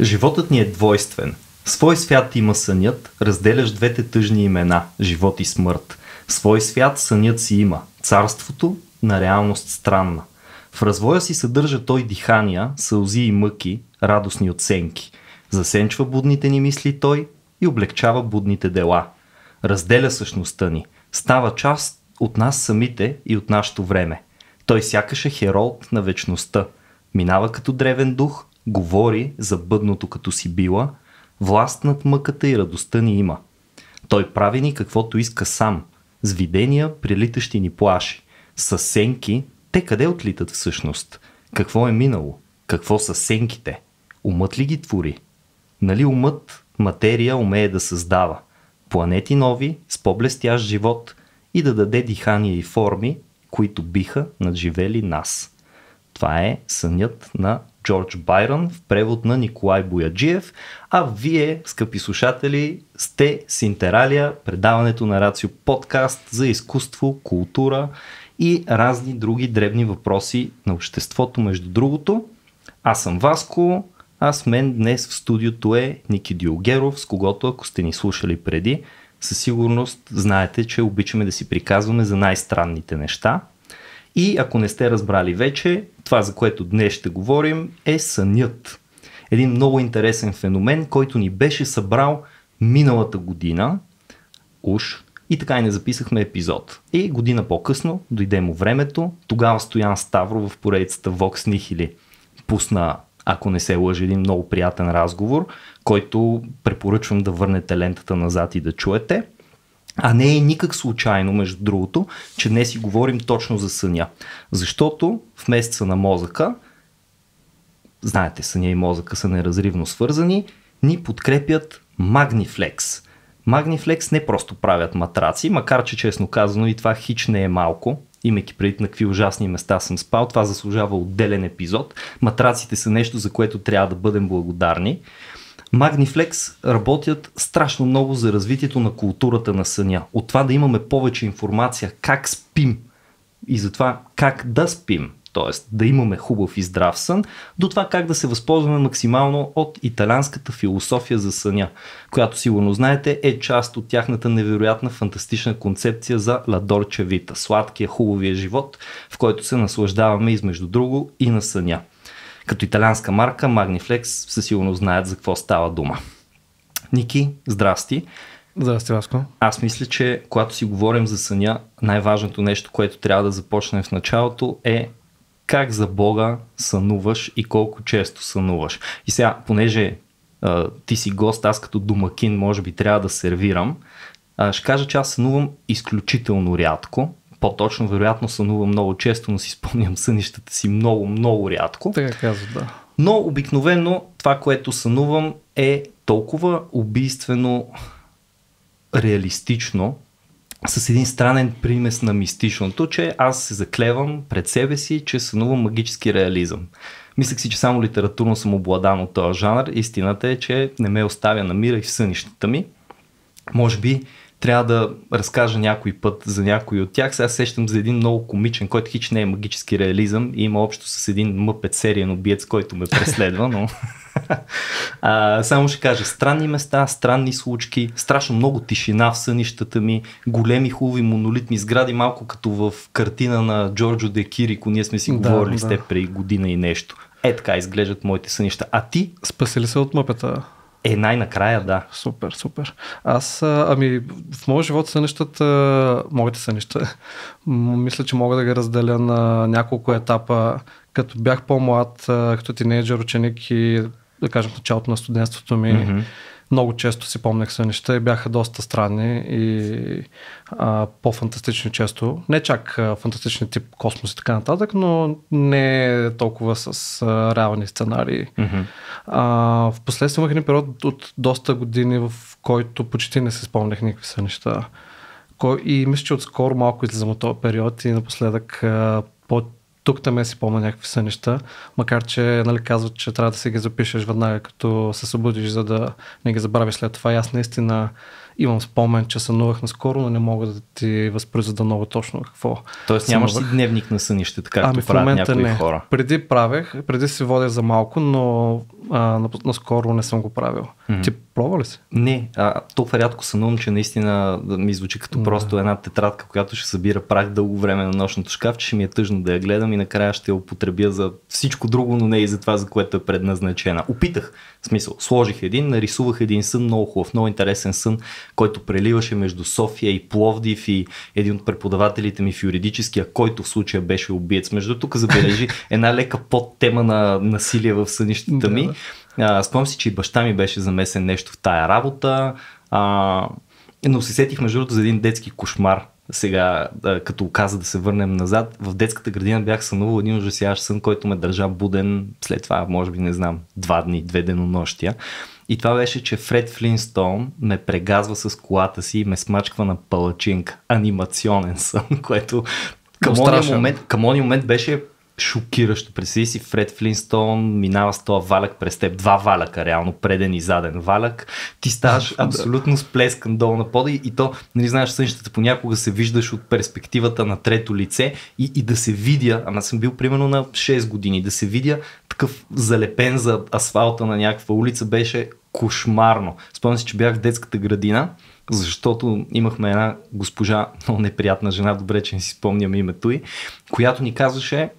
Животът ни е двойствен. В свой свят има сънят, разделящ двете тъжни имена – живот и смърт. В свой свят сънят си има – царството на реалност странна. В развоя си съдържа той дихания, сълзи и мъки, радостни оценки. Засенчва будните ни мисли той и облегчава будните дела. Разделя същността ни. Става част от нас самите и от нашето време. Той сякаш е херолд на вечността. Минава като древен дух, говори за бъдното като си била, власт над мъката и радостта ни има. Той прави ни каквото иска сам, с видения прилитащи ни плаши, с сенки, те къде отлитат всъщност? Какво е минало? Какво са сенките? Умът ли ги твори? Нали умът материя умее да създава? Планети нови, с по-блестящ живот и да даде дихание и форми, които биха надживели нас. Това е сънят на Джордж Байрон в превод на Николай Бояджиев, а вие, скъпи слушатели, сте с Интералия, предаването на Рацио подкаст за изкуство, култура и разни други дребни въпроси на обществото, между другото. Аз съм Васко, а с мен днес в студиото е Ники Диогеров, с когото, ако сте ни слушали преди, със сигурност знаете, че обичаме да си приказваме за най-странните неща. И ако не сте разбрали вече, това за което днес ще говорим е сънят. Един много интересен феномен, който ни беше събрал миналата година, уж, и така и не записахме епизод. И година по-късно дойде му времето, тогава Стоян Ставро в поредицата Vox Nihili пусна, ако не се лъжи, един много приятен разговор, който препоръчвам да върнете лентата назад и да чуете. А не е никак случайно, между другото, че днес си говорим точно за съня. Защото в месеца на мозъка, знаете, съня и мозъка са неразривно свързани, ни подкрепят Magniflex. Magniflex не просто правят матраци, макар че честно казано и това хич не е малко, имайки преди на какви ужасни места съм спал, това заслужава отделен епизод. Матраците са нещо, за което трябва да бъдем благодарни. Magniflex работят страшно много за развитието на културата на съня. От това да имаме повече информация как спим и за това как да спим, т.е. да имаме хубав и здрав сън, до това как да се възползваме максимално от италянската философия за съня, която сигурно знаете е част от тяхната невероятна фантастична концепция за ладорче вита, сладкия хубавия живот, в който се наслаждаваме измежду друго и на съня. Като италианска марка Magniflex със сигурност знаят за какво става дума. Ники, здрасти. Здрасти, Васко. Аз мисля, че когато си говорим за съня, най-важното нещо, което трябва да започнем в началото е как за Бога сънуваш и колко често сънуваш. И сега, понеже а, ти си гост, аз като домакин може би трябва да сервирам, а, ще кажа, че аз сънувам изключително рядко по-точно, вероятно сънувам много често, но си спомням сънищата си много, много рядко. Така казва, да. Но обикновено това, което сънувам е толкова убийствено реалистично, с един странен примес на мистичното, че аз се заклевам пред себе си, че сънувам магически реализъм. Мислех си, че само литературно съм обладан от този жанр. Истината е, че не ме оставя на мира и в сънищата ми. Може би трябва да разкажа някой път за някой от тях. Сега сещам за един много комичен, който хич не е магически реализъм и има общо с един мъпет сериен убиец, който ме преследва, но а, само ще кажа странни места, странни случки, страшно много тишина в сънищата ми, големи хубави монолитни сгради, малко като в картина на Джорджо Де Кирико, ние сме си да, говорили да. с теб преди година и нещо. Е така изглеждат моите сънища. А ти? Спаси ли се от мъпета? Е, най-накрая, да. Супер, супер. Аз, ами, в моят живот сънищата, моите сънища, мисля, че мога да ги разделя на няколко етапа. Като бях по-млад, като тинейджър, ученик и, да кажем, началото на студентството ми, mm-hmm много често си помнях сънища и бяха доста странни и а, по-фантастични често. Не чак а, фантастични тип космос и така нататък, но не толкова с а, реални сценарии. Mm-hmm. А, в последствие имах един период от доста години, в който почти не се спомнях никакви сънища. И мисля, че отскоро малко излизам от този период и напоследък а, по тук там си помня някакви сънища, макар че нали, казват, че трябва да си ги запишеш веднага като се събудиш, за да не ги забравиш след това. И аз наистина имам спомен, че сънувах наскоро, но не мога да ти възпроизведа много точно какво. Тоест нямаш си дневник на сънищата, както ами, правят някои не. хора. Преди правех, преди се водя за малко, но а, наскоро не съм го правил. Mm-hmm. Ти пробва ли си? Не, а, толкова рядко сънувам, че наистина да ми звучи като да. просто една тетрадка, която ще събира прах дълго време на нощното шкаф, че ще ми е тъжно да я гледам и накрая ще я употребя за всичко друго, но не и за това, за което е предназначена. Опитах, в смисъл, сложих един, нарисувах един сън, много хубав, много интересен сън, който преливаше между София и Пловдив и един от преподавателите ми в юридическия, който в случая беше убиец. Между тук забележи една лека подтема на насилие в сънищата ми. А, спомням си, че и баща ми беше замесен нещо в тая работа. А, но се сетих между другото за един детски кошмар. Сега, да, като каза да се върнем назад, в детската градина бях сънувал един ужасяващ сън, който ме държа буден след това, може би, не знам, два дни, две денонощия. И това беше, че Фред Флинстон ме прегазва с колата си и ме смачква на палачинка. Анимационен сън, което към ония момент, към момент беше шокиращо. Представи си Фред Флинстон минава с този валяк през теб. Два валяка, реално, преден и заден валяк. Ти ставаш абсолютно сплескан долу на пода и, и то, нали знаеш, сънищата понякога се виждаш от перспективата на трето лице и, и да се видя, ама съм бил примерно на 6 години, да се видя такъв залепен за асфалта на някаква улица беше кошмарно. Спомням си, че бях в детската градина, защото имахме една госпожа, много неприятна жена, добре, че не си спомням името й, която ни казваше,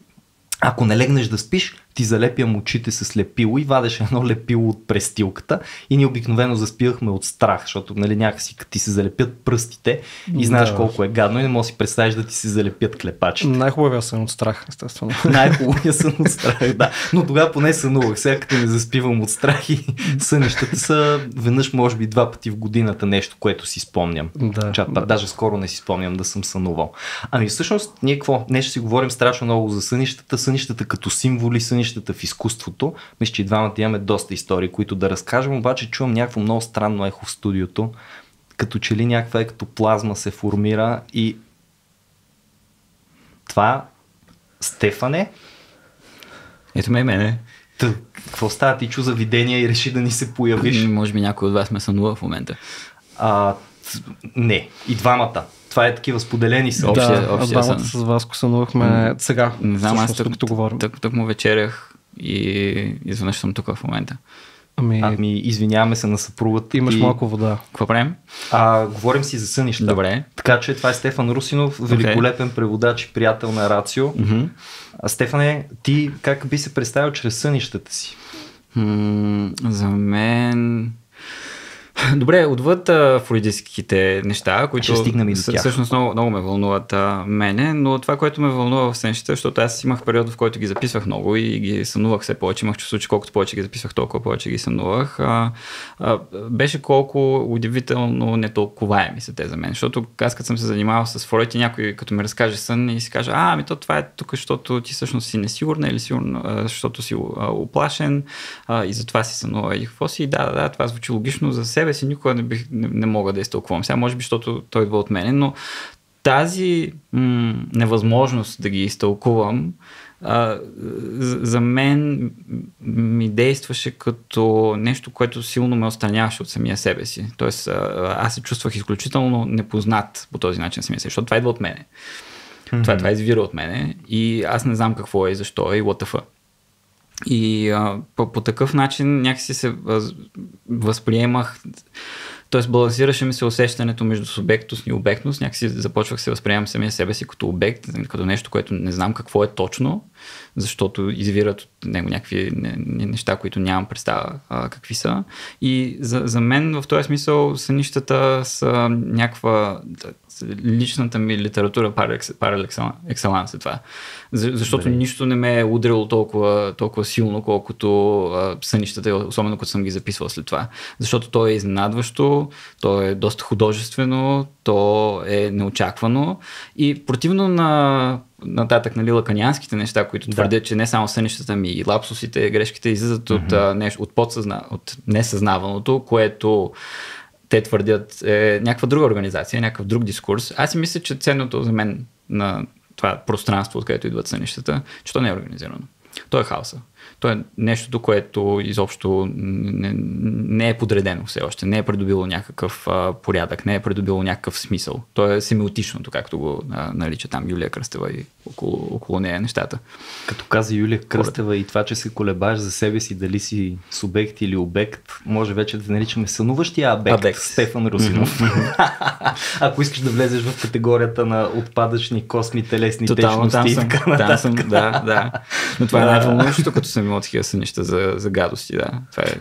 ако не легнеш да спиш, ти залепям очите с лепило и вадеше едно лепило от престилката и ни обикновено заспивахме от страх, защото нали, някакси като ти се залепят пръстите и знаеш да. колко е гадно и не можеш да си представиш да ти се залепят клепачите. Най-хубавия сън от страх, естествено. Най-хубавия сън от страх, да. Но тогава поне сънувах. Сега като не заспивам от страх и сънищата са веднъж, може би, два пъти в годината нещо, което си спомням. Да, Чат, да. Даже скоро не си спомням да съм сънувал. Ами всъщност, ние какво? Днес ще си говорим страшно много за сънищата, сънищата като символи, сънищата нещата в изкуството. Мисля, че и двамата имаме доста истории, които да разкажем, обаче чувам някакво много странно ехо в студиото, като че ли някаква ектоплазма се формира и това Стефане. Ето ме и мене. Тъ, какво става? Ти чу за видения и реши да ни се появиш? Може би някой от вас ме сънува в момента. А, не, и двамата. Това е такива споделени са. Общия, да, общия двамата с Васко сънувахме м- сега. Не знам, аз тук, тук, говорим. Тук, тук му вечерях и изведнъж съм тук в момента. Ами, ами извиняваме се на съпругата. Имаш и... малко вода. Какво правим? А, говорим си за сънища. Добре. Така че това е Стефан Русинов, великолепен okay. преводач и приятел на Рацио. Mm-hmm. А, Стефане, ти как би се представил чрез сънищата си? М- за мен Добре, отвъд а, флуидическите неща, които Ще стигнем и до тях. всъщност много, много ме вълнуват а, мене, но това, което ме вълнува в сенщите, защото аз имах период, в който ги записвах много и ги сънувах все повече. Имах чувство, че колкото повече ги записвах, толкова повече ги сънувах. А, а, беше колко удивително нетолковаеми са те за мен, защото аз като съм се занимавал с и някой като ми разкаже сън и си каже, а, ами то това е тук, защото ти всъщност си несигурна или сигурна, защото си оплашен а, и затова си сънува и какво си. Да, да, да, това звучи логично за себе си, никога не, бих, не, не мога да изтълкувам. Сега може би, защото той идва от мене, но тази м- невъзможност да ги изтълкувам а, за мен ми действаше като нещо, което силно ме отстраняваше от самия себе си. Тоест, а, аз се чувствах изключително непознат по този начин самия себе, защото това идва от мене. Mm-hmm. Това, това извира от мене и аз не знам какво е и защо е и what. И а, по, по такъв начин някакси се възприемах, т.е. балансираше ми се усещането между субектност и обектност, някакси започвах се възприемам самия себе си като обект, като нещо, което не знам какво е точно, защото извират от него някакви неща, които нямам представа а, какви са. И за, за мен в този смисъл сънищата са някаква личната ми литература пар екселанс е това. За, защото Добре. нищо не ме е удрило толкова, толкова силно, колкото а, сънищата, особено като съм ги записвал след това. Защото то е изненадващо, то е доста художествено, то е неочаквано и противно на нататък нали, лаканианските неща, които да. твърдят, че не само сънищата ми и лапсусите, грешките излизат mm-hmm. от, нещо, от, подсъзна, от несъзнаваното, което те твърдят е някаква друга организация, някакъв друг дискурс. Аз си мисля, че ценното за мен на това пространство, откъдето идват сънищата, че то не е организирано. То е хаоса. То е нещото, което изобщо не, не е подредено все още, не е придобило някакъв а, порядък, не е придобило някакъв смисъл. То е семиотичното, както го а, нарича там Юлия Кръстева и около, около нея нещата. Като каза Юлия Кръстева и това, че се колебаеш за себе си, дали си субект или обект, може вече да наричаме сънуващия обект, Обект. Стефан Русинов. Ако искаш да влезеш в категорията на отпадъчни косми, телесни Тотално там течности и съм, така там нататък. съм, да, да. Но това е най-вълнуващото, като съм имал такива сънища за, за гадости, да. Това е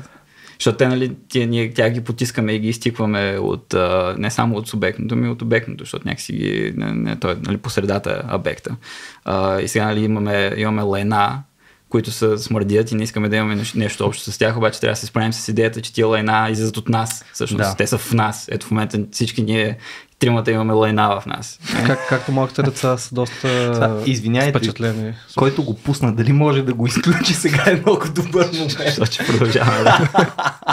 защото те, нали, тия, ние тя ги потискаме и ги изтикваме от, а, не само от субектното, ми от обектното, защото някакси ги, не, не, той, е, нали, по средата е обекта. А, и сега, нали, имаме, имаме лайна, които са смърдят и не искаме да имаме нещо, общо с тях, обаче трябва да се справим с идеята, че тия лайна излизат от нас. Всъщност, Да. те са в нас. Ето в момента всички ние, тримата имаме лайна в нас. Как, както малките деца са доста Сега, извинявайте, впечатлени. Който го пусна, дали може да го изключи сега е много добър момент. Защото ще продължаваме. Да.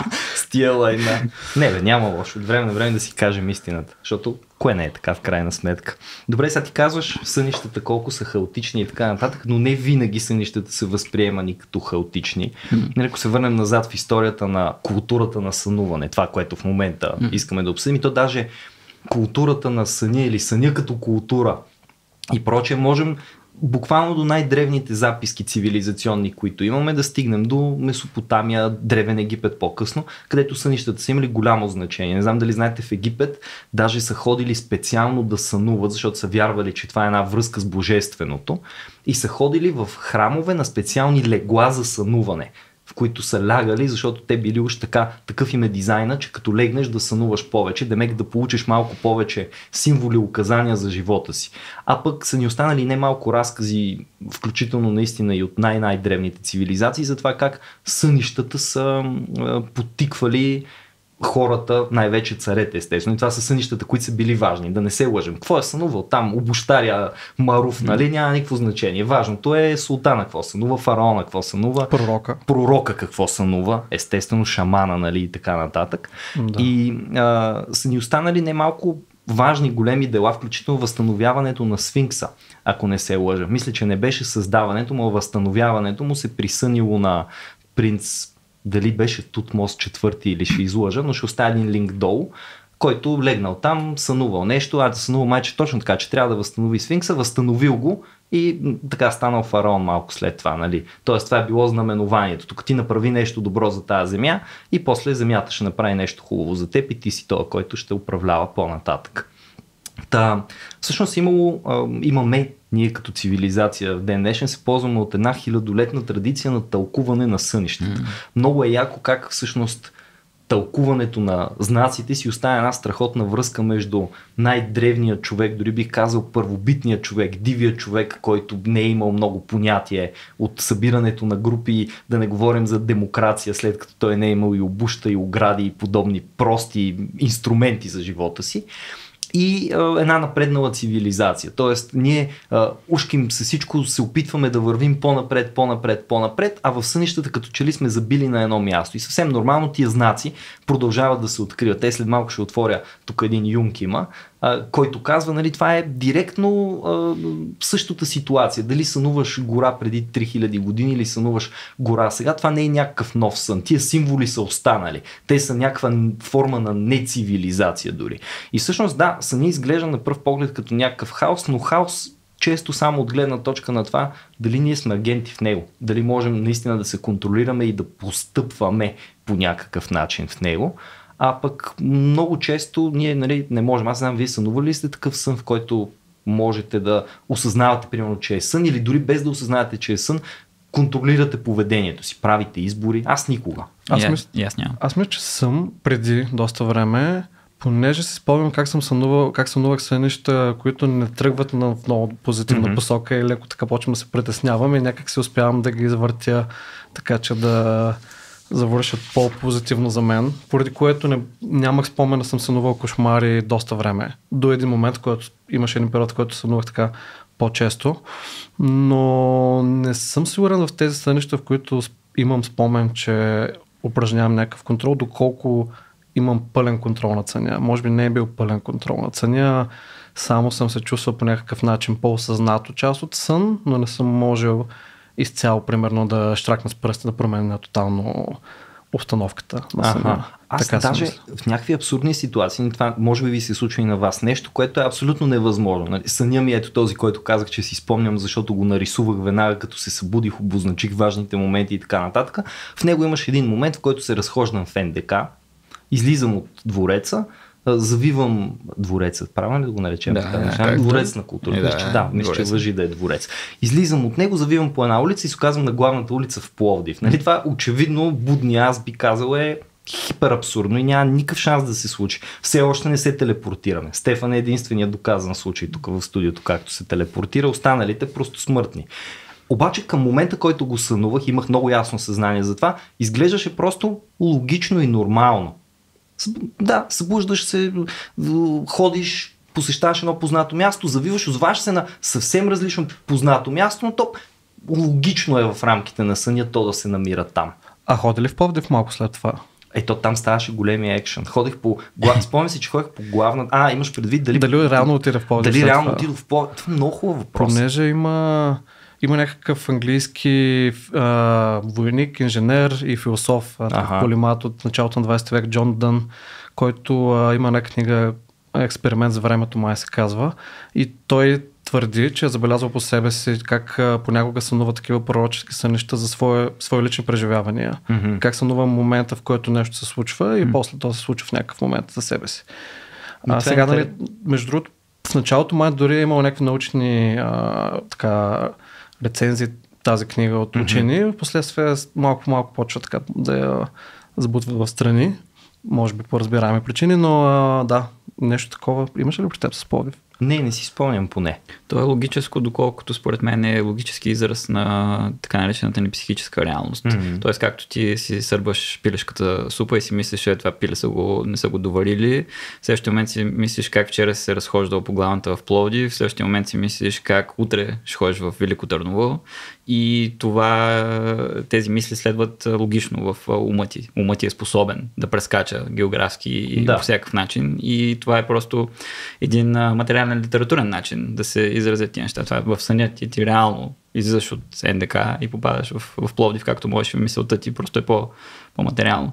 Тия лайна. Не, бе, няма лошо. От време на време да си кажем истината. Защото кое не е така в крайна сметка. Добре, сега ти казваш сънищата колко са хаотични и така нататък, но не винаги сънищата са възприемани като хаотични. Нали, Ако се върнем назад в историята на културата на сънуване, това, което в момента искаме да обсъдим, и то даже културата на съня или съня като култура и прочее, можем буквално до най-древните записки цивилизационни, които имаме, да стигнем до Месопотамия, Древен Египет по-късно, където сънищата са имали голямо значение. Не знам дали знаете, в Египет даже са ходили специално да сънуват, защото са вярвали, че това е една връзка с божественото и са ходили в храмове на специални легла за сънуване които са лягали, защото те били уж така, такъв им е дизайна, че като легнеш да сънуваш повече, демек да получиш малко повече символи, указания за живота си. А пък са ни останали немалко разкази, включително наистина и от най-най-древните цивилизации, за това как сънищата са потиквали хората, най-вече царете, естествено. И това са сънищата, които са били важни. Да не се лъжем. Какво е сънувал там? Обощаря Маруф, нали? Няма никакво значение. Важното е султана какво сънува, фараона какво сънува, Пророка. пророка какво сънува, естествено шамана, нали, и така нататък. Да. И а, са ни останали немалко важни големи дела, включително възстановяването на сфинкса, ако не се лъжа. Мисля, че не беше създаването му, а възстановяването му се присънило на принц, дали беше Тутмос четвърти или ще излъжа, но ще оставя един линк долу, който легнал там, сънувал нещо, а да сънува майче точно така, че трябва да възстанови сфинкса, възстановил го и така станал фараон малко след това, нали. Тоест това е било знаменованието. Тук ти направи нещо добро за тази земя и после земята ще направи нещо хубаво за теб и ти си този, който ще управлява по-нататък. Та, всъщност имало, имаме ние като цивилизация в ден днешен се ползваме от една хилядолетна традиция на тълкуване на сънищата. Mm. Много е яко как всъщност тълкуването на знаците си оставя една страхотна връзка между най-древният човек, дори бих казал първобитният човек, дивият човек, който не е имал много понятие от събирането на групи, да не говорим за демокрация, след като той не е имал и обуща, и огради, и подобни прости инструменти за живота си и а, една напреднала цивилизация. Тоест, ние а, ушким с всичко се опитваме да вървим по-напред, по-напред, по-напред, а в сънищата като че ли сме забили на едно място. И съвсем нормално тия знаци продължават да се откриват. Те след малко ще отворя тук един Юнг има, който казва, нали, това е директно а, същата ситуация. Дали сънуваш гора преди 3000 години или сънуваш гора сега, това не е някакъв нов сън. Тия символи са останали. Те са някаква форма на нецивилизация дори. И всъщност да, съня изглежда на пръв поглед като някакъв хаос, но хаос често само от гледна точка на това дали ние сме агенти в него, дали можем наистина да се контролираме и да постъпваме по някакъв начин в него. А пък много често ние нали, не можем. Аз знам, вие сънували ли сте такъв сън, в който можете да осъзнавате, примерно, че е сън, или дори без да осъзнавате, че е сън, контролирате поведението си, правите избори. Аз никога. Аз И, мисля- аз нямам. Аз мисля, че съм преди доста време, понеже си спомням как съм сънувал, как сънувах сънища, които не тръгват на много позитивна mm-hmm. посока и леко така почвам да се притеснявам и някак си успявам да ги завъртя така, че да завършат по-позитивно за мен, поради което не, нямах спомен да съм сънувал кошмари доста време. До един момент, който имаше един период, който сънувах така по-често, но не съм сигурен в тези сънища, в които имам спомен, че упражнявам някакъв контрол, доколко имам пълен контрол над съня. Може би не е бил пълен контрол над съня, само съм се чувствал по някакъв начин по-осъзнато част от сън, но не съм можел изцяло, примерно, да штракна с пръста, да променя тотално обстановката на. Ага. Аз Така даже в някакви абсурдни ситуации, това може би ви се случва и на вас, нещо, което е абсолютно невъзможно. Нали? Съня ми е ето този, който казах, че си спомням, защото го нарисувах веднага, като се събудих, обозначих важните моменти и така нататък. В него имаш един момент, в който се разхождам в НДК, излизам от двореца, завивам двореца, правилно ли да го наречем? Да, така, да, неща? дворец на култура. Е, Да, да, да, да мисля, че въжи да е дворец. Излизам от него, завивам по една улица и се оказвам на главната улица в Пловдив. Нали, това очевидно будни аз би казал е хипер абсурдно и няма никакъв шанс да се случи. Все още не се телепортираме. Стефан е единственият доказан случай тук в студиото, както се телепортира. Останалите просто смъртни. Обаче към момента, който го сънувах, имах много ясно съзнание за това, изглеждаше просто логично и нормално. Да, събуждаш се, ходиш, посещаваш едно познато място, завиваш, озваш се на съвсем различно познато място, но то логично е в рамките на съня то да се намира там. А ходи ли в Пловдив малко след това? Ето там ставаше големия екшен. Ходих по... гла- Спомням си, че ходих по главна... А, имаш предвид дали... Дали реално отиде в Пловдив Дали реално отидох в Пловдив? Това е много хубав въпрос. Понеже има, има някакъв английски а, войник, инженер и философ, а, такъв Аха. полимат от началото на 20 век, Джон Дън, който а, има една книга Експеримент за времето, май се казва. И той твърди, че е забелязал по себе си как а, понякога сънува такива пророчески сънища за свои, свои лични преживявания. Мгм. Как сънува момента, в който нещо се случва и после то се случва в някакъв момент за себе си. А, това е сега, нали, между другото, в началото май дори е имал някакви научни а, така, рецензии тази книга от учени, в последствие малко по малко почва така да я забутват в страни, може би по разбираеми причини, но а, да, нещо такова. Имаше ли при теб с Пловдив? Не, не си спомням поне. То е логическо, доколкото според мен е логически израз на така наречената ни психическа реалност. Mm-hmm. Тоест, както ти си сърбаш пилешката супа и си мислиш, че това пиле са го, не са го доварили, в следващия момент си мислиш как вчера си се разхождал по главната в Пловди, в следващия момент си мислиш как утре ще ходиш в Велико Търново и това, тези мисли следват логично в ума ти. Ума ти е способен да прескача географски и Да. по всякакъв начин и това е просто един материален литературен начин да се изразят тия неща. Това е в съня ти, ти реално излизаш от НДК и попадаш в, в Пловдив, както можеш в мисълта ти, просто е по, по-материално.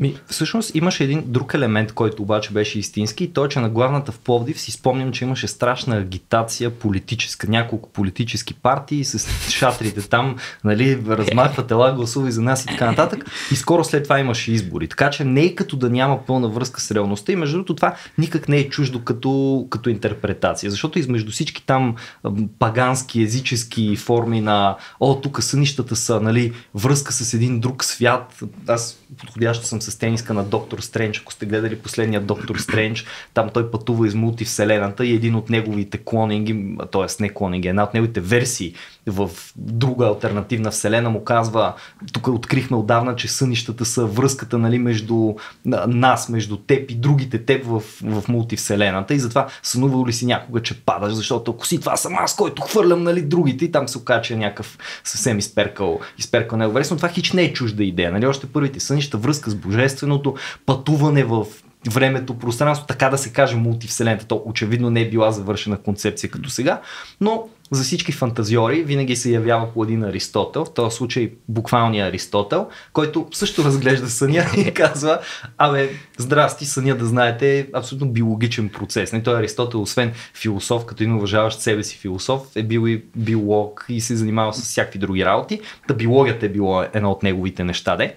Ми, всъщност имаше един друг елемент, който обаче беше истински и той, е, че на главната в Пловдив си спомням, че имаше страшна агитация политическа, няколко политически партии с шатрите там, нали, размахват ела, гласувай за нас и така нататък. И скоро след това имаше избори. Така че не е като да няма пълна връзка с реалността и между другото това никак не е чуждо като, като интерпретация, защото измежду всички там ам, пагански, езически форми на о, тук сънищата са, нали, връзка с един друг свят. Аз подходящо съм с тениска на Доктор Стрендж. Ако сте гледали последния Доктор Стрендж, там той пътува из мултивселената и един от неговите клонинги, т.е. не клонинги, една от неговите версии в друга альтернативна вселена му казва, тук открихме отдавна, че сънищата са връзката нали, между на- нас, между теб и другите теб в, в мултивселената и затова сънувал ли си някога, че падаш, защото ако си това съм аз, който хвърлям нали, другите и там се окаже, че е някакъв съвсем изперкал, изперкал него но това хич не е чужда идея. Нали? Още първите сънища, връзка с божественото, пътуване в времето, пространство, така да се каже мултивселената. То очевидно не е била завършена концепция като сега, но за всички фантазиори винаги се явява по един Аристотел, в този случай буквалния Аристотел, който също разглежда съня и казва, абе, здрасти, съня да знаете е абсолютно биологичен процес. Не, той Аристотел, освен философ, като един уважаващ себе си философ, е бил и биолог и се занимава с всякакви други работи. Та биологията е било едно от неговите неща, де.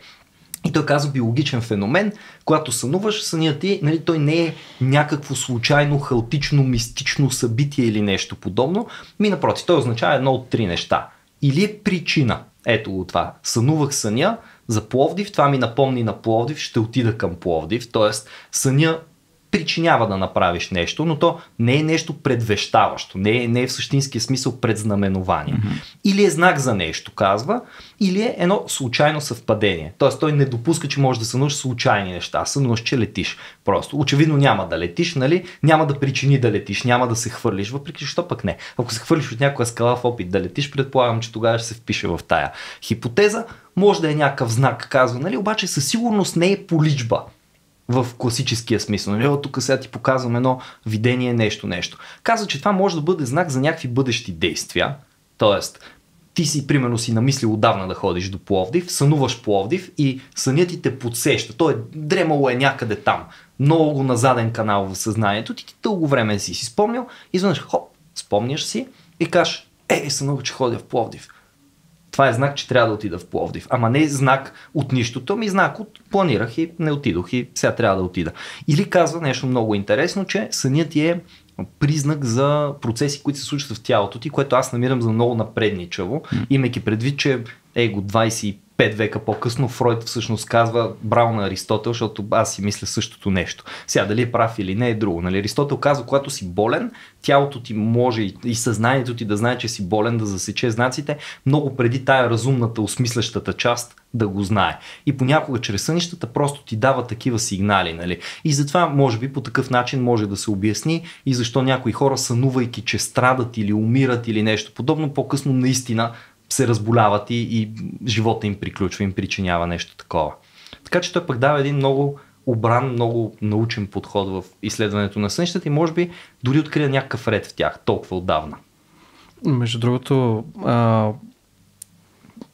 И той казва биологичен феномен, когато сънуваш, сънят ти, нали, той не е някакво случайно, хаотично, мистично събитие или нещо подобно. Ми напротив, той означава едно от три неща. Или е причина, ето го това. Сънувах съня за Пловдив, това ми напомни на Пловдив, ще отида към Пловдив, т.е. съня причинява да направиш нещо, но то не е нещо предвещаващо, не е, не е в същинския смисъл предзнаменование. Mm-hmm. Или е знак за нещо, казва, или е едно случайно съвпадение. Тоест той не допуска, че можеш да сънуваш случайни неща, сънуваш, че летиш. Просто. Очевидно няма да летиш, нали? Няма да причини да летиш, няма да се хвърлиш, въпреки що пък не. Ако се хвърлиш от някоя скала в опит да летиш, предполагам, че тогава ще се впише в тая хипотеза. Може да е някакъв знак, казва, нали? Обаче със сигурност не е поличба в класическия смисъл. Нали, «О, тук сега ти показвам едно видение, нещо, нещо. Казва, че това може да бъде знак за някакви бъдещи действия. Тоест, ти си, примерно, си намислил отдавна да ходиш до Пловдив, сънуваш Пловдив и сънят ти те подсеща. Той е дремало е някъде там, много на заден канал в съзнанието, ти, ти дълго време си си спомнял, изведнъж хоп, спомняш си и кажеш, е, сънувах, че ходя в Пловдив. Това е знак, че трябва да отида в Пловдив. Ама не е знак от нищото, ми знак от планирах и не отидох и сега трябва да отида. Или казва нещо много интересно, че сънят ти е признак за процеси, които се случват в тялото ти, което аз намирам за много напредничаво, имайки предвид, че его 25 века по-късно Фройд всъщност казва браво на Аристотел, защото аз си мисля същото нещо. Сега дали е прав или не е друго. Нали? Аристотел казва, когато си болен, тялото ти може и съзнанието ти да знае, че си болен, да засече знаците, много преди тая разумната, осмислящата част да го знае. И понякога чрез сънищата просто ти дава такива сигнали. Нали? И затова, може би, по такъв начин може да се обясни и защо някои хора, сънувайки, че страдат или умират или нещо подобно, по-късно наистина се разболяват и, и живота им приключва, им причинява нещо такова. Така че той пък дава един много обран, много научен подход в изследването на сънищата и може би дори открия някакъв ред в тях толкова отдавна. Между другото, а,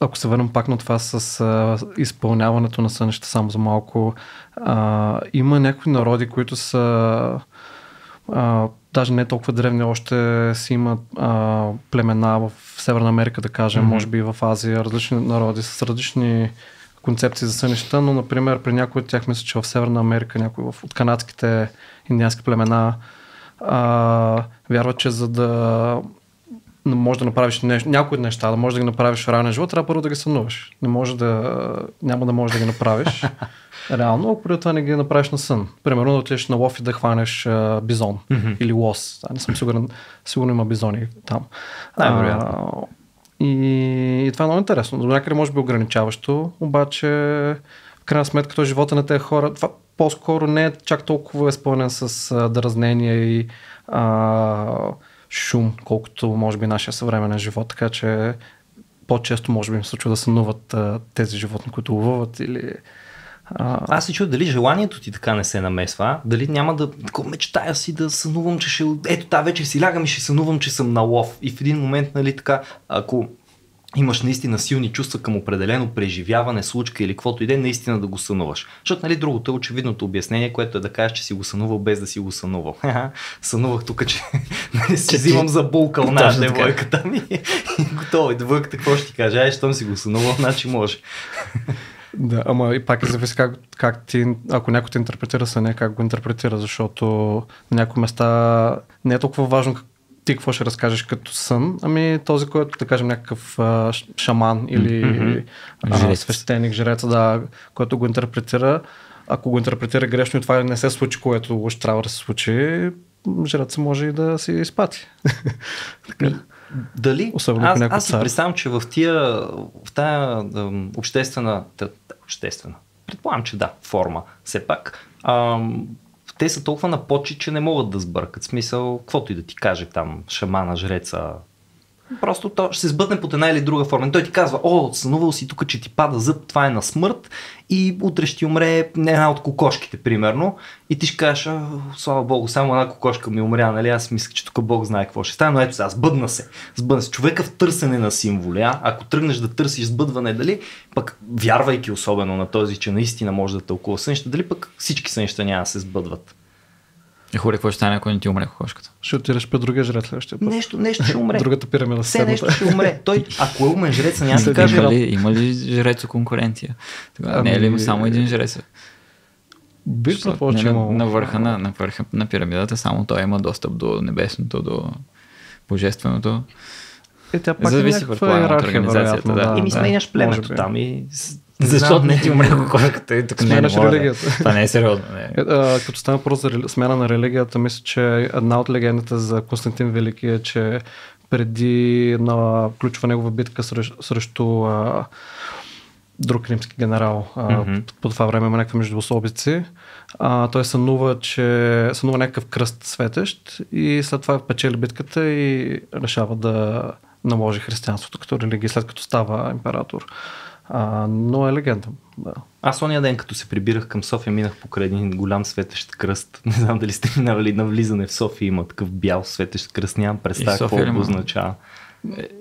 ако се върнем пак на това с а, изпълняването на сънища само за малко, а, има някои народи, които са а, даже не толкова древни, още си имат а, племена в Северна Америка, да кажем, mm-hmm. може би в Азия, различни народи с различни концепции за сънища, но например при някои от тях мисля, че в Северна Америка, някои от канадските индиански племена а, вярват, че за да може да направиш нещо, някои неща, да можеш да ги направиш в реалния живот, трябва първо да ги сънуваш. Не може да, няма да можеш да ги направиш реално, ако преди това не ги направиш на сън. Примерно да отидеш на лов и да хванеш а, бизон mm-hmm. или лос. А, не съм сигурен, сигурно има бизони там. Най-вероятно. И, и това е много интересно. До някъде може би ограничаващо, обаче в крайна сметка то живота на тези хора, това по-скоро не е чак толкова изпълнен с а, дразнения и а, шум, колкото може би нашия съвременен живот, така че по-често може би им случва да сънуват а, тези животни, които ловуват или а... Аз се чуя дали желанието ти така не се намесва, дали няма да такова мечтая си да сънувам, че ще... Ето тази вечер си лягам и ще сънувам, че съм на лов. И в един момент, нали така, ако имаш наистина силни чувства към определено преживяване, случка или каквото иде, наистина да го сънуваш. Защото нали, другото е очевидното обяснение, което е да кажеш, че си го сънувал без да си го сънувал. Сънувах тук, че нали, си взимам за булка на девойката ми готово. И девойката какво ще ти каже? Ай, щом си го сънувал, значи може. Да, ама и пак е зависи как, как ти, ако някой те интерпретира съня, как го интерпретира, защото на някои места не е толкова важно ти какво ще разкажеш като сън, ами този, който, да кажем, някакъв а, шаман или mm-hmm. а, свещеник, жрец, да, който го интерпретира, ако го интерпретира грешно и това не се случи, което още трябва да се случи, жреца може и да си изпати. Дали? Особено аз, аз си представям, че в, тия, в тая обществена, обществена, предполагам, че да, форма, все пак, ам, те са толкова на почи, че не могат да сбъркат. Смисъл, каквото и да ти каже там, шамана, жреца, Просто то ще се сбъдне под една или друга форма. Той ти казва, о, сънувал си тук, че ти пада зъб, това е на смърт и утре ще умре една от кокошките, примерно. И ти ще кажеш, слава богу, само една кокошка ми умря, нали? Аз мисля, че тук Бог знае какво ще стане, но ето сега, сбъдна се. Сбъдна се. Човека в търсене на символи, а? Ако тръгнеш да търсиш сбъдване, дали, пък вярвайки особено на този, че наистина може да тълкува сънища, дали пък всички сънища няма да се сбъдват. Е, хубаво, какво ще стане, ако не ти умре кокошката? Ще отидеш при другия жрец следващия път. Нещо, нещо ще умре. Другата пирамида. Все нещо ще умре. Той, ако е умен жрец, няма да каже. Има ли, има ли жрец конкуренция? Тогава ами... не е ли има само един жрец? Бих предположил, на, на, върха на, на, върха на пирамидата само той има достъп до небесното, до божественото. Е, тя пак Зависи, е от организацията. Да. И ми сменяш племето там и защото не ти умре кокошката и тук Сменяш не религията. Това не е сериозно. Не. Е, а, като стана просто за смяна на религията, мисля, че една от легендата за Константин Велики е, че преди на ключова негова битка срещу, срещу а, друг римски генерал. А, mm-hmm. По това време има някакви междуособици. А, той сънува, че сънува някакъв кръст светещ и след това печели битката и решава да наложи християнството като религия, след като става император. А, но е легенда. Да. Аз ония ден, като се прибирах към София, минах покрай един голям светещ кръст. Не знам дали сте минавали на влизане в София, има такъв бял светещ кръст, нямам представа какво го означава.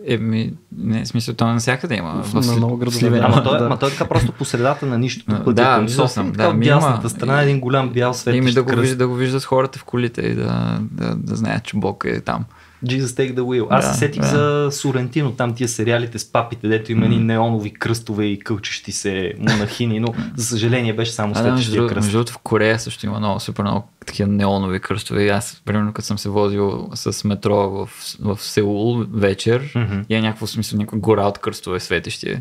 Еми, не, в смисъл, то навсякъде има. В- на много градове, да. Ама той, да. ама той е така просто по средата на нищото. Да, Пътя да, към София, съм, така да, от дясната страна е един голям бял свет. Ими да го, вижда, да го виждат хората в колите и да, да, да знаят, че Бог е там. Jesus Take the Wheel. Аз Да, се сетих да. за Сорентино, там тия сериалите с папите, дето има едни неонови кръстове и кълчещи се монахини, но за съжаление беше само А, да, кръст. между другото в Корея също има много, супер много такива неонови кръстове. И аз, примерно, като съм се возил с метро в, в Сеул вечер, Мгм. и е някакво смисъл, някаква гора от кръстове светещи.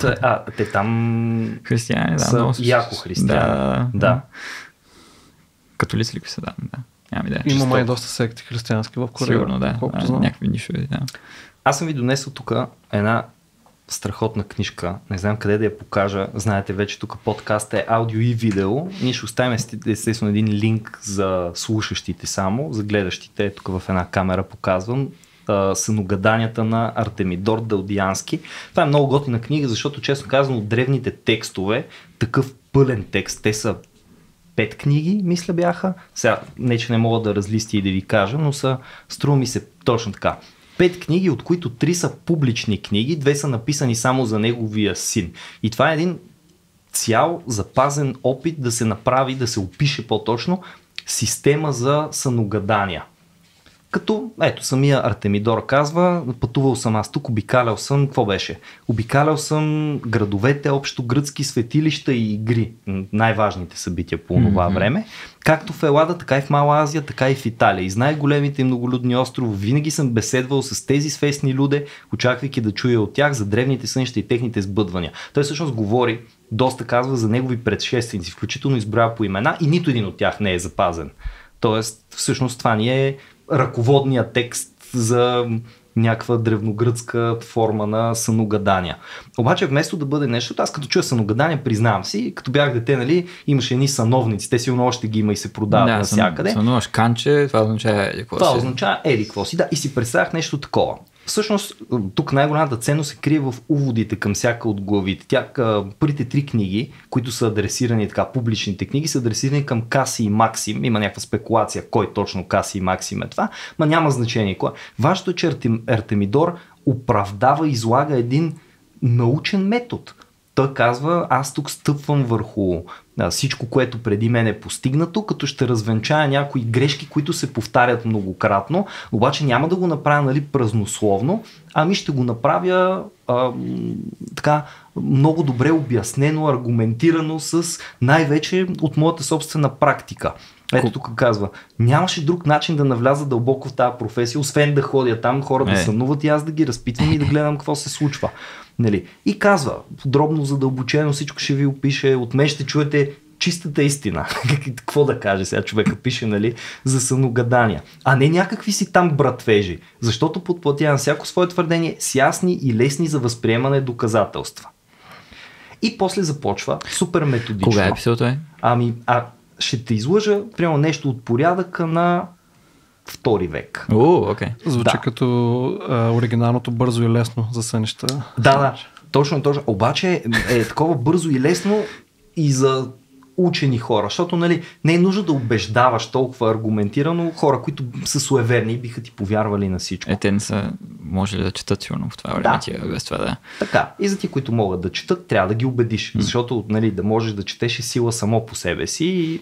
Та- А, те там Християни, да. Са много яко християни. Да, Да. Католици ли са, да. да. Нямам идея. Има май доста секти християнски в Корея. Сигурно, да. Колкото да знам. някакви нишови, да. Аз съм ви донесъл тук една страхотна книжка. Не знам къде да я покажа. Знаете вече тук подкаст е аудио и видео. Ние ще оставим естествено един линк за слушащите само, за гледащите. Тук в една камера показвам съногаданията на Артемидор Дълдиански. Това е много готина книга, защото честно казано от древните текстове, такъв пълен текст, те са пет книги, мисля бяха. Сега, не че не мога да разлисти и да ви кажа, но са, струва ми се точно така. Пет книги, от които три са публични книги, две са написани само за неговия син. И това е един цял запазен опит да се направи, да се опише по-точно система за съногадания. Като, ето, самия Артемидор казва, пътувал съм аз тук, обикалял съм, какво беше? Обикалял съм градовете, общо гръцки светилища и игри, най-важните събития по това Мгм. време, както в Елада, така и в Мала Азия, така и в Италия. И знае големите и многолюдни острови, винаги съм беседвал с тези свестни люде, очаквайки да чуя от тях за древните сънища и техните сбъдвания. Той всъщност говори, доста казва за негови предшественици, включително изброява по имена и нито един от тях не е запазен. Тоест, всъщност това ни е ръководния текст за някаква древногръцка форма на съногадания. Обаче вместо да бъде нещо, аз като чуя съногадания, признавам си, като бях дете, нали, имаше едни съновници, те сигурно още ги има и се продават да, навсякъде. Сънуваш канче, това означава еди какво Това си. означава еди какво си. Да, и си представях нещо такова. Всъщност, тук най-голямата ценност се крие в уводите към всяка от главите. Тя, първите три книги, които са адресирани така, публичните книги, са адресирани към Каси и Максим. Има някаква спекулация кой точно Каси и Максим е това, ма няма значение. Кой. Важното е, че Артем, Артемидор оправдава излага един научен метод. Той казва, аз тук стъпвам върху всичко, което преди мен е постигнато, като ще развенчая някои грешки, които се повтарят многократно, обаче няма да го направя нали, празнословно, ами ще го направя а, така много добре обяснено, аргументирано с най-вече от моята собствена практика. Ето тук казва, нямаше друг начин да навляза дълбоко в тази професия, освен да ходя там, хора да Е. сънуват и аз да ги разпитвам и да гледам какво се случва. Нали? И казва, подробно, задълбочено всичко ще ви опише, от мен ще чуете чистата истина. Какво да каже сега човека пише, нали, за съногадания. А не някакви си там братвежи, защото подплатя на всяко свое твърдение с ясни и лесни за възприемане доказателства. И после започва супер методично. Кога е писал той? Ами, а ще те излъжа, примерно нещо от порядъка на втори век. О, окей. Звучи Да. като а, оригиналното бързо и лесно за сънища. Да, да, точно, точно. Обаче е такова бързо и лесно и за учени хора, защото нали, не е нужно да убеждаваш толкова аргументирано хора, които са суеверни и биха ти повярвали на всичко. Е, те не са можели да четат сигурно в това време, Да. тия без това да. Така, и за ти, които могат да четат, трябва да ги убедиш, защото нали, да можеш да четеш е сила само по себе си и,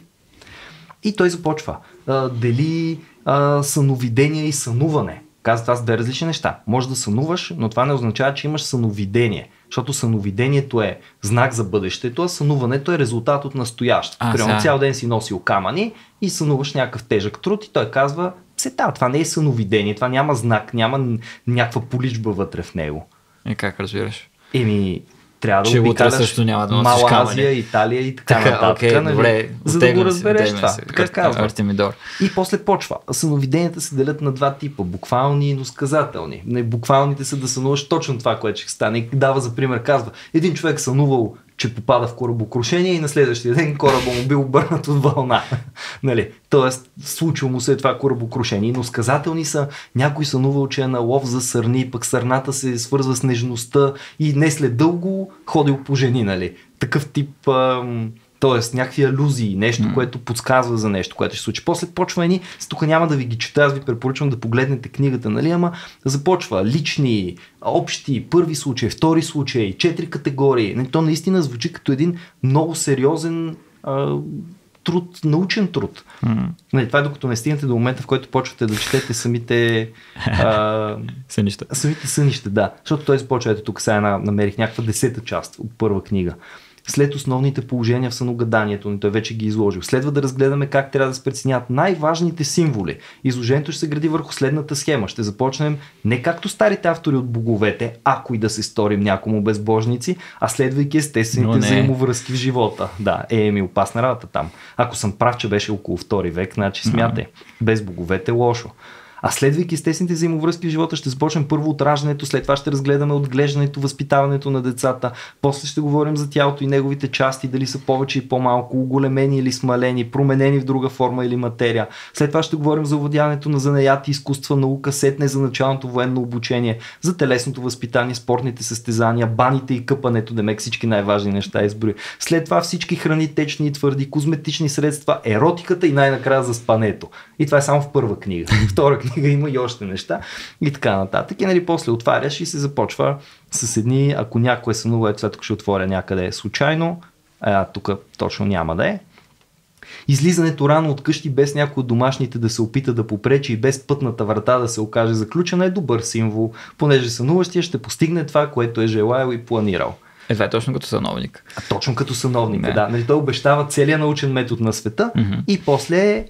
и той започва. А, дели а, съновидение и сънуване. Казва това са две различни неща. Може да сънуваш, но това не означава, че имаш съновидение. Защото съновидението е знак за бъдещето, а сънуването е резултат от настоящето. Примерно цял ден си носил камъни и сънуваш някакъв тежък труд и той казва, се да, това не е съновидение, това няма знак, няма някаква поличба вътре в него. И как разбираш? Еми, трябва да Че утре също няма да Мала. Азия, Италия и така, Така, нататък. окей, нали? добре. За да го разбереш това. се. Така Ар- казва. Артемидор. И после почва. Съновиденията се делят на два типа. Буквални и носказателни. Не, буквалните са да сънуваш точно това, което ще стане. Дава за пример, казва, един човек сънувал, че попада в корабокрушение и на следващия ден кораба му бил обърнат от вълна. нали? Тоест, случило му се това корабокрушение. Но сказателни са, някой сънувал, че е на лов за сърни, пък сърната се свързва с нежността и не след дълго ходил по жени. Нали? Такъв тип ам, Тоест някакви алюзии, нещо, mm. което подсказва за нещо, което ще се случи. После почва едни, тук няма да ви ги чета, аз ви препоръчвам да погледнете книгата, нали, ама започва лични, общи, първи случай, втори случай, четири категории. Нали, то наистина звучи като един много сериозен а, труд, научен труд. Mm. Нали, това е докато не стигнете до момента, в който почвате да четете самите а, сънища. Самите сънища, да. Защото той започва, ето тук сега намерих някаква десета част от първа книга след основните положения в съногаданието, но той вече ги е изложил. Следва да разгледаме как трябва да се преценят най-важните символи. Изложението ще се гради върху следната схема. Ще започнем не както старите автори от боговете, ако и да се сторим някому безбожници, а следвайки естествените взаимовръзки в живота. Да, е, ми опасна работа там. Ако съм прав, че беше около втори век, значи смяте. Без боговете лошо. А следвайки естествените взаимовръзки в живота, ще започнем първо от раждането, след това ще разгледаме отглеждането, възпитаването на децата, после ще говорим за тялото и неговите части, дали са повече и по-малко, големени или смалени, променени в друга форма или материя. След това ще говорим за овладяването на занаяти, изкуства, наука, сетне за началното военно обучение, за телесното възпитание, спортните състезания, баните и къпането, демек всички най-важни неща изброи. След това всички храни, течни и твърди, козметични средства, еротиката и най-накрая за спането. И това е само в първа книга. Втора книга има и още неща и така нататък. И нали, после отваряш и се започва с едни, ако някой е сънува, ето тук ще отворя някъде случайно, а тук точно няма да е. Излизането рано от къщи без някой от домашните да се опита да попречи и без пътната врата да се окаже заключена е добър символ, понеже сънуващия ще постигне това, което е желаял и планирал. Е, това е точно като съновник. А точно като съновник, да. да. Нали, той обещава целият научен метод на света mm-hmm. и после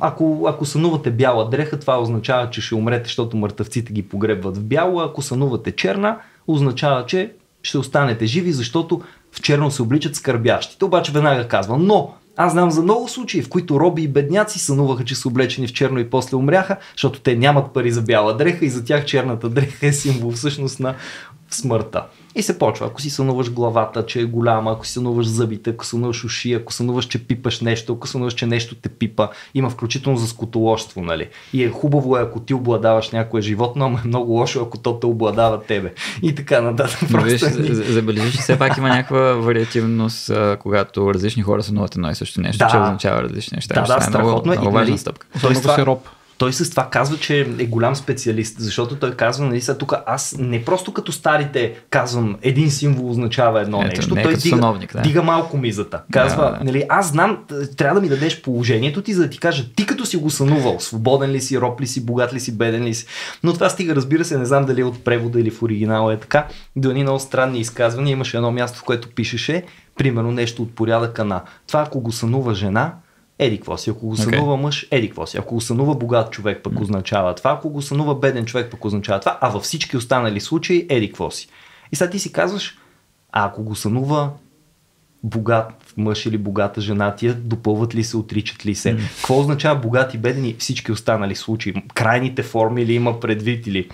ако, ако сънувате бяла дреха, това означава, че ще умрете, защото мъртъвците ги погребват в бяло. Ако сънувате черна, означава, че ще останете живи, защото в черно се обличат скърбящите. Обаче веднага казвам, но аз знам за много случаи, в които роби и бедняци сънуваха, че са облечени в черно и после умряха, защото те нямат пари за бяла дреха и за тях черната дреха е символ всъщност на смъртта. И се почва. Ако си сънуваш главата, че е голяма, ако си сънуваш зъбите, ако сънуваш уши, ако сънуваш, че пипаш нещо, ако сънуваш, че нещо те пипа, има включително за скотоложство, нали? И е хубаво е, ако ти обладаваш някое животно, но е много лошо, ако то те обладава тебе. И така нататък. Виж, забележи, че все пак има някаква вариативност, когато различни хора сънуват едно и също нещо, да. че означава различни неща. Да, да, е страхотно е. Много, много важна стъпка. Той това, роб той с това казва, че е голям специалист, защото той казва, нали сега тук аз не просто като старите казвам един символ означава едно Ето, нещо, не той дига, съновник, да. дига малко мизата. Казва, да, да. нали, аз знам, трябва да ми дадеш положението ти, за да ти кажа ти като си го сънувал, свободен ли си, роб ли си, богат ли си, беден ли си. Но това стига, разбира се, не знам дали е от превода или в оригинала е така, до едни много странни изказвания. Имаше едно място, в което пишеше, примерно нещо от порядъка на това, ако го сънува жена, еди какво си. Ако го сънува okay. мъж, еди какво си. Ако го сънува богат човек, пък mm. означава това. Ако го сънува беден човек, пък означава това. А във всички останали случаи, еди какво си. И сега ти си казваш, а ако го сънува богат мъж или богата жена, тия допълват ли се, отричат ли се. Mm. Какво означава богат и беден и всички останали случаи? Крайните форми ли има предвид или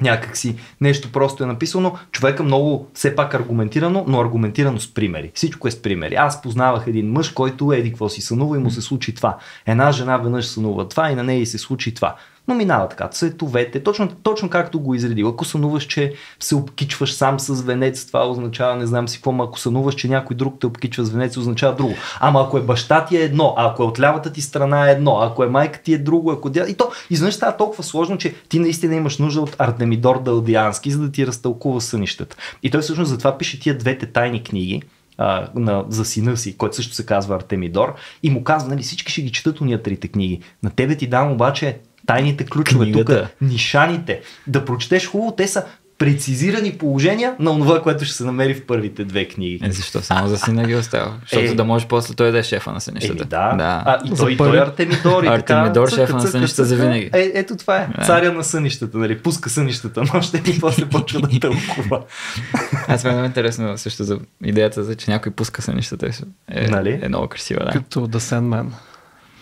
някакси нещо просто е написано. Човека много все пак аргументирано, но аргументирано с примери. Всичко е с примери. Аз познавах един мъж, който еди какво си сънува и му се случи това. Една жена веднъж сънува това и на нея се случи това но минава така. Цветовете, точно, точно както го изредил. Ако сънуваш, че се обкичваш сам с венец, това означава не знам си какво, ако сънуваш, че някой друг те обкичва с венец, означава друго. Ама ако е баща ти е едно, ако е от лявата ти страна е едно, ако е майка ти е друго, ако дя... И то изведнъж става толкова сложно, че ти наистина имаш нужда от Артемидор Далдиански, за да ти разтълкува сънищата. И той всъщност затова пише тия двете тайни книги, а, на, за сина си, който също се казва Артемидор, и му казва, нали, всички ще ги четат уния трите книги. На тебе ти дам обаче тайните ключове, тук, нишаните. Да прочетеш хубаво, те са прецизирани положения на това, което ще се намери в първите две книги. Е, защо? Само за сина ги остава. Защото е, да може после той да е шефа на сънищата. Е, да. да. А, и той, той е Артемидор. И Артемидор, шефа на сънищата за винаги. Е, ето това е. Да. Царя на сънищата, нали? Пуска сънищата, но ще и после почва да тълкува. Аз ме е интересно също за идеята, за че някой пуска сънищата. Е, нали? е много красива. Да. Като The Sandman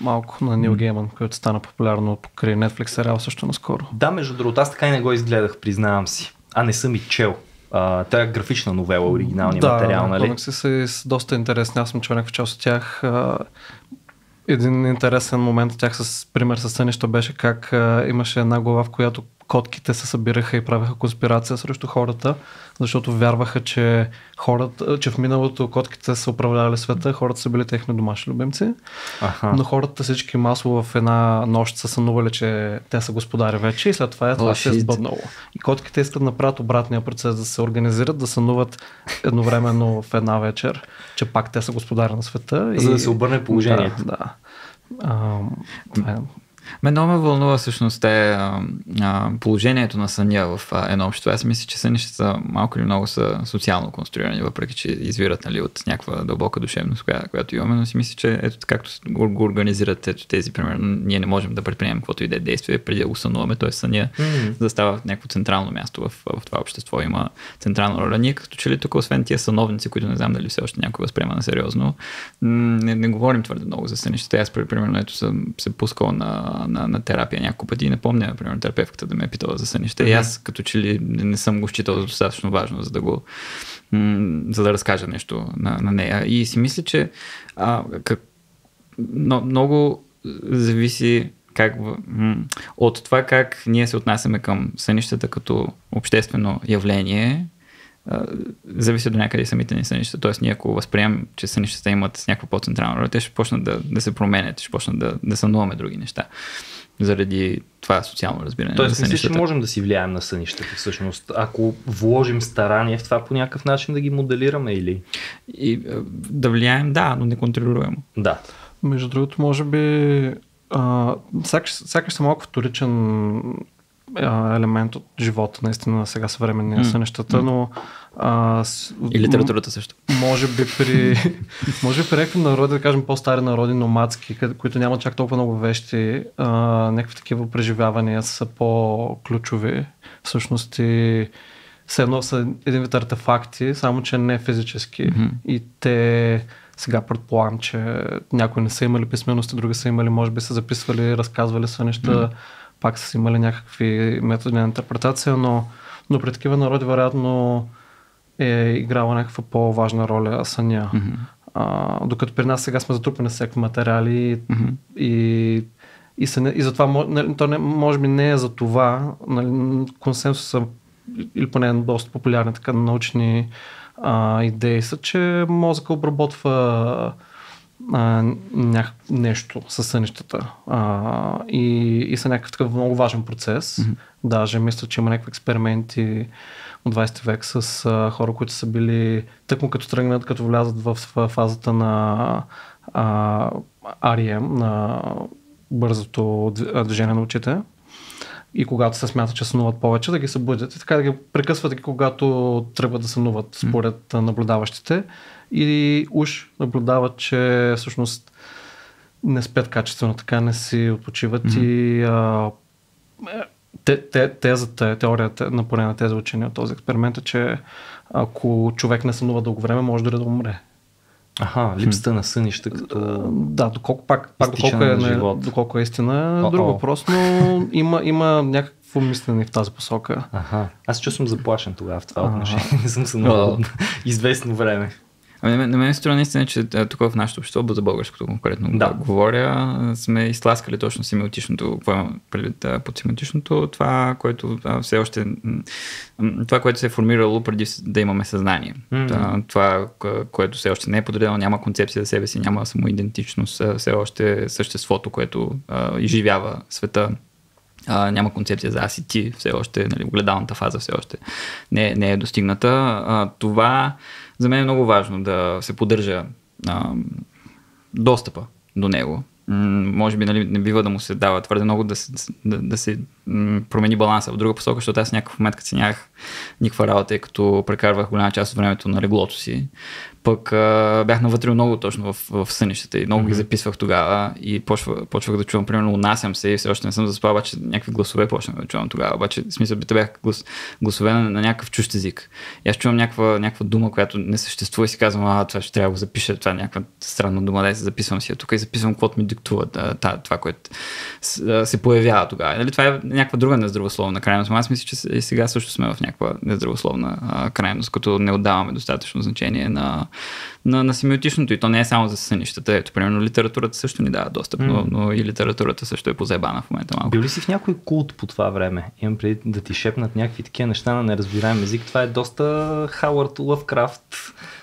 малко на Нил Гейман, който стана популярно покрай Netflix сериал също наскоро. Да, между другото, аз така и не го изгледах, признавам си. А не съм и чел. Тя е графична новела, оригиналния да, материал, нали? Да, са доста интересни. Аз съм чел някаква част от тях. Един интересен момент от тях с пример с сънища беше как а, имаше една глава, в която котките се събираха и правеха конспирация срещу хората, защото вярваха, че, хората, че в миналото котките са управлявали света, хората са били техни домашни любимци. Аха. Но хората всички масово в една нощ са сънували, че те са господари вече и след това е, това О, се е сбъднало. И котките искат да направят обратния процес, да се организират, да сънуват едновременно в една вечер, че пак те са господари на света. За да се обърне положението. Да, да. А, това е. Ме много ме вълнува всъщност те, а, а, положението на съня в а, едно общество. Аз мисля, че сънищата малко или много са социално конструирани, въпреки че извират нали, от някаква дълбока душевност, коя, която имаме, но си мисля, че ето както го, организират ето тези, примерно, ние не можем да предприемем каквото и да е действие преди да го сънуваме, т.е. съня М. да става някакво централно място в, в това общество, има централна роля. Ние като че ли тук, освен тия съновници, които не знам дали все още някой възприема на сериозно, не, не говорим твърде много за сънищата. Аз, при- примерно, ето съм се пускал на, на, на терапия няколко пъти и не помня, примерно, терапевката да ме е питала за сънища. И аз като че ли не, съм го считал за достатъчно важно, за да го м, за да разкажа нещо на, на нея. И си мисля, че а, как, но, много зависи как, от това как ние се отнасяме към сънищата като обществено явление, а, зависи до някъде самите ни сънища. Тоест, ние ако възприемем, че сънищата имат някаква по-централна роля, те ще почнат да, да се променят, ще почнат да, да сънуваме други неща. Заради това социално разбиране. Тоест, на мислиш, че можем да си влияем на сънищата всъщност, ако вложим старание в това по някакъв начин да ги моделираме или? И да влияем, да, но не контролируемо. Да. Между другото, може би, а, сякаш, сякаш са малко вторичен елемент от живота, наистина, сега съвременния М. са нещата, но а, с, И литературата също. може би при, може би при някакви народи, да кажем по-стари народи, номадски, които нямат чак толкова много вещи, а, някакви такива преживявания са по-ключови. Всъщност и все едно са един вид артефакти, само че не физически. Мгм. И те сега предполагам, че някои не са имали писмености, други са имали, може би са записвали, разказвали са неща, пак са имали някакви методи на интерпретация, но, но при такива народи вероятно е играла някаква по-важна роля съня. Мгм. А, докато при нас сега сме затрупани всякакви материали Мгм. и, и, съня, и затова, нали, то не, може би не е за това, нали, консенсуса или поне доста популярни така научни а, идеи са, че мозъка обработва а, някак, нещо със сънищата а, и, и са някакъв такъв много важен процес. Мгм. Даже мисля, че има някакви експерименти от 20 век с а, хора, които са били тъкмо като тръгнат, като влязат в, в фазата на а, REM, на бързото дви- движение на очите. И когато се смята, че сънуват повече, да ги събудят и така да ги прекъсват когато тръгват да сънуват според наблюдаващите. И уж наблюдават, че всъщност не спят качествено, така не си отпочиват Мгм. и а, е, те, те, тезата, теорията на поне на тези учени от този експеримент е, че ако човек не сънува дълго време, може да умре. Аха, липсата на сънища като... Да, доколко пак, пак доколко, е, не, доколко е истина, О-о. друг въпрос, но има, има някакво мислене в тази посока. Аха. Аз чувствам заплашен тогава в това отношение. Не съм сънувал известно време. Ами, на мен- се струва наистина, че тук в нашето общество, за българското конкретно Да. говоря, сме изтласкали точно семиотичното, предвид под семиотичното, това, което все още, това, което се е формирало преди да имаме съзнание. Мгм. Това, това, кое- което все още не е подредено, няма концепция за себе си, няма самоидентичност, все още е съществото, което а, изживява света а, няма концепция за аз и ти, все още, нали, огледалната фаза все още не, не е достигната. А, това за мен е много важно да се поддържа а, достъпа до него. М, може би нали, не бива да му се дава твърде много да се, да, да се промени баланса в друга посока, защото аз в някакъв момент, като си нямах никаква работа и като прекарвах голяма част от времето на леглото си, пък а, бях навътре много точно в, в сънищата и много mm-hmm. ги записвах тогава и почва, почвах да чувам, примерно, унасям се и все още не съм заспал, обаче някакви гласове почнах да чувам тогава, обаче в смисъл те бях глас, гласове на, на някакъв чужд език. И аз чувам някаква, някаква дума, която не съществува и си казвам, а, това ще трябва да го запиша, това е някаква странна дума, да се записвам си я тук и записвам каквото ми диктува та, това, което се появява тогава. Нали, това е някаква друга нездравословна крайност. Аз мисля, че и сега също сме в някаква нездравословна а, крайност, като не отдаваме достатъчно значение на, на, на семиотичното. И то не е само за сънищата. Ето, примерно, литературата също ни дава достъп, mm. но, но и литературата също е позебана в момента малко. Бил ли си в някой култ по това време? Имам преди да ти шепнат някакви такива неща на неразбираем език. Това е доста Хауърд Лъвкрафт.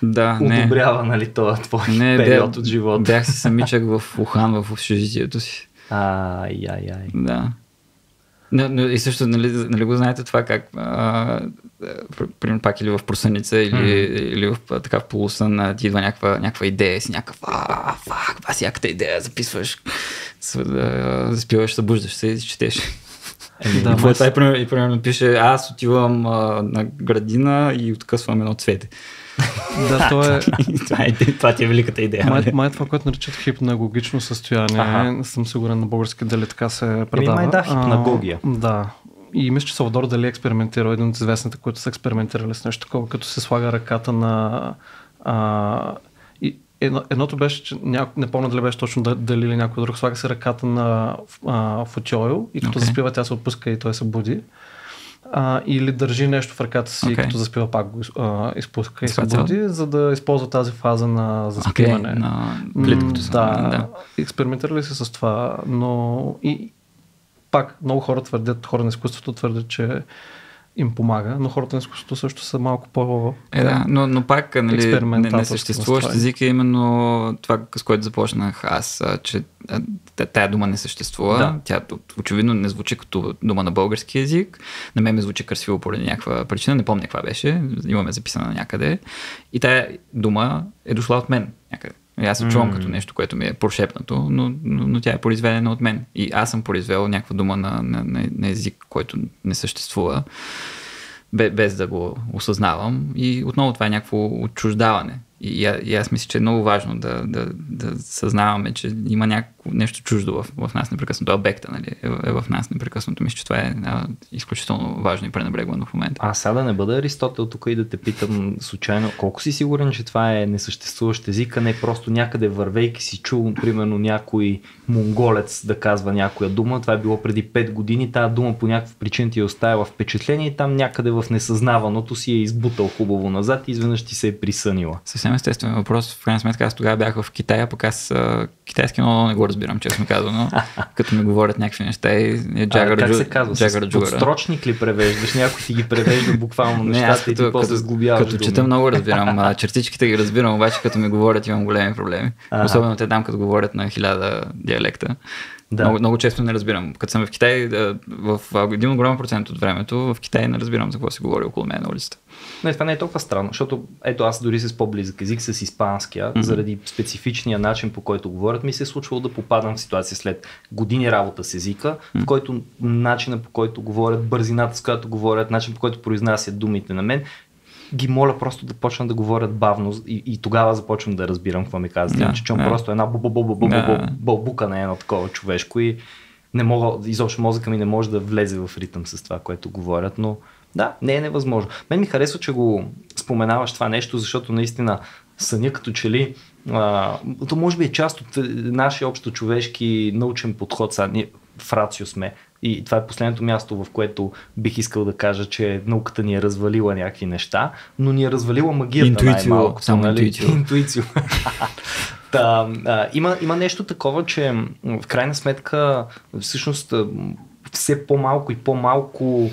Да, одобрява, не. нали, това твой не, период бях, от живота. Бях си самичък в Ухан в общежитието си. Ай, ай, ай. Да. Но, но и също, нали, нали го знаете това как, примерно пак или в просъница, или, mm. или в така в полусън ти идва някаква, някаква идея си някаква, а, фак, си яката идея, записваш, заспиваш, събуждаш се и четеш. Еми, да, и, това, и, примерно, и примерно пише, аз отивам а, на градина и откъсвам едно цвете. Да, то е... това, е това ти е великата идея. Май, май това, което наричат хипнагогично състояние, ага. съм сигурен на български дали така се предава. Ами, май да, хипнагогия. А, да. И мисля, че Салвадор Дали е експериментирал един от известните, които са експериментирали с нещо такова, като се слага ръката на... А, и едно, едното беше, че ня... не помня дали беше точно дали или някой друг, слага се ръката на а, Футиойл и като okay. заспива тя се отпуска и той се буди а, или държи нещо в ръката си, okay. като заспива пак го а, изпуска и се буди, за да използва тази фаза на заспиване. Okay, на плиткото да, да, експериментирали се с това, но и пак много хора твърдят, хора на изкуството твърдят, че им помага, но хората на изкуството също са малко по... Е, да, но, но пак нали, не, не съществуващ език е именно това, с което започнах аз, че тая дума не съществува. Да. Тя очевидно не звучи като дума на български язик. На мен ме звучи красиво поради някаква причина. Не помня каква беше. Имаме записана някъде. И тая дума е дошла от мен някъде. И аз се чувам mm. като нещо, което ми е прошепнато, но, но, но тя е произведена от мен. И аз съм произвел някаква дума на, на, на, на език, който не съществува, без да го осъзнавам. И отново това е някакво отчуждаване. И, и аз мисля, че е много важно да, да, да съзнаваме, че има някакво нещо чуждо в, в нас непрекъснато. Обекта нали, е, е в нас непрекъснато. Мисля, че това е а, изключително важно и пренебрегвано в момента. А сега да не бъда Аристотел тук и да те питам случайно, колко си сигурен, че това е несъществуващ език, а не просто някъде вървейки си чул, примерно някой монголец да казва някоя дума. Това е било преди 5 години. Тая дума по някаква причина ти е оставила впечатление и там някъде в несъзнаваното си е избутал хубаво назад и изведнъж ти се е присънила. Съвсем естествен въпрос. В крайна сметка аз тогава бях в Китай, а пък аз китайски много не го разбирам, честно казано. като ми говорят някакви неща и е джагър Как се казва? Джагър Подстрочник ли превеждаш? Някой ти ги превежда буквално нещата не, аз като, и ти после сглобяваш Като чета много разбирам. А, чертичките ги разбирам, обаче като ми говорят имам големи проблеми. А-а. Особено те там, като говорят на хиляда диалекта. Да. Много, много често не разбирам. Като съм в Китай, в един голям процент от времето, в Китай не разбирам за какво се говори около мен на улицата. Не, това не е толкова странно, защото ето аз дори с по-близък език, с испанския, mm-hmm. заради специфичния начин по който говорят, ми се е случвало да попадам в ситуация след години работа с езика, mm-hmm. в който начина по който говорят, бързината с която говорят, начин по който произнасят думите на мен, ги моля просто да почнат да говорят бавно и, и тогава започвам да разбирам какво ми казват. Да, че чувам да. просто една бълбука на едно такова човешко и не мога, изобщо мозъка ми не може да влезе в ритъм с това, което говорят, но да, не е невъзможно. Мен ми харесва, че го споменаваш това нещо, защото наистина съня като че ли а, то може би е част от е, нашия общо човешки научен подход. Сега ние в Рацио сме и това е последното място, в което бих искал да кажа, че науката ни е развалила някакви неща, но ни е развалила магията интуицио, най-малко. Само нали? интуицио. интуицио. Та, а, има, има нещо такова, че в крайна сметка всъщност все по-малко и по-малко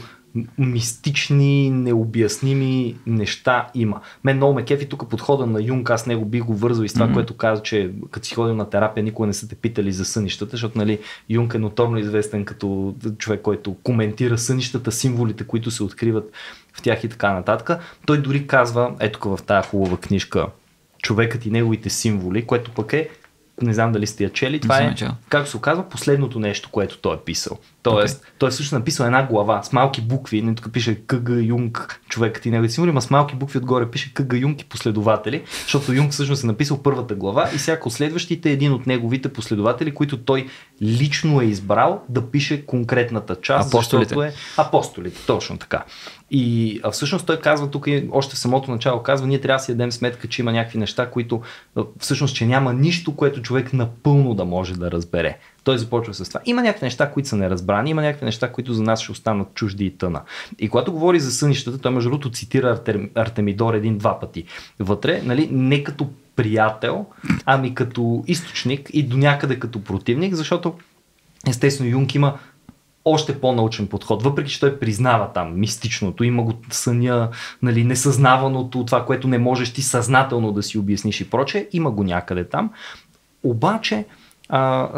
мистични, необясними неща има. Мен много ме кефи тук подхода на Юнг, аз него бих го вързал и с това, mm-hmm. което каза, че като си ходил на терапия, никога не са те питали за сънищата, защото нали, Юнг е ноторно известен като човек, който коментира сънищата, символите, които се откриват в тях и така нататък. Той дори казва, ето в тази хубава книжка, човекът и неговите символи, което пък е не знам дали сте я чели, това е, както се оказва, последното нещо, което той е писал. Тоест, okay. той е също написал една глава с малки букви, не тук пише КГ Юнг, човекът и неговите символи, но с малки букви отгоре пише КГ Юнг и последователи, защото Юнг всъщност е написал първата глава и всяко следващите е един от неговите последователи, които той лично е избрал да пише конкретната част, апостолите. защото е апостолите, точно така. И а всъщност той казва тук, още в самото начало казва, ние трябва да си дадем сметка, че има някакви неща, които всъщност, че няма нищо, което човек напълно да може да разбере. Той започва с това. Има някакви неща, които са неразбрани, има някакви неща, които за нас ще останат чужди и тъна. И когато говори за сънищата, той между другото цитира Артем, Артемидор един-два пъти. Вътре, нали, не като приятел, ами като източник и до някъде като противник, защото естествено Юнг има още по-научен подход, въпреки че той признава там мистичното, има го съня, нали, несъзнаваното, това, което не можеш ти съзнателно да си обясниш и проче, има го някъде там. Обаче, а,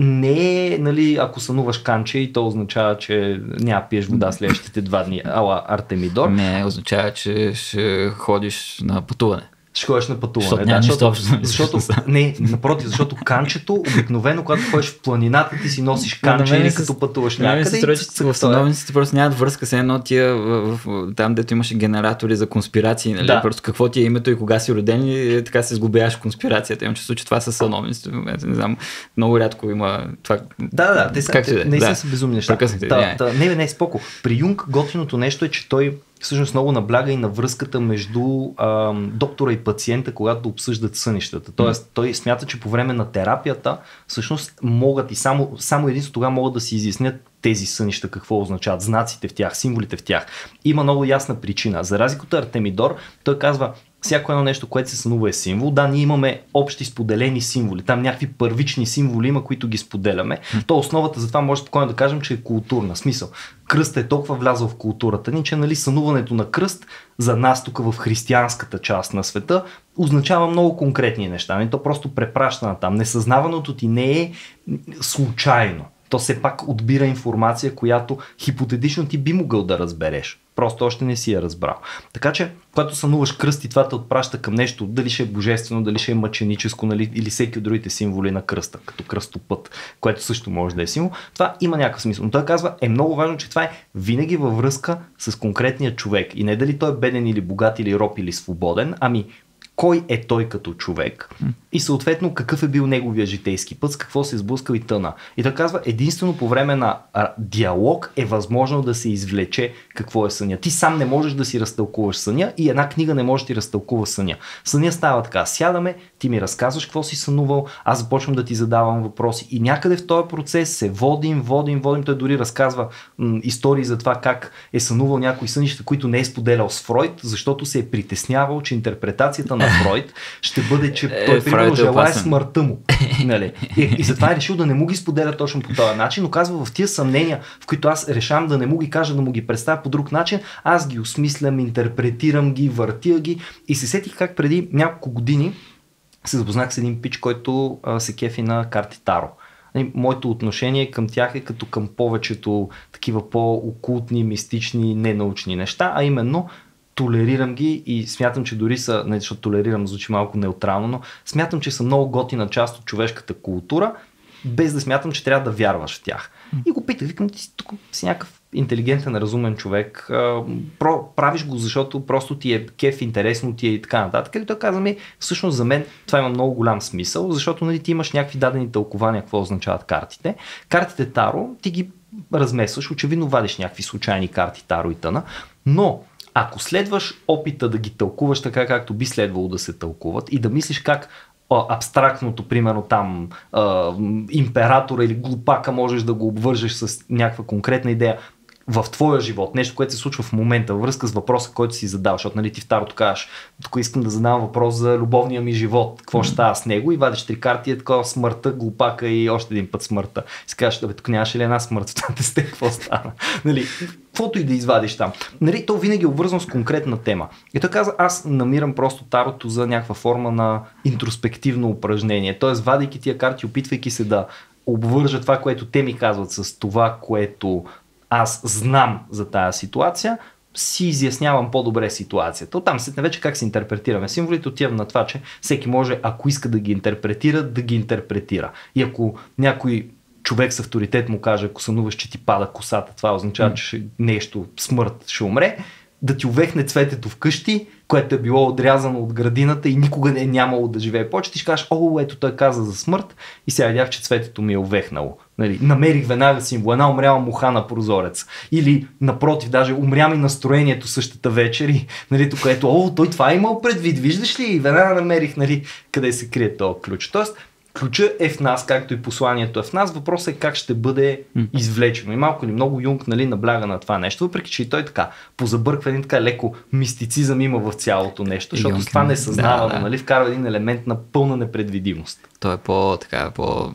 не е, нали, ако сънуваш канче и то означава, че няма пиеш вода следващите два дни, ала Артемидор. Не, означава, че ще ходиш на пътуване ще ходиш на пътуване. Защото, да, защото, защото, не, напротив, защото канчето, обикновено, когато ходиш в планината, ти си носиш канче или като пътуваш някъде. Се струва, че в съновниците просто нямат връзка с едно тия, в, в, там дето имаше генератори за конспирации, нали? Да. Просто какво ти е името и кога си роден и така се сгубяваш конспирацията. Имам че случи това с съновниците. Не знам, много рядко има това. Да, да, те са, как те, не да. са безумни неща. Да, да, не, не, споко. При Юнг готиното нещо е, че той всъщност много набляга и на връзката между а, доктора и пациента, когато обсъждат сънищата. Тоест, той смята, че по време на терапията всъщност могат и само, само единствено тогава могат да си изяснят тези сънища какво означават, знаците в тях, символите в тях. Има много ясна причина. За разлика от Артемидор, той казва, всяко едно нещо, което се сънува е символ. Да, ние имаме общи споделени символи. Там някакви първични символи има, които ги споделяме. То основата за това може спокойно да кажем, че е културна. Смисъл. Кръст е толкова влязъл в културата ни, че нали, сънуването на кръст за нас тук в християнската част на света означава много конкретни неща. Не, то просто препраща на там. Несъзнаваното ти не е случайно то все пак отбира информация, която хипотетично ти би могъл да разбереш. Просто още не си я разбрал. Така че, когато сънуваш кръст и това те отпраща към нещо, дали ще е божествено, дали ще е мъченическо, нали, или всеки от другите символи на кръста, като кръстопът, което също може да е символ, това има някакъв смисъл. Но той казва, е много важно, че това е винаги във връзка с конкретния човек. И не дали той е беден или богат или роб или свободен, ами кой е той като човек и съответно какъв е бил неговия житейски път, с какво се е сблъскал и тъна. И той казва, единствено по време на диалог е възможно да се извлече какво е съня. Ти сам не можеш да си разтълкуваш съня и една книга не може да ти разтълкува съня. Съня става така, сядаме, ти ми разказваш какво си сънувал, аз започвам да ти задавам въпроси и някъде в този процес се водим, водим, водим. Той дори разказва м- истории за това как е сънувал някои сънища, които не е споделял с Фройд, защото се е притеснявал, че интерпретацията на Фройд ще бъде, че е, той е, примерно желая смъртта му. Нали? И, и затова е решил да не му ги споделя точно по този начин, но казва в тия съмнения, в които аз решавам да не му ги кажа, да му ги представя по друг начин, аз ги осмислям, интерпретирам ги, въртя ги и се сетих как преди няколко години се запознах с един пич, който а, се кефи на карти Таро. Нали, моето отношение към тях е като към повечето такива по-окултни, мистични, ненаучни неща, а именно толерирам ги и смятам, че дори са, не защото толерирам звучи малко неутрално, но смятам, че са много готина част от човешката култура, без да смятам, че трябва да вярваш в тях. И го питах, викам, ти тук си някакъв интелигентен, разумен човек, про, правиш го, защото просто ти е кеф, интересно ти е и така нататък. И той каза ми, всъщност за мен това има много голям смисъл, защото нали, ти имаш някакви дадени тълкования, какво означават картите. Картите Таро, ти ги размесваш, очевидно вадиш някакви случайни карти Таро и тъна, но ако следваш опита да ги тълкуваш така, както би следвало да се тълкуват и да мислиш как абстрактното, примерно там а, императора или глупака можеш да го обвържеш с някаква конкретна идея, в твоя живот, нещо, което се случва в момента, във връзка с въпроса, който си задаваш, защото нали, ти второто кажеш, тук искам да задам въпрос за любовния ми живот, какво ще става с него и вадиш три карти, е такова смъртта, глупака и още един път смъртта. И си кажеш, тук нямаше ли една смърт в тази сте, какво става? нали, каквото и да извадиш там. Нали, то винаги е обвързано с конкретна тема. И той каза, аз намирам просто тарото за някаква форма на интроспективно упражнение. Тоест, вадейки тия карти, опитвайки се да обвържа това, което те ми казват с това, което аз знам за тая ситуация, си изяснявам по-добре ситуацията. Оттам се вече как се интерпретираме символите, отивам на това, че всеки може, ако иска да ги интерпретира, да ги интерпретира. И ако някой човек с авторитет му каже, ако сънуваш, че ти пада косата, това означава, че нещо, смърт ще умре, да ти увехне цветето вкъщи, което е било отрязано от градината и никога не е нямало да живее повече, ти ще кажеш, о, ето той каза за смърт и сега видях, че цветето ми е увехнало. Нали, намерих веднага символ, една умряла муха на прозорец. Или напротив, даже умря ми настроението същата вечер и нали, тук ето, о, той това е имал предвид, виждаш ли? И веднага намерих нали, къде се крие този ключ. Тоест, ключа е в нас, както и посланието е в нас. Въпросът е как ще бъде извлечено. И малко или много Юнг нали, набляга на това нещо, въпреки че и той така позабърква един така леко мистицизъм има в цялото нещо, защото Юнг, това несъзнавано да, да. нали, вкарва един елемент на пълна непредвидимост. Той е по, така, по,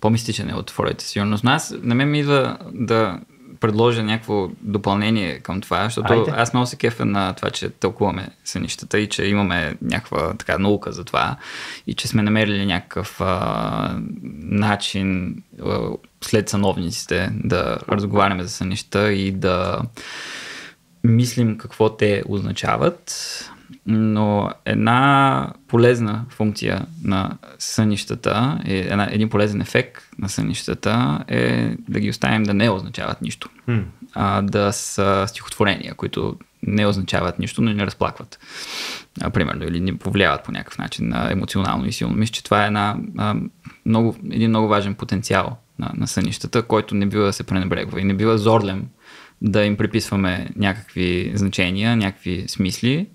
по-мистичен е от Фройд, сигурно. Но аз, на мен ми идва да предложа някакво допълнение към това, защото Айде. аз много се кефа на това, че тълкуваме сънищата и че имаме някаква така наука за това и че сме намерили някакъв а, начин а, след съновниците да разговаряме за сънища и да мислим какво те означават, но една полезна функция на сънищата, е, една, един полезен ефект на сънищата е да ги оставим да не означават нищо. Хм. А, да са стихотворения, които не означават нищо, но не разплакват. А, примерно, или ни повлияват по някакъв начин а, емоционално и силно. Мисля, че това е една, а, много, един много важен потенциал на, на сънищата, който не бива да се пренебрегва и не бива зорлем да им приписваме някакви значения, някакви смисли.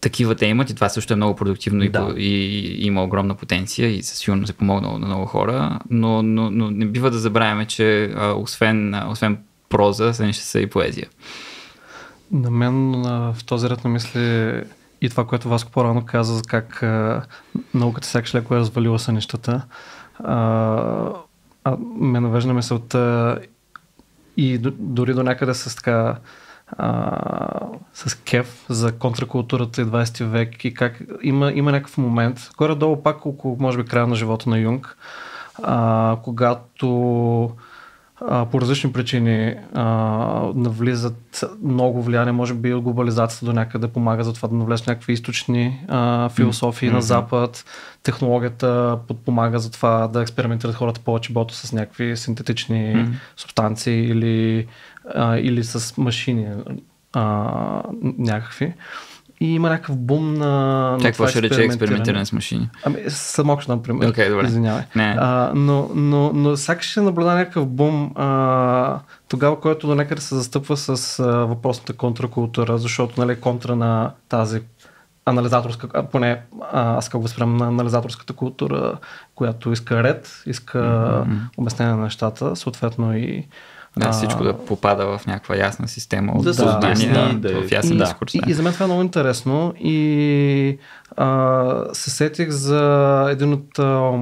Такива те имат и това също е много продуктивно и, Да. и, и има огромна потенция и със сигурност е помогнало на много хора, но, но, но не бива да забравяме, че а, освен, а, освен проза, сънища са и поезия. На мен а, в този ред на мисли и това, което Васко по-рано каза, за как а, науката сякаш леко е развалила сънищата, а, а, ме навежда мисълта и до, дори до някъде с така а, с кеф за контракултурата и 20 век и как има, има някакъв момент, горе-долу пак около, може би, края на живота на Юнг, а, когато а, по различни причини а, навлизат много влияние, може би от глобализацията до някъде помага за това да навлез някакви източни а, философии mm-hmm. на Запад. Технологията подпомага за това да експериментират хората повече бото с някакви синтетични mm-hmm. субстанции или, а, или с машини а, някакви. И има някакъв бум на. Тя какво ще рече експериментиране с машини? Ами, само ще дам пример. Окей, добре. Извинявай. Не. А, но, но, но сякаш ще наблюда някакъв бум а, тогава, който до някъде се застъпва с а, въпросната контракултура, защото нали, контра на тази анализаторска, поне аз как възприемам на анализаторската култура, която иска ред, иска mm-hmm. обяснение на нещата, съответно и Да, а, всичко да попада в някаква ясна система от Да обясни, да е- в ясен и, дискурс. и, да. и за мен това е много интересно и а, се сетих за един от а,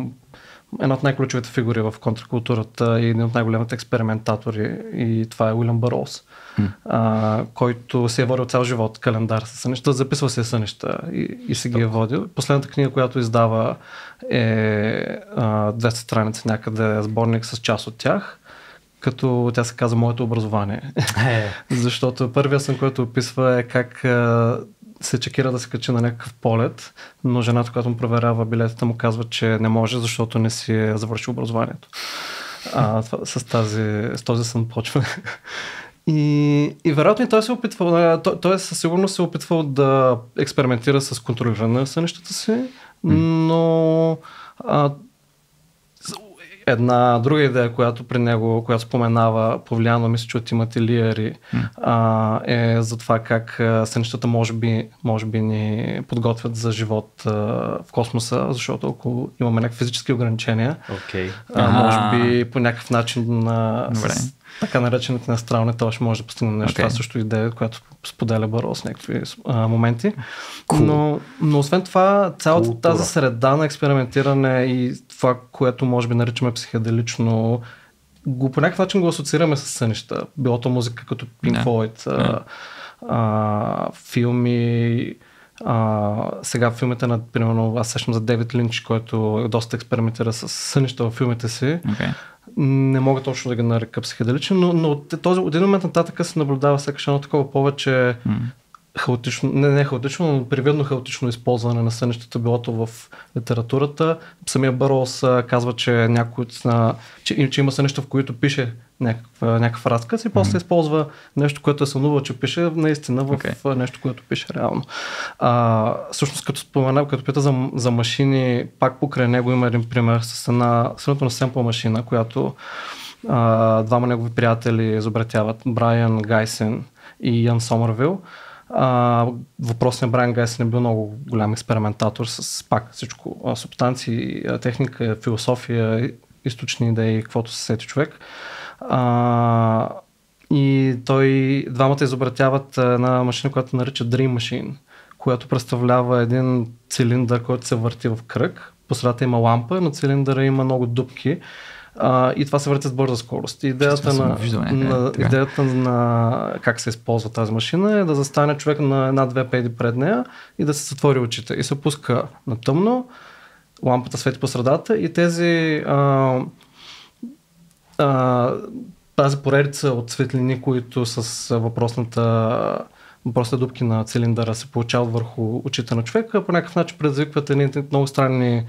една от най-ключовите фигури в контркултурата и един от най-големите експериментатори и това е Уилям Бароус, а, който се е водил цял живот календар с сънища, записва се сънища и, и се ги е водил. Последната книга, която издава е а, 200 страници някъде сборник с част от тях като тя се казва Моето образование. Е, Защото първия сън, който описва е как се чекира да се качи на някакъв полет, но жената, която му проверява билетата, му казва, че не може, защото не си е завършил образованието. А, с, тази, с този сън почва. И, и вероятно и той се е опитвал, той, той със сигурност се е опитвал да експериментира с контролиране на сънищата си, но а, една друга идея, която при него, която споменава, повлияно мисля, че от Тимати Лиари, а, е за това как а, сънищата може би, може би ни подготвят за живот а, в космоса, защото ако имаме някакви физически ограничения, окей. а, А. може би по някакъв начин на, Добре. с така наречените на астрални ще може да постигнем нещо. Окей. Това също е идея, която споделя Баро с някакви а, моменти. Cool. Но, но освен това, цялата Култура. тази среда на експериментиране и това, което може би наричаме психоделично, го по някакъв начин го асоциираме с сънища. Било то музика като Pink Да. Floyd, а, а, филми, а, сега филмите на, примерно, аз сещам за Девид Линч, който доста експериментира с сънища в филмите си. Okay. Не мога точно да ги нарека психоделичен, но, но от този от един момент нататък се наблюдава сякаш едно такова повече хаотично, не, не хаотично, но привидно хаотично използване на сънищата, билото в литературата. Самия Бърос казва, че, някой, че, че има сънища, в които пише някакъв, някакъв разказ и после mm-hmm. използва нещо, което е сънувал, че пише наистина в Okay. нещо, което пише реално. А, всъщност, като спомена, като пита за, за машини, пак покрай него има един пример с една сравнително семпл машина, която а, двама негови приятели изобретяват, Брайан Гайсен и Ян Сомървил. А, въпросният Брайан Гайсен е бил много голям експериментатор с пак всичко. Субстанции, техника, философия, източни идеи, каквото се сети човек. А, и той, двамата изобретяват една машина, която нарича Dream Machine, която представлява един цилиндър, който се върти в кръг. По средата има лампа, на цилиндъра има много дупки. А, и това се върти с бърза скорост. Идеята, на, на, идеята на как се използва тази машина е да застане човек на една-две педи пред нея и да се затвори очите. И се пуска на тъмно, лампата свети по средата и тези а, а, тази поредица от светлини, които с въпросната въпросните дубки на цилиндъра се получават върху очите на човека, по някакъв начин предизвикват едни много странни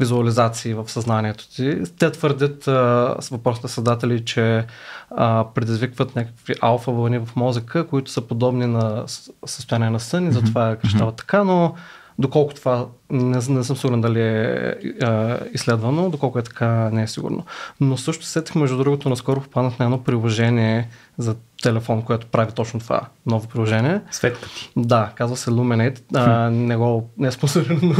визуализации в съзнанието ти. Те твърдят а, с въпросните създатели, че а, предизвикват някакви алфа вълни в мозъка, които са подобни на състояние на сън и затова е кръщава така, но Доколко това, не, не съм сигурен дали е, е изследвано, доколко е така, не е сигурно. Но също сетих, между другото, наскоро попаднах на едно приложение за телефон, което прави точно това ново приложение. Светка ти. Да, казва се Luminate. А, не, го, не е спонсорирано,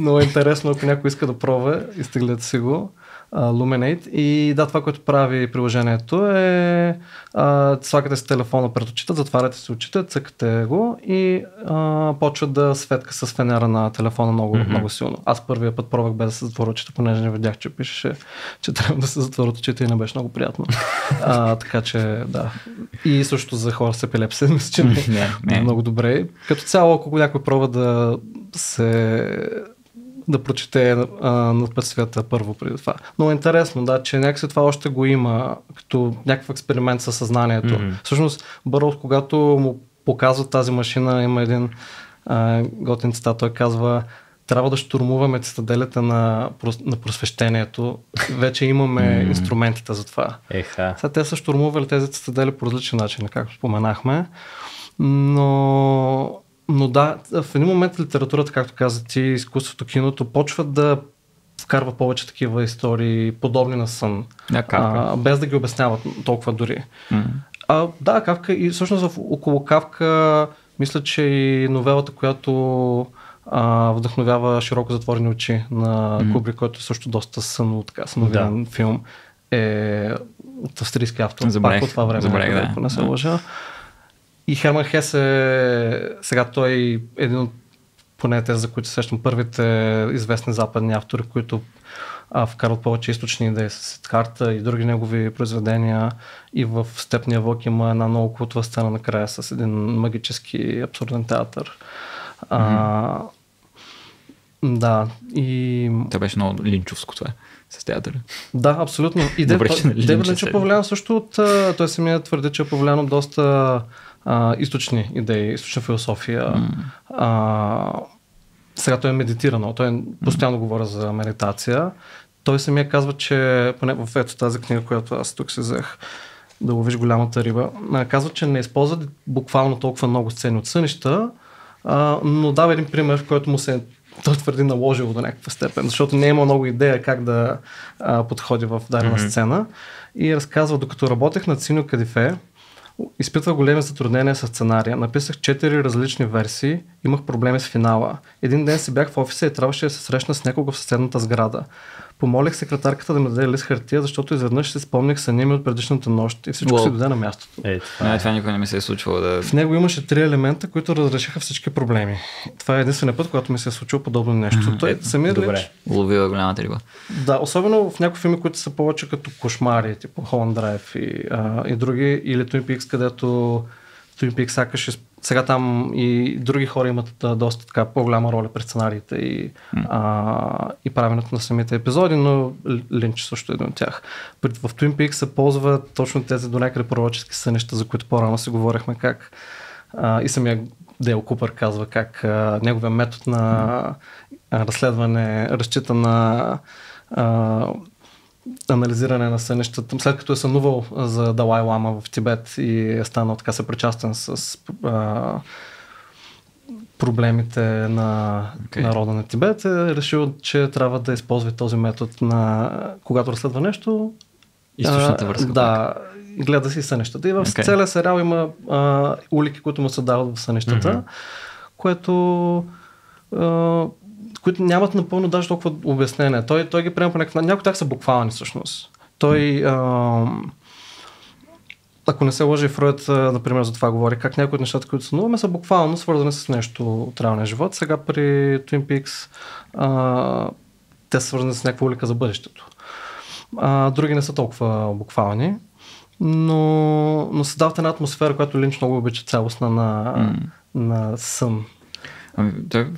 но е интересно, ако някой иска да пробва, изтеглете си го. Luminate. И да, това, което прави приложението е а, слагате си телефона пред очите, затваряте си очите, цъкате го и а, почва да светка с фенера на телефона много, mm-hmm. много силно. Аз първия път пробвах без да се затворя очите, понеже не видях, че пишеше, че трябва да се затворят очите и не беше много приятно. а, така че да. И също за хора с епилепсия, мисля, че не, не, не. много добре. Като цяло, ако някой пробва да се да прочете на света първо преди това. Но е интересно, да, че някакси това още го има като някакъв експеримент със съзнанието. Mm-hmm. Всъщност, Бърл, когато му показват тази машина, има един а, готин цитат, той казва трябва да штурмуваме цитаделите на, на просвещението. Вече имаме mm. инструментите за това. Еха. Сега те са штурмували тези цитадели по различни начини, както споменахме. Но но да, в един момент литературата, както каза ти, изкуството, киното, почват да вкарва повече такива истории, подобни на сън. Да, а, без да ги обясняват толкова дори. Mm. А, да, Кавка и всъщност в, около Кавка мисля, че и новелата, която а, вдъхновява широко затворени очи на mm. Кубри, който е също доста сън, така съновен да. филм, е от австрийски автор. Забрех, пак от това време, забрех, да. не се лъжа. И Херман Хес е, сега той е един от поне тези, за които сещам, първите известни западни автори, които а, вкарват повече източни идеи с карта и други негови произведения. И в Степния вълк има една много култова сцена накрая с един магически абсурден театър. Mm-hmm. А, да, и... Това беше много линчовско това с театъра. Да, абсолютно. И Девид Линч е повлиян също от... Той самия твърди, че е повлиян от доста а, източни идеи, източна философия. Mm. А, сега той е медитирано, той постоянно mm. говоря за медитация. Той самия казва, че поне в ето тази книга, която аз тук се взех, да ловиш голямата риба, казва, че не използва буквално толкова много сцени от сънища, а, но дава един пример, в който му се той твърди наложило до някаква степен, защото не е имал много идея как да а, подходи в дадена mm-hmm. сцена. И разказва, докато работех на Цино Кадифе, Изпитвах големи затруднения с сценария. Написах четири различни версии, имах проблеми с финала. Един ден си бях в офиса и трябваше да се срещна с някого в съседната сграда. Помолих секретарката да ми даде лист хартия, защото изведнъж си спомних съня ми от предишната нощ и всичко wow. си даде на мястото. Е, това, не, това никога не ми се е случвало да... В него имаше три елемента, които разрешиха всички проблеми. Това е единствения път, когато ми се е случило подобно нещо. Mm-hmm. Той самият Добре. Лич... Ловила голямата риба. Да, особено в някои филми, които са повече като кошмари, типу Холанд Драйв и, а, и други, или Twin Peaks, където Twin Peaks сякаш сега там и други хора имат доста така по-голяма роля пред сценариите и, mm. а, и правенето на самите епизоди, но Линч също е един от тях. В Twin Peaks се ползва точно тези до някъде пророчески сънища, за които по-рано си говорихме как а, и самия Дейл Купър казва как а, неговия метод на а, разследване разчита на а, анализиране на сънищата. След като е сънувал за Далай Лама в Тибет и е станал така съпричастен с а, проблемите на okay. народа на Тибет, е решил, че трябва да използва този метод на когато разследва нещо. Източната връзка. Да, гледа си сънищата. И в Окей. целия сериал има а, улики, които му се дават в сънищата, Мгм. което които нямат напълно даже толкова обяснение. Той, той ги приема по някакъв начин. Някои тях са буквални всъщност. Той, а, ако не се лъжи, Фройд, например, за това говори, как някои от нещата, които сънуваме, са буквално свързани с нещо от реалния живот. Сега при Twin Peaks а, те са свързани с някаква улика за бъдещето. А, други не са толкова буквални, но, но създават една атмосфера, която Линч много обича цялостна на, М. на сън. Ами, той,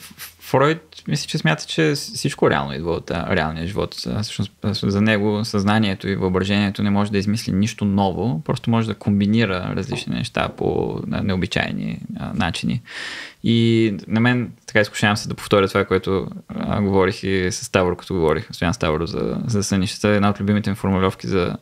Фройд мисля, че смята, че всичко реално идва от реалния живот. Всъщност за него съзнанието и въображението не може да измисли нищо ново, просто може да комбинира различни неща по необичайни начини. И на мен така изкушавам се да повторя това, което говорих и с Тавро, като говорих, Стоян Ставро за, за сънищата. Една от любимите ми формулировки за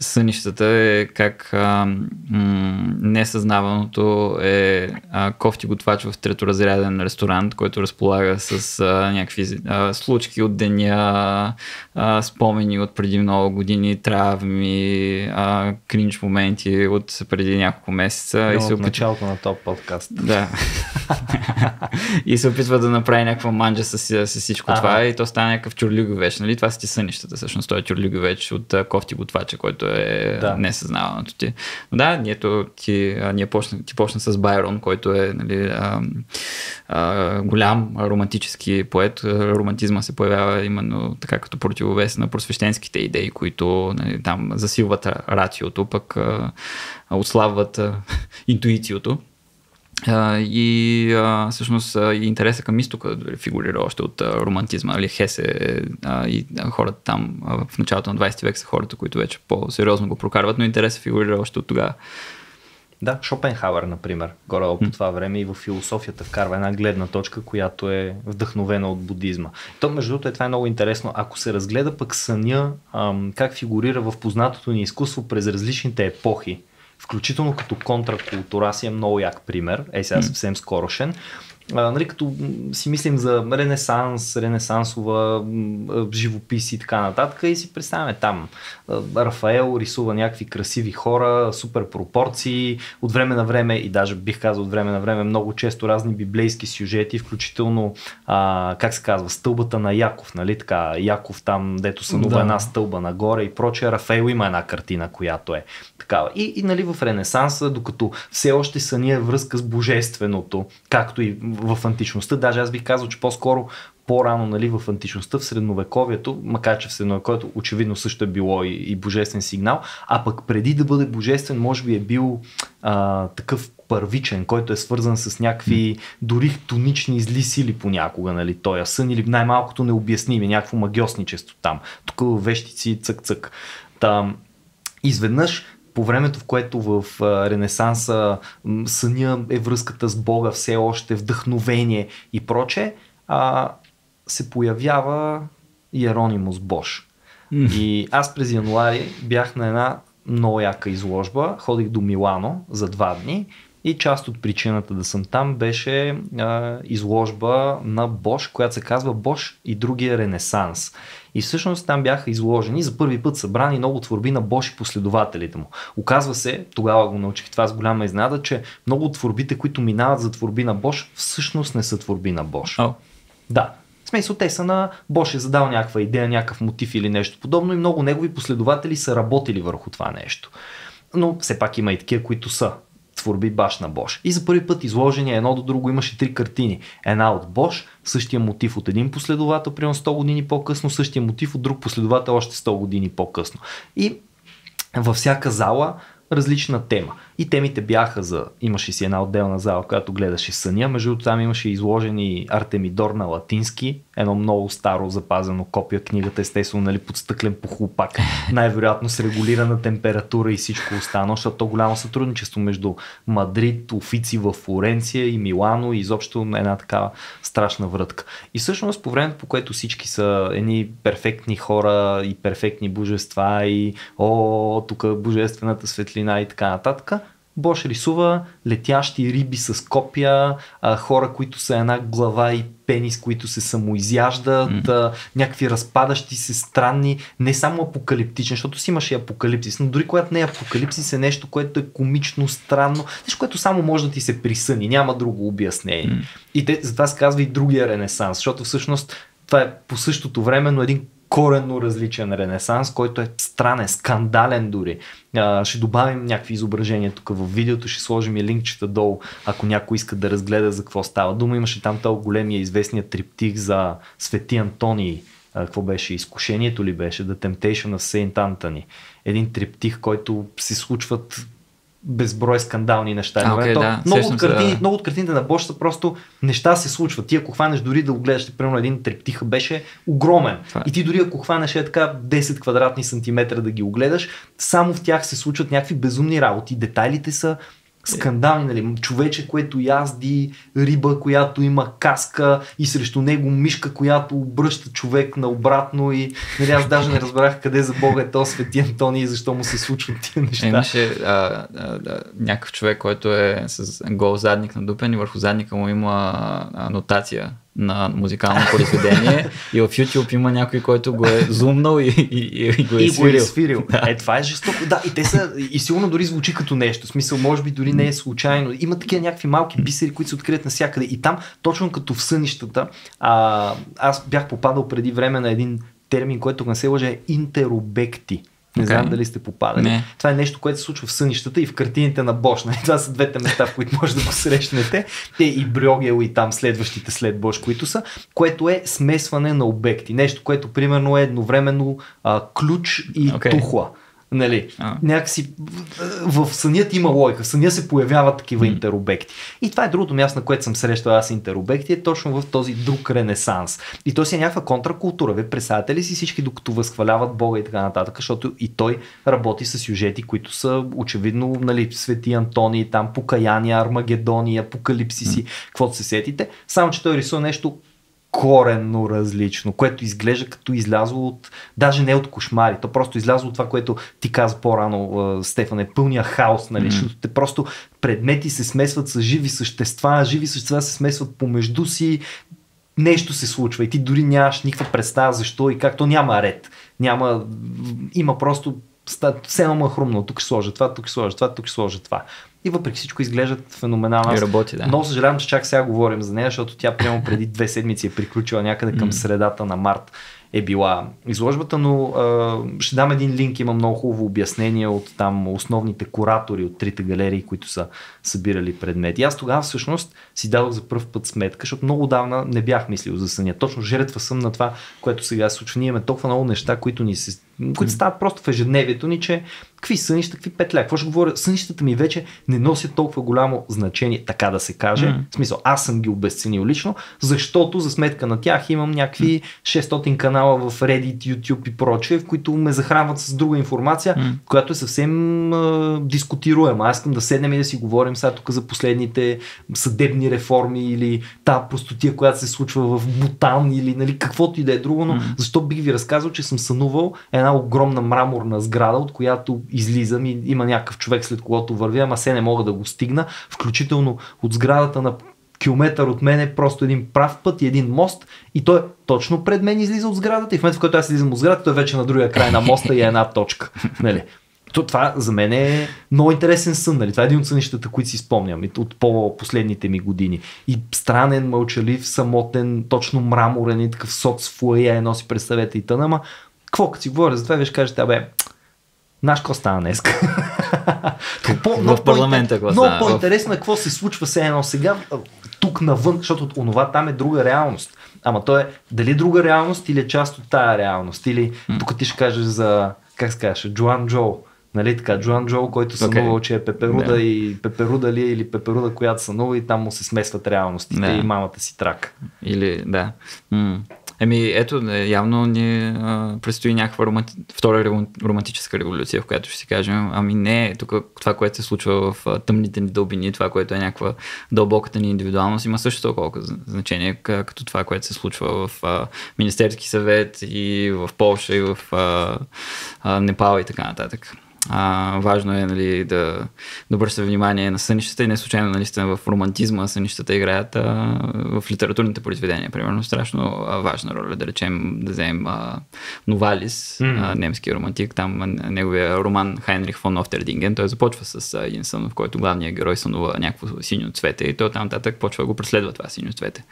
сънищата е как а, м- несъзнаваното е а, кофти готвач в треторазряден ресторант, който разполага с а, някакви а, случки от деня, а, спомени от преди много години, травми, а, кринч моменти от преди няколко месеца. И И се от опитва началото на топ подкаст. да. и се опитва да направи някаква манджа с, с всичко Ага. това и то става някакъв чурлюговеч, нали? Това са ти сънищата, всъщност. Той е чурлюговеч от а, кофти готвача, който е Да. несъзнаваното ти. Но да, нието ти, а, ние почна, ти почна с Байрон, който е нали, а, а, голям романтически поет. Романтизма се появява именно така като противовес на просвещенските идеи, които нали, там засилват ратиото, пък а, отслабват а, интуициото. А, и а, всъщност а, и интереса към изтока фигурира още от романтизма. Нали, Хесе и хората там в началото на 20 век са хората, които вече по-сериозно го прокарват, но интереса фигурира още от тогава. Да, Шопенхауер, например, горе по това време и в философията вкарва една гледна точка, която е вдъхновена от будизма. То, между другото, е това е много интересно. Ако се разгледа пък съня, ам, как фигурира в познатото ни изкуство през различните епохи, включително като контракултура, си е много як пример, е сега съвсем скорошен. А, нали, като си мислим за ренесанс, ренесансова живопис и така нататък и си представяме там Рафаел рисува някакви красиви хора, супер пропорции, от време на време и даже бих казал от време на време много често разни библейски сюжети, включително а, как се казва, стълбата на Яков, нали така, Яков там, дето сънува Да. една стълба нагоре и прочее, Рафаел има една картина, която е такава. И, и нали в Ренесанса, докато все още съня е връзка с божественото, както и в античността, даже аз бих казал, че по-скоро по-рано нали, в античността, в средновековието, макар че в средновековието очевидно също е било и, и божествен сигнал, а пък преди да бъде божествен, може би е бил а, такъв първичен, който е свързан с някакви дори хтонични зли сили понякога, нали, той сън или най-малкото необясними, някакво магиосничество там. Тук вещици цък-цък. Там, изведнъж по времето, в което в Ренесанса съня е връзката с Бога все още, вдъхновение и проче, а, се появява Иеронимус Бош. И аз през януари бях на една много яка изложба, ходих до Милано за два дни и част от причината да съм там беше а, изложба на Бош, която се казва Бош и другия Ренесанс. И всъщност там бяха изложени за първи път събрани много творби на Бош и последователите му. Оказва се, тогава го научих това с голяма изненада, че много от творбите, които минават за творби на Бош, всъщност не са творби на Бош. О, Да. Смисъл, те са на Бош е задал някаква идея, някакъв мотив или нещо подобно и много негови последователи са работили върху това нещо. Но все пак има и такива, които са творби баш на Бош. И за първи път изложени едно до друго имаше три картини. Една от Бош, същия мотив от един последовател, примерно 100 години по-късно, същия мотив от друг последовател още 100 години по-късно. И във всяка зала различна тема. И темите бяха за... Имаше си една отделна зала, която гледаше съня. Между другото там имаше изложени Артемидор на латински, едно много старо запазено копия книгата, естествено, нали, под стъклен похлопак. Най-вероятно с регулирана температура и всичко останало, защото то голямо сътрудничество между Мадрид, офици в Флоренция и Милано и изобщо една такава страшна врътка. И всъщност по времето, по което всички са едни перфектни хора и перфектни божества и о, тук божествената светлина и така нататък, Бош рисува летящи риби с копия, а, хора, които са една глава и пенис, които се самоизяждат, mm. а, някакви разпадащи се странни, не само апокалиптични, защото си имаш и апокалипсис, но дори когато не е апокалипсис е нещо, което е комично, странно, нещо, което само може да ти се присъни, няма друго обяснение. Mm. И те, затова се казва и другия ренесанс, защото всъщност това е по същото време, но един коренно различен ренесанс, който е странен, скандален дори. А, ще добавим някакви изображения тук в видеото, ще сложим и линкчета долу, ако някой иска да разгледа за какво става дума. Имаше там този големия известния триптих за Свети Антоний, а, какво беше, изкушението ли беше, The Temptation of Saint Anthony. Един триптих, който се случват безброй скандални неща. А, okay, да. много, от картини, да. много от картините на Бош са просто неща се случват. Ти ако хванеш дори да го гледаш, примерно един трептиха беше огромен. Това. Е. И ти дори ако хванеш е така 10 квадратни сантиметра да ги огледаш, само в тях се случват някакви безумни работи. Детайлите са скандални, нали? човече, което язди, риба, която има каска и срещу него мишка, която обръща човек наобратно и нали, аз даже не разбрах къде за Бога е то Свети Антони и защо му се случват тия неща. Имаше а, а, а, някакъв човек, който е с гол задник на дупен и върху задника му има а, нотация на музикално произведение и в YouTube има някой, който го е зумнал и, и, и го е и свирил. Го е свирил. Да. Е, това е жестоко. Да, и те са, и сигурно дори звучи като нещо. В смисъл, може би дори не е случайно. Има такива някакви малки бисери, които се открият навсякъде. И там, точно като в сънищата, а, аз бях попадал преди време на един термин, който не се лъже е интеробекти. Не okay. знам дали сте попадали. Не. Това е нещо, което се случва в сънищата и в картините на Бош. Нали? Това са двете места, в които може да го срещнете. Те и Брюгел и там следващите след Бош, които са, което е смесване на обекти. Нещо, което примерно е едновременно а, ключ и okay. тухла. Нали, а. някакси в, сънят има логика, в съня се появяват такива mm. интеробекти. И това е другото място, на което съм срещал аз интеробекти, е точно в този друг ренесанс. И то си е някаква контракултура. Вие представяте ли си всички, докато възхваляват Бога и така нататък, защото и той работи с сюжети, които са очевидно нали, Свети Антони, там покаяния, Армагедония, апокалипсиси, mm. каквото се сетите. Само, че той рисува нещо коренно различно, което изглежда като излязло от, даже не от кошмари, то просто излязло от това, което ти каза по-рано, Стефан, е пълния хаос, нали, mm-hmm. те просто предмети се смесват с живи същества, живи същества се смесват помежду си, нещо се случва и ти дори нямаш никаква представа защо и как то няма ред. Няма, има просто все едно е хрумно, тук ще сложа това, тук ще сложа това, тук ще сложа това и въпреки всичко изглеждат феноменално. И работи, да. Много съжалявам, че чак сега говорим за нея, защото тя прямо преди две седмици е приключила някъде към средата на март е била изложбата, но а, ще дам един линк, има много хубаво обяснение от там основните куратори от трите галерии, които са събирали предмети. Аз тогава всъщност си дадох за първ път сметка, защото много давна не бях мислил за съня. Точно жертва съм на това, което сега се случва. Ние имаме толкова много неща, които ни се които стават просто в ежедневието ни, че какви сънища, какви петля, какво ще говоря, сънищата ми вече не носят толкова голямо значение, така да се каже. Mm. В смисъл, аз съм ги обесценил лично, защото за сметка на тях имам някакви 600 канала в Reddit, YouTube и прочее, в които ме захранват с друга информация, mm. която е съвсем а, дискутируема. Аз искам да седнем и да си говорим сега тук за последните съдебни реформи или та простотия, която се случва в Бутан или нали, каквото и да е друго, но mm. защо бих ви разказал, че съм сънувал една огромна мраморна сграда, от която излизам и има някакъв човек след когото вървя, ама се не мога да го стигна, включително от сградата на километър от мен е просто един прав път и един мост и той точно пред мен излиза от сградата и в момента в който аз излизам от сградата, той е вече на другия край на моста и е една точка. Нали? То, това за мен е много интересен сън. Нали? Това е един от сънищата, които си спомням от по-последните ми години. И странен, мълчалив, самотен, точно мраморен и такъв соц фуая, едно си представете и тъна, ама какво като си говоря за това, виж кажете, абе, Наш какво стана днес? в парламента какво Много по-интересно е какво се случва все едно сега, тук навън, защото онова там е друга реалност. Ама то е дали друга реалност или е част от тая реалност. Или mm. тук ти ще кажеш за, как се казваш, Джоан Джо. Нали така, Джоан Джо, който сънувал, okay. че е Пеперуда yeah. и Пеперуда ли е, или Пеперуда, която сънува и там му се смесват реалностите yeah. и мамата си трак. Или, да. Mm. Еми, ето, явно ни а, предстои някаква романти... втора романтическа революция, в която ще си кажем, ами не, тук това, което се случва в а, тъмните ни дълбини, това, което е някаква дълбоката ни индивидуалност, има също толкова значение, като това, което се случва в а, Министерски съвет и в Польша и в а, а, Непал и така нататък. А, важно е нали, да, да обръща внимание на сънищата и не случайно нали, в романтизма сънищата играят а, в литературните произведения. Примерно страшно а, важна роля, да речем, да вземем а, Новалис, mm. а, немски романтик, там а, неговия роман Хайнрих фон Офтердинген, той започва с а, един сън, в който главният герой сънува някакво синьо цвете и той там нататък почва да го преследва това синьо цвете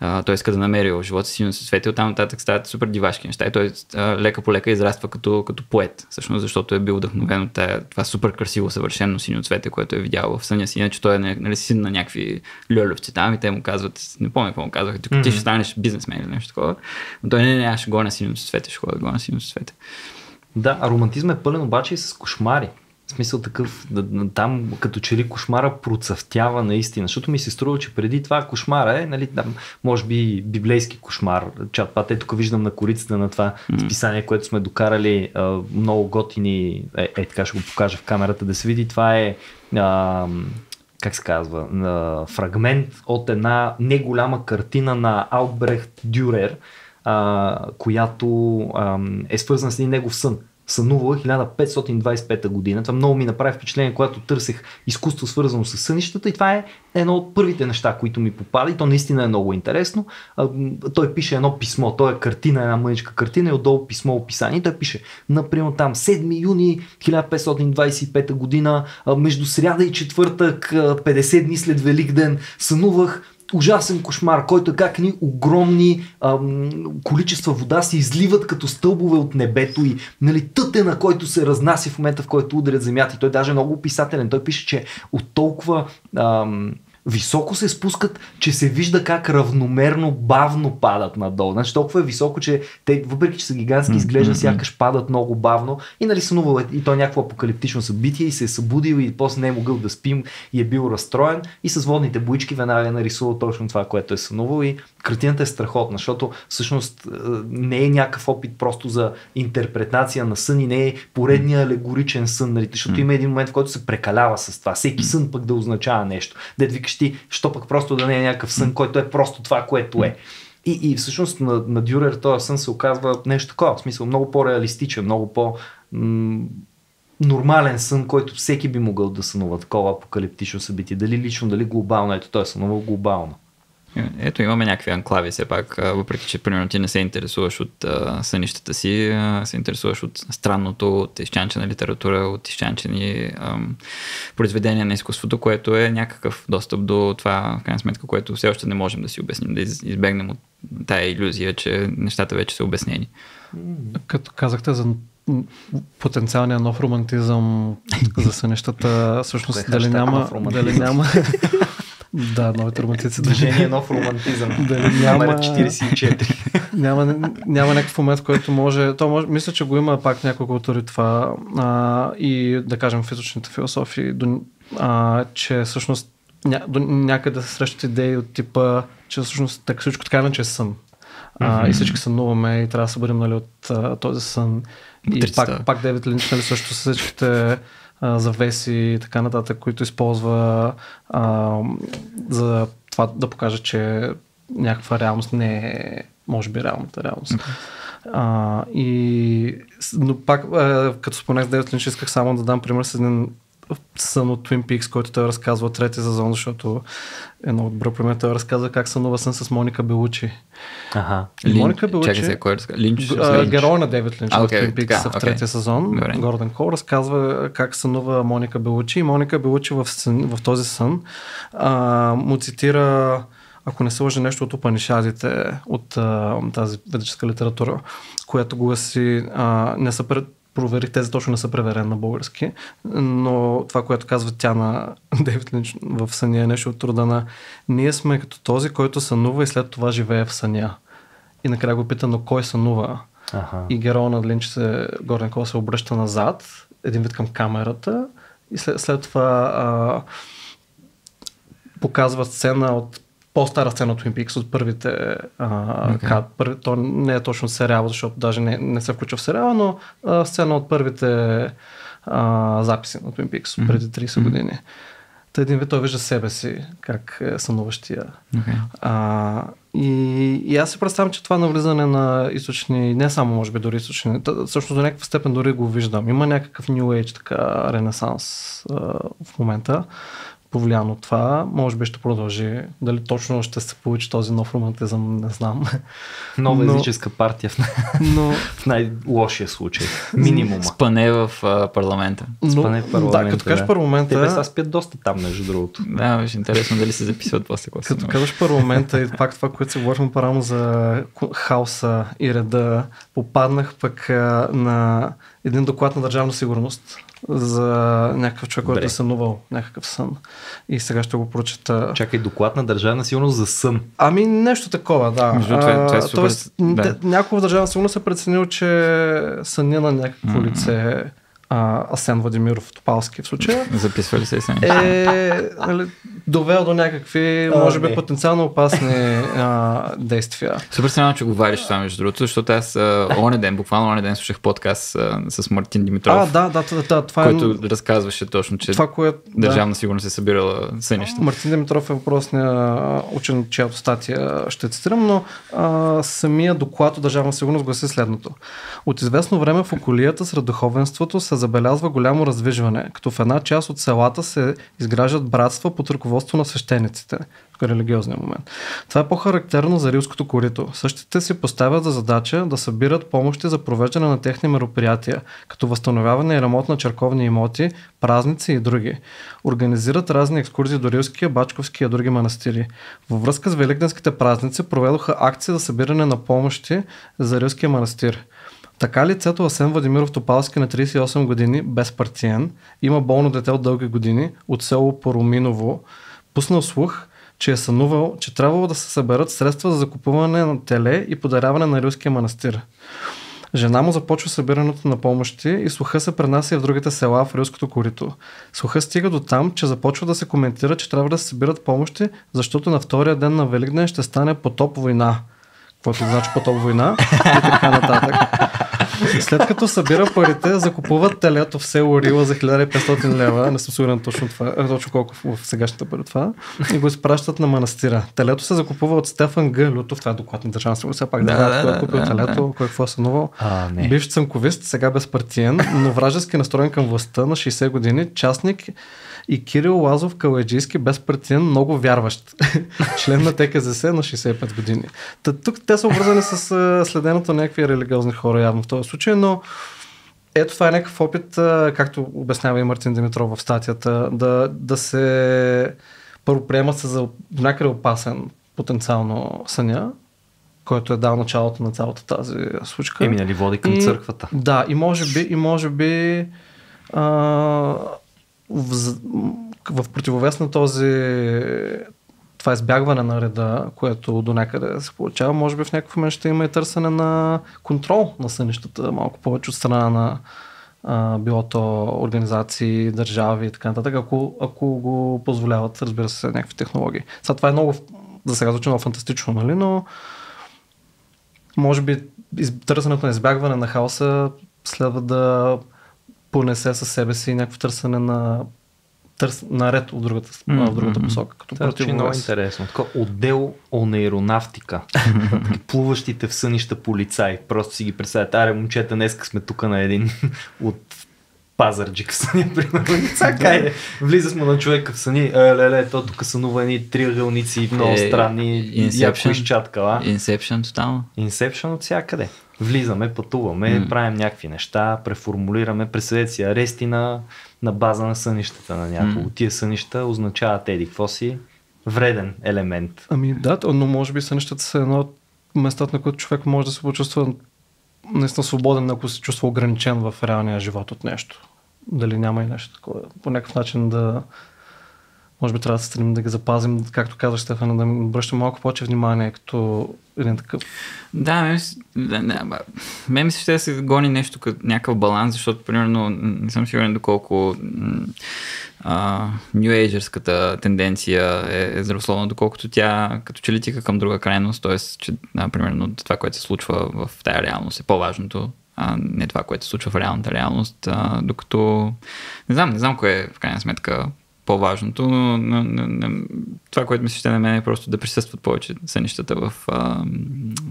той иска да намери в живота си на свети, оттам нататък стават супер дивашки неща и той лека по лека израства като, като поет, всъщност защото е бил вдъхновен от тая, това супер красиво, съвършено синьо цвете, което е видял в съня си, иначе той е нали, син на някакви льолевци там и те му казват, не помня какво му казваха, ти, mm-hmm. ти ще станеш бизнесмен или нещо такова, но той не, не, аз ще гоня синьо цвете, ще ходя гоня синьо цвете. Да, а романтизма е пълен обаче и с кошмари. В смисъл такъв, там като че ли кошмара процъфтява наистина, защото ми се струва, че преди това кошмара е, нали, там, може би библейски кошмар, чат пат, е тук виждам на корицата на това mm. списание, което сме докарали, а, много готини, е, е, така ще го покажа в камерата да се види, това е а, как се казва, а, фрагмент от една неголяма картина на Албрехт Дюрер, а, която а, е свързана с един негов сън сънувала 1525 година. Това много ми направи впечатление, когато търсех изкуство свързано с сънищата и това е едно от първите неща, които ми попада и то наистина е много интересно. Той пише едно писмо, той е картина, една мъничка картина и отдолу писмо описание. Той пише, например, там 7 юни 1525 година, между сряда и четвъртък, 50 дни след Великден, сънувах ужасен кошмар, който е как ни огромни ам, количества вода се изливат като стълбове от небето и нали, тътена, който се разнася в момента, в който ударят земята. И той даже е много описателен. Той пише, че от толкова ам, високо се спускат, че се вижда как равномерно, бавно падат надолу. Значи толкова е високо, че те, въпреки че са гигантски, изглежда сякаш падат много бавно. И нали сънувал е, и то някакво апокалиптично събитие и се е събудил и после не е могъл да спим и е бил разстроен и с водните боички веднага е нарисувал точно това, което е сънувал и картината е страхотна, защото всъщност е, не е някакъв опит просто за интерпретация на сън и не е поредния алегоричен сън, нали? защото има един момент, в който се прекалява с това. Всеки сън пък да означава нещо. Дед викаш ти, що пък просто да не е някакъв сън, който е просто това, което е. И, и всъщност на, на Дюрер този сън се оказва нещо такова, в смисъл много по-реалистичен, много по- м- нормален сън, който всеки би могъл да сънува такова апокалиптично събитие. Дали лично, дали глобално. Ето той е сънувал глобално. Ето имаме някакви анклави все пак, въпреки че примерно ти не се интересуваш от а, сънищата си, а, се интересуваш от странното, от изчанчена литература, от изчанчени а, произведения на изкуството, което е някакъв достъп до това, в крайна сметка, което все още не можем да си обясним, да избегнем от тая иллюзия, че нещата вече са обяснени. Като казахте за потенциалния нов романтизъм за сънищата, всъщност дали няма, дали няма, Да, новите романтици. Движение нов романтизъм. Дали няма, 44. няма, няма някакъв момент, в който може, то може, мисля, че го има пак няколко автори това а, и да кажем в източните философии, до, а, че всъщност ня, до някъде се срещат идеи от типа, че всъщност так, всичко така иначе е сън. А, mm-hmm. И всички сънуваме и трябва да се бъдем нали, от а, този сън. И пак, пак Девид Линч нали, също с завеси и така нататък, които използва а, за това да покаже, че някаква реалност не е, може би, реалната реалност. А, и, но пак, а, като споменах Девет Линч, исках само да дам пример с един сън от Twin Peaks, който той разказва трети сезон, защото е много добър пример. Той разказва как сънува сън с Моника Белучи. Ага. Лин... Моника Белучи. Чакай се, кой разказва? Линч? Герой на Девид Линч а, okay, в Twin Peaks в третия okay. сезон. Добре. Гордон Кол разказва как сънува Моника Белучи и Моника Белучи в, сън, в този сън а, му цитира ако не се лъжи нещо от Упанишадите, от а, тази ведическа литература, която гласи, а, не са пред, проверих, тези точно не са преверени на български, но това, което казва тя на Дейвид Линч в съня е нещо от рода на ние сме като този, който сънува и след това живее в съня. И накрая го пита, но кой сънува? Ага. И героя на Линч се, Горен Кол се обръща назад, един вид към камерата и след, след това а, показва сцена от по-стара сцена от Twin Peaks от първите а, okay. кад, първи, то не е точно сериал, защото даже не, не се включва в сериала, но а, сцена от първите а, записи на Twin Peaks mm-hmm. преди 30 mm-hmm. години. Та един вид той вижда себе си, как е сънуващия. Okay. А, И, и аз си представям, че това навлизане на източни, не само може би дори източни, също до някаква степен дори го виждам. Има някакъв New Age така ренесанс а, в момента повлиян от това. Може би ще продължи. Дали точно ще се получи този нов романтизъм, не знам. Нова но, езическа партия в, но, в най-лошия случай. Минимума. Спане в а, парламента. Но, Спане в парламента. Да, като кажеш парламента... Те сега спят доста там, между другото. Да, беше интересно дали се записват после. Като казваш парламента и пак това, което се говорим по за хаоса и реда, попаднах пък а, на един доклад на Държавна сигурност за някакъв човек, който е сънувал някакъв сън. И сега ще го прочета. Чакай, доклад на държавна сигурност за сън. Ами нещо такова, да. Между това, това е супер... Тоест, да. някой в държавна сигурност е преценил, че съня на някакво mm-hmm. лице а, Асен Владимиров Топалски в случая. Записва ли се и Е, нали, довел до някакви, а, може би, не. потенциално опасни а, действия. Супер странно, че говориш това, между другото, защото аз оня ден, буквално оня ден слушах подкаст а, с Мартин Димитров. А, да, да, да, да това е който е... разказваше точно, че това, кое, държавна да. сигурност е събирала сънища. Мартин Димитров е въпросния учен, чиято статия ще цитирам, но а, самия доклад от държавна сигурност гласи следното. От известно време в околията сред духовенството се забелязва голямо раздвижване, като в една част от селата се изграждат братства под ръководство на свещениците, в религиозния момент. Това е по-характерно за рилското корито. Същите си поставят за задача да събират помощи за провеждане на техни мероприятия, като възстановяване и ремонт на черковни имоти, празници и други. Организират разни екскурзии до Рилския, Бачковския и други манастири. Във връзка с Великденските празници проведоха акции за събиране на помощи за Рилския манастир. Така лицето Асен Владимиров Топалски на 38 години, безпартиен, има болно дете от дълги години от село Пороминово, пуснал слух, че е сънувал, че трябвало да се съберат средства за закупуване на теле и подаряване на Рилския манастир. Жена му започва събирането на помощи и слуха се пренася в другите села в Рилското корито. Слуха стига до там, че започва да се коментира, че трябва да се събират помощи, защото на втория ден на Великден ще стане потоп война. Каквото значи потоп война и така нататък. След като събира парите, закупуват телето в село Рила за 1500 лева, не съм сигурен точно, това, е, точно колко в сегашната бъде това, и го изпращат на манастира. Телето се закупува от Стефан Г. Лютов, това е доклад на държавна сигурност, все пак да, да, да, е купил да, телето, да. кой какво е сънувал. Бивш цънковист, сега безпартиен, но вражески настроен към властта на 60 години, частник и Кирил Лазов Калайджийски безпартиен, много вярващ. Член на ТКЗС на 65 години. Та, тук те са обвързани с следеното някакви религиозни хора явно в този случай, но ето това е някакъв опит, както обяснява и Мартин Димитров в статията, да, да се първо приема се за някъде опасен потенциално съня, който е дал началото на цялата тази случка. Еми, нали води към и, църквата. Да, и може би, и може би а, в, в противовес на този това избягване на реда, което до някъде се получава, може би в някакъв момент ще има и търсене на контрол на сънищата, малко повече от страна на а, било то организации, държави и така нататък, ако, ако го позволяват, разбира се, някакви технологии. Сега това е много, за сега звучи много фантастично, нали, но може би търсенето на избягване на хаоса следва да понесе със себе си някакво търсене на търс, наред от другата, mm-hmm. в другата посока. Като Това е много интересно. Така, отдел онейронавтика. Плуващите в сънища полицаи. Просто си ги представят. Аре, момчета, днес сме тук на един от Пазарджик в съня, примерно. Цака е. Влиза сме на човека в съни. Е, леле, то тук сънува едни триъгълници много е, странни. Инсепшн. Инсепшн тотално. Инсепшн от всякъде влизаме, пътуваме, mm. правим някакви неща, преформулираме, преседете си арести на, на база на сънищата на някого. Mm. Тия сънища означават еди, какво си вреден елемент. Ами да, но може би сънищата са едно от местата, на които човек може да се почувства наистина свободен, ако се чувства ограничен в реалния живот от нещо. Дали няма и нещо такова. По някакъв начин да може би трябва да се стремим да ги запазим, както каза Штефан, да обръщам малко повече внимание като един такъв. Да, ме, да, да, ме ми се ще да се гони нещо като някакъв баланс, защото примерно не съм сигурен доколко а, Agerската тенденция е, е здравословна, доколкото тя като че ли тика към друга крайност, т.е. че да, примерно това, което се случва в тая реалност е по-важното, а не това, което се случва в реалната реалност, а, докато не знам, не знам кое е в крайна сметка по-важното, но, но, но, но това, което ми се ще на мен е просто да присъстват повече сънищата в, а,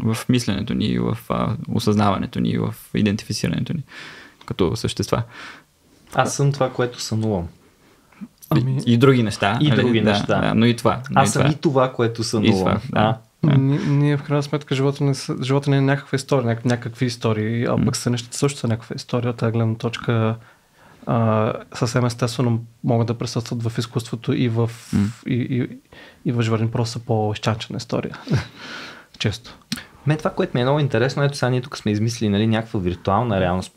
в мисленето ни, в а, осъзнаването ни, в идентифицирането ни като същества. Аз съм това, което сънувам. Ами... И, и други неща. И нали? други да, неща. Да, но и това. Но Аз и съм това. и това, което сънувам. И това, да. А? Ние, ние в крайна сметка живота не, живота не е някаква история, няк, някакви истории, а пък сънищата също са някаква история от тази гледна точка а, съвсем естествено могат да присъстват в изкуството и в, mm. и, и, и в животни просто по-изчанчена история. Често. Мен това, което ми е много интересно, ето сега ние тук сме измислили нали, някаква виртуална реалност.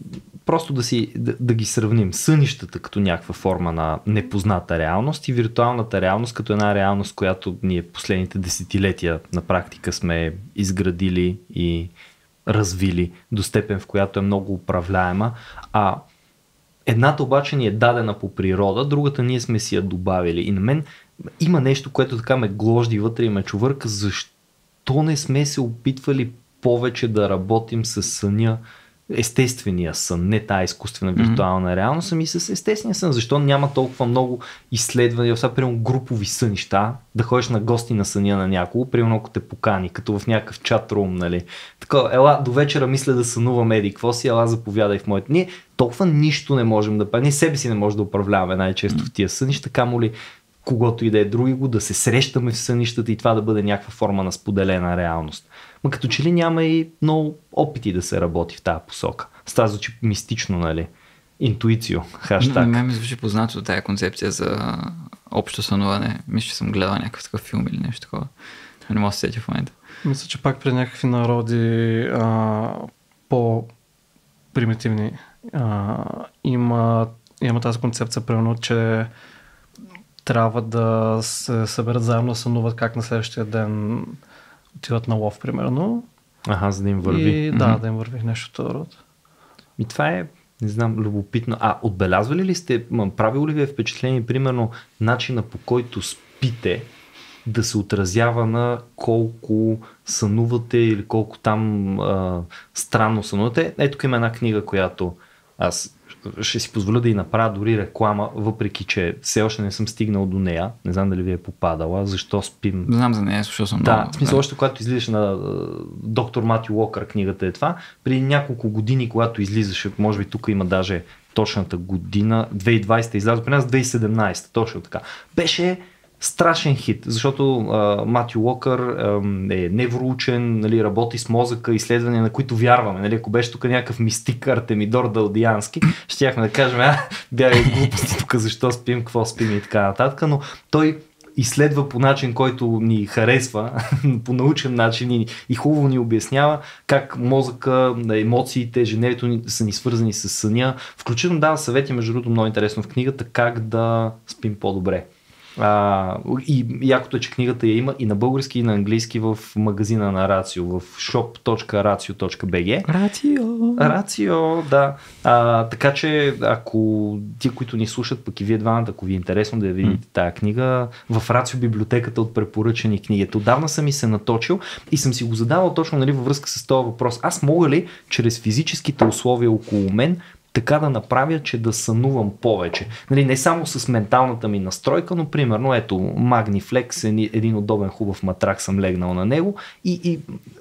Просто да, си, да, да ги сравним. Сънищата като някаква форма на непозната реалност и виртуалната реалност като една реалност, която ние последните десетилетия на практика сме изградили и развили до степен, в която е много управляема. А Едната обаче ни е дадена по природа, другата ние сме си я добавили. И на мен има нещо, което така ме гложди вътре и ме чувърка, защо не сме се опитвали повече да работим с съня естествения сън, не тази изкуствена виртуална mm-hmm. реалност, ами с естествения сън. Защо няма толкова много изследвания, сега примерно групови сънища, да ходиш на гости на съня на някого, примерно ако те покани, като в някакъв чат рум, нали. Така, ела, до вечера мисля да сънувам еди, какво си, ела заповядай в моето. Ние толкова нищо не можем да правим, ние себе си не можем да управляваме най-често mm-hmm. в тия сънища, камо ли когото и да е други го, да се срещаме в сънищата и това да бъде някаква форма на споделена реалност. Ма като че ли няма и много опити да се работи в тази посока. С звучи мистично, нали? Интуицио, хаштаг. На мен ми звучи познато тази концепция за общо сънуване. Мисля, че съм гледал някакъв такъв филм или нещо такова. Не мога да се сетя в момента. Мисля, че пак при някакви народи а, по-примитивни а, има, има тази концепция, примерно, че трябва да се съберат заедно да сънуват как на следващия ден отиват на лов, примерно. Ага, за да им върви. И, да, mm-hmm. да им върви нещо от род. И това е, не знам, любопитно. А отбелязвали ли сте, правило ли ви е впечатление, примерно, начина по който спите, да се отразява на колко сънувате или колко там а, странно сънувате. Ето тук има една книга, която аз ще си позволя да и направя дори реклама, въпреки че все още не съм стигнал до нея. Не знам дали ви е попадала. Защо спим? Знам за нея, слушал съм Да, много. в смисъл още когато излизаше на доктор Мати Уокър книгата е това. При няколко години, когато излизаше, може би тук има даже точната година, 2020 изляза при нас 2017, точно така. Беше страшен хит, защото а, Матю Уокър а, е невроучен, нали, работи с мозъка, изследвания, на които вярваме. Нали, ако беше тук някакъв мистик Артемидор Далдиански, щяхме да кажем, а, бягай глупости тук, защо спим, какво спим и така нататък, но той изследва по начин, който ни харесва, по научен начин и, и хубаво ни обяснява как мозъка, емоциите, женевето ни, са ни свързани с съня. Включително дава съвети, между другото, много интересно в книгата, как да спим по-добре. А, и якото е, че книгата я има и на български, и на английски в магазина на Рацио, в shop.racio.bg. Рацио! Рацио, да. А, така че, ако ти, които ни слушат, пък и вие двамата, ако ви е интересно да я видите mm. тая книга, в Рацио библиотеката от препоръчани книги. Отдавна съм и се наточил и съм си го задавал точно нали, във връзка с този въпрос. Аз мога ли чрез физическите условия около мен така да направя, че да сънувам повече. Нали, не само с менталната ми настройка, но примерно ето Magniflex е един удобен хубав матрак съм легнал на него и, и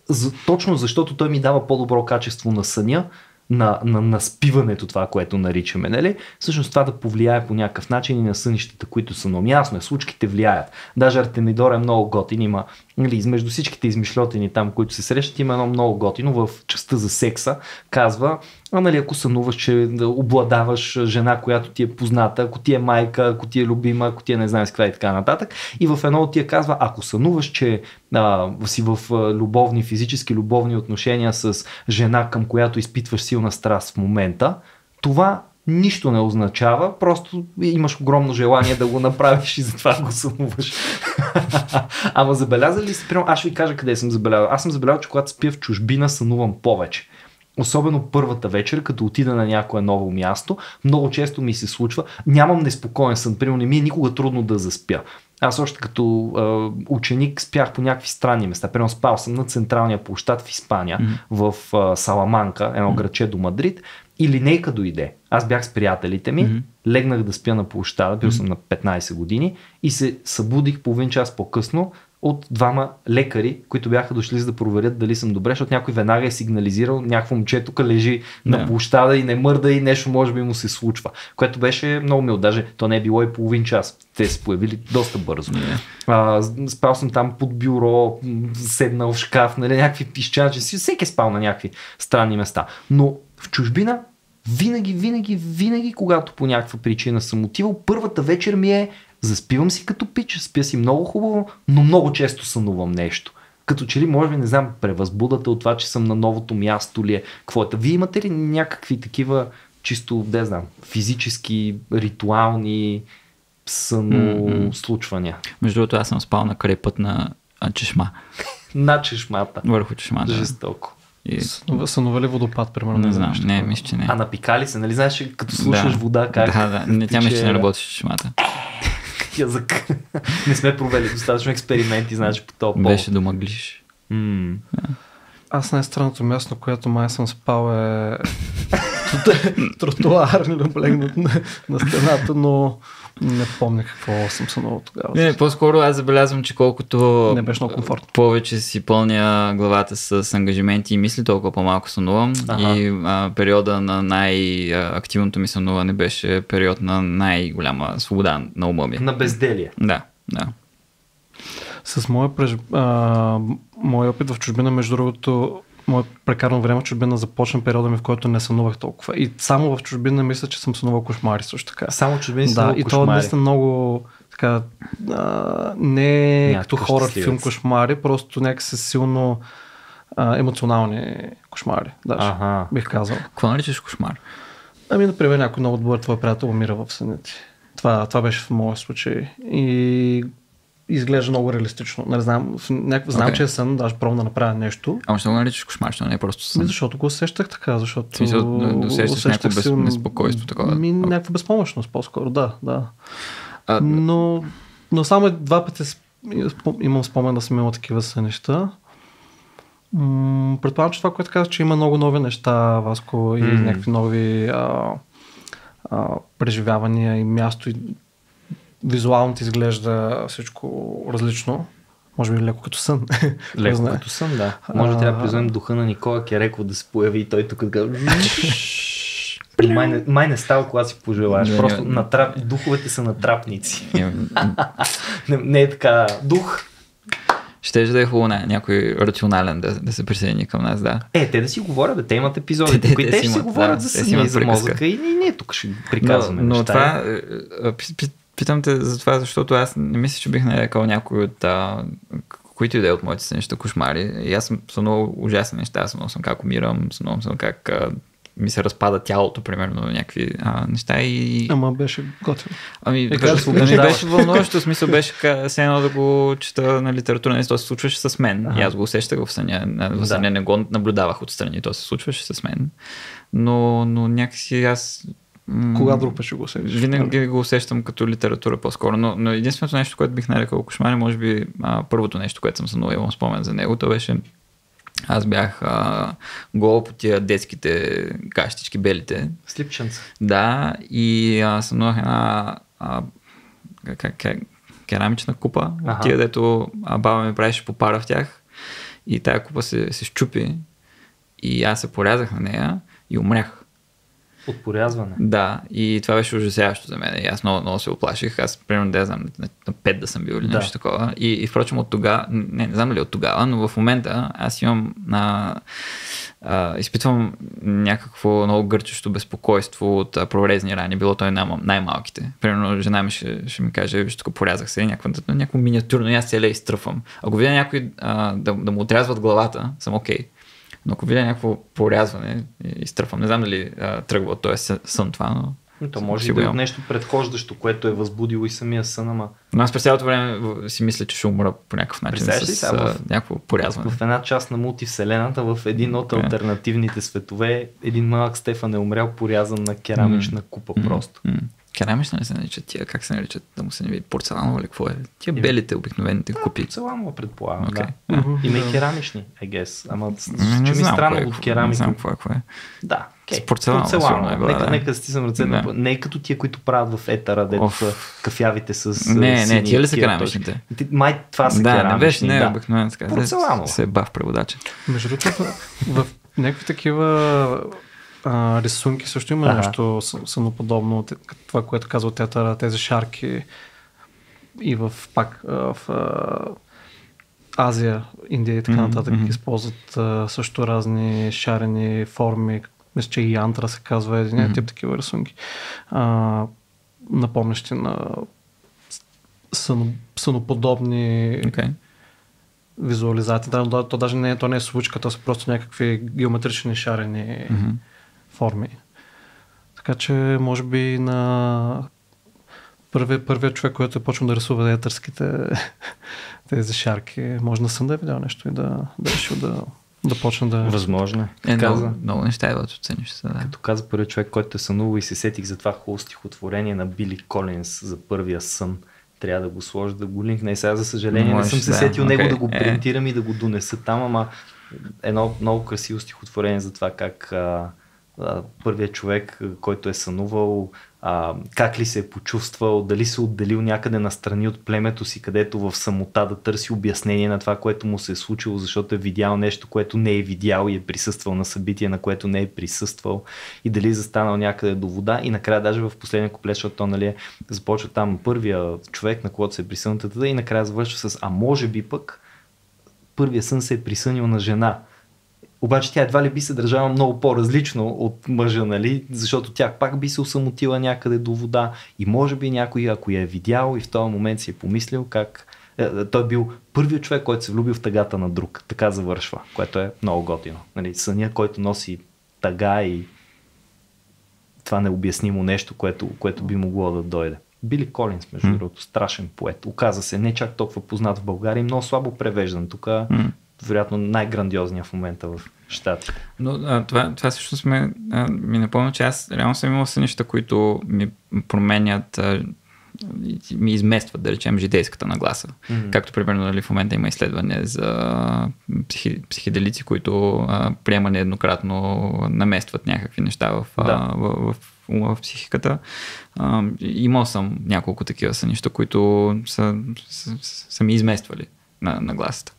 за, точно защото той ми дава по-добро качество на съня, на, на, на спиването, това, което наричаме, нали? Всъщност това да повлияе по някакъв начин и на сънищата, които са много ясно, е, случките влияят. Даже Артемидор е много готин, има, нали, измежду всичките измишлетини там, които се срещат, има едно много готино в частта за секса, казва, а нали, ако сънуваш, че да обладаваш жена, която ти е позната, ако ти е майка, ако ти е любима, ако ти е не знам с каква и така нататък. И в едно от тия казва, ако сънуваш, че а, си в любовни, физически любовни отношения с жена, към която изпитваш силна страст в момента, това нищо не означава, просто имаш огромно желание да го направиш и затова го сънуваш. Ама забелязали ли сте, аз ще ви кажа къде съм забелязал. Аз съм забелязал, че когато спя в чужбина, сънувам повече особено първата вечер, като отида на някое ново място, много често ми се случва, нямам неспокоен сън, примерно не ми е никога трудно да заспя. Аз още като а, ученик спях по някакви странни места. Примерно спал съм на централния площад в Испания, mm-hmm. в а, Саламанка, едно mm-hmm. градче до Мадрид И линейка дойде. Аз бях с приятелите ми, mm-hmm. легнах да спя на площада, бил mm-hmm. съм на 15 години и се събудих половин час по-късно от двама лекари, които бяха дошли за да проверят дали съм добре, защото някой веднага е сигнализирал, някакво момче тук лежи yeah. на площада и не мърда и нещо може би му се случва. Което беше много мило. Даже то не е било и половин час. Те се появили доста бързо. А, спал съм там под бюро, седнал в шкаф, нали, някакви пищачи. Всеки е спал на някакви странни места. Но в чужбина винаги, винаги, винаги, когато по някаква причина съм отивал, първата вечер ми е заспивам си като пич, спя си много хубаво, но много често сънувам нещо. Като че ли, може би, не знам, превъзбудата от това, че съм на новото място ли е. Какво е? Вие имате ли някакви такива чисто, не знам, физически, ритуални съно mm-hmm. случвания? Между другото, аз съм спал на крепът на чешма. на чешмата. Върху чешмата. Жестоко. И... Сънува ли водопад, примерно? Не, не знам, не, мисля, че не. А напикали се, нали знаеш, като слушаш да. вода, как... Да, да, не, тя мисля, че не работи с чешмата. Язък. не сме провели достатъчно експерименти, знаеш, по този пол. Беше домаглиш. Mm. Аз най-странното място, на което май съм спал е тротуар, облегнат на, на стената, но не помня какво съм сънувал тогава. Не, по-скоро аз забелязвам, че колкото не беше много комфортно. повече си пълня главата с ангажименти и мисли, толкова по-малко сънувам. Ага. И а, периода на най-активното ми сънуване беше период на най-голяма свобода на ума ми. На безделие. Да, да. С моя, преж... а, моя опит в чужбина, между другото, мое прекарано време в чужбина започна периода ми, в който не сънувах толкова. И само в чужбина мисля, че съм сънувал кошмари също така. Само чужбина си Да, и то наистина много така, а, не е като хора филм кошмари, просто някакси силно а, емоционални кошмари. Даже, ага. бих казал. Какво наричаш кошмар? Ами, например, някой много добър твой приятел умира в съня ти. Това, това беше в моя случай. И изглежда много реалистично. Не знам, някакъв, знам, okay. че е сън, даже пробвам да направя нещо. Ама ще го наричаш кошмар, що не е просто сън. Защото го усещах така, защото... Смисъл, да, усещаш някакво без, безпокойство, такова. Ми, okay. някаква безпомощност, по-скоро, да, да. А... Но, но само два пъти имам спомен да съм имал такива сънища. предполагам, че това, което казах, че има много нови неща, Васко, и mm. някакви нови а, а, преживявания и място и визуално ти изглежда всичко различно. Може би леко като сън. Леко като сън, да. Може трябва да призовем духа на Никола Кереков да се появи и той тук да май, не, май не става, когато си пожелаеш. Не, Просто не, натрап... духовете са натрапници. не, не е така. Дух, ще да е хубаво не, някой рационален да, да се присъедини към нас, да. Е, те да си говорят, те имат епизоди, те, те, те, ще си говорят да, за съня за мозъка и ние тук ще приказваме но, но това, е, е, Питам те за това, защото аз не мисля, че бих нарекал някой от а, които и да е от моите неща кошмари. И аз съм сънувал ужасни неща. Аз съм как умирам, сънувам съм как а, ми се разпада тялото, примерно, някакви а, неща. И... Ама беше готино. Ами, е, беше, беше, беше вълнуващо, смисъл беше все едно да го чета на литература, не, то се случваше с мен. Ага. И аз го усещах в съня. В съня да. не го наблюдавах отстрани, то се случваше с мен. Но, но някакси аз кога друг път ще го усещаш? Винаги го усещам като литература по-скоро, но, но единственото нещо, което бих нарекал кошмари, може би а, първото нещо, което съм сънувал, имам спомен за него, то беше аз бях а, гол по тия детските кащички, белите. Слипченца. Да, и а, сънувах една а, как, как, керамична купа, ага. тия, дето а, баба ми правеше попара в тях и тая купа се, се щупи и аз се порязах на нея и умрях. От порязване. Да, и това беше ужасяващо за мен. И аз много, много се оплаших. Аз, примерно, да знам, на, на 5 да съм бил или да. нещо такова. И, и впрочем, от тогава, не, не знам дали от тогава, но в момента аз имам на. А, изпитвам някакво много гърчещо безпокойство от а, прорезни рани, било той най- най-малките. Примерно, жена ми ще, ще ми каже, виж, тук порязах се, някакво, някакво миниатюрно, аз целия изтръпвам. Ако видя някой а, да, да му отрязват главата, съм окей. Okay. Но ако видя някакво порязване, изтръпвам. Не знам дали а, тръгва от този сън това, но то може и да е нещо предхождащо, което е възбудило и самия сън, ама... Но аз през цялото време си мисля, че ще умра по някакъв начин с, с в, някакво порязване. В една част на мултивселената, в един от okay. альтернативните светове, един малък Стефан е умрял порязан на керамична mm. купа просто. Mm. Керамична ли се наричат тия? Как се наричат? Да му се не види. Порцеланова ли какво е? Тия белите, обикновените да, купи. Порцеланова предполагам, okay. да. Uh-huh. Има и керамични, I guess. Ами, че ми странно от керамика. Не знам какво е. Да. Okay. С порцелано, сигурно е била, нека, да. нека да стисам ръце. Да. Да. Не е като тия, които правят в етара, дето са кафявите с Не, не, тия ли са керамичните? точки. Май това са Да, не керамични, беше, не, да. обикновено така. Порцеланово. Се, се бав преводача. Между другото, в някакви такива а, рисунки също има Ага. нещо като това, което казва театъра, тези шарки и в пак в а, Азия, Индия и така нататък мгм. използват а, също разни шарени форми, мисля, че и антра се казва един Мгм. тип такива рисунки, а, напомнящи на съно, съноподобни Okay. визуализации. Да, то, то даже не е, то не е случка, то са просто някакви геометрични шарени Мгм. Форми. Така че, може би на първият, първият човек, който е почнал да рисува етърските тези шарки, може на сън да е видял нещо и да, да е решил да, да почне да... Възможно е. Е, Каза, много, много неща е да оцениш се. Да. Като каза първият човек, който е сънувал и се сетих за това хубаво стихотворение на Били Колинс за първия сън. Трябва да го сложа, да го линкна и сега за съжаление Можеш, не съм се да, сетил него окей, да го е. принтирам и да го донеса там, ама едно много красиво стихотворение за това как а, първият човек, който е сънувал, а, как ли се е почувствал, дали се отделил някъде настрани от племето си, където в самота да търси обяснение на това, което му се е случило, защото е видял нещо, което не е видял и е присъствал на събитие, на което не е присъствал и дали е застанал някъде до вода и накрая даже в последния куплет, защото то нали, започва там първия човек, на когото се е присънал и накрая завършва с а може би пък първия сън се е присънил на жена. Обаче тя едва ли би се държала много по-различно от мъжа, нали? Защото тя пак би се усамотила някъде до вода и може би някой, ако я е видял и в този момент си е помислил как е, е, той е бил първият човек, който се влюбил в тъгата на друг. Така завършва, което е много готино. Нали? Съня, който носи тъга и това необяснимо нещо, което, което би могло да дойде. Били Колинс, между другото, страшен поет. Оказа се не чак толкова познат в България много слабо превеждан. Тук. Вероятно, най-грандиозният в момента в щатите. Но а, това, това също сме, а, ми напомня, че аз реално съм имал сънища, които ми променят, а, ми изместват, да речем, житейската нагласа. Мгм. Както, примерно, нали, в момента има изследване за психи, психиделици, които а, приема нееднократно наместват някакви неща в, а, Да. в, в, в, в психиката. А, имал съм няколко такива сънища, които са, са, са, са ми измествали на, нагласата.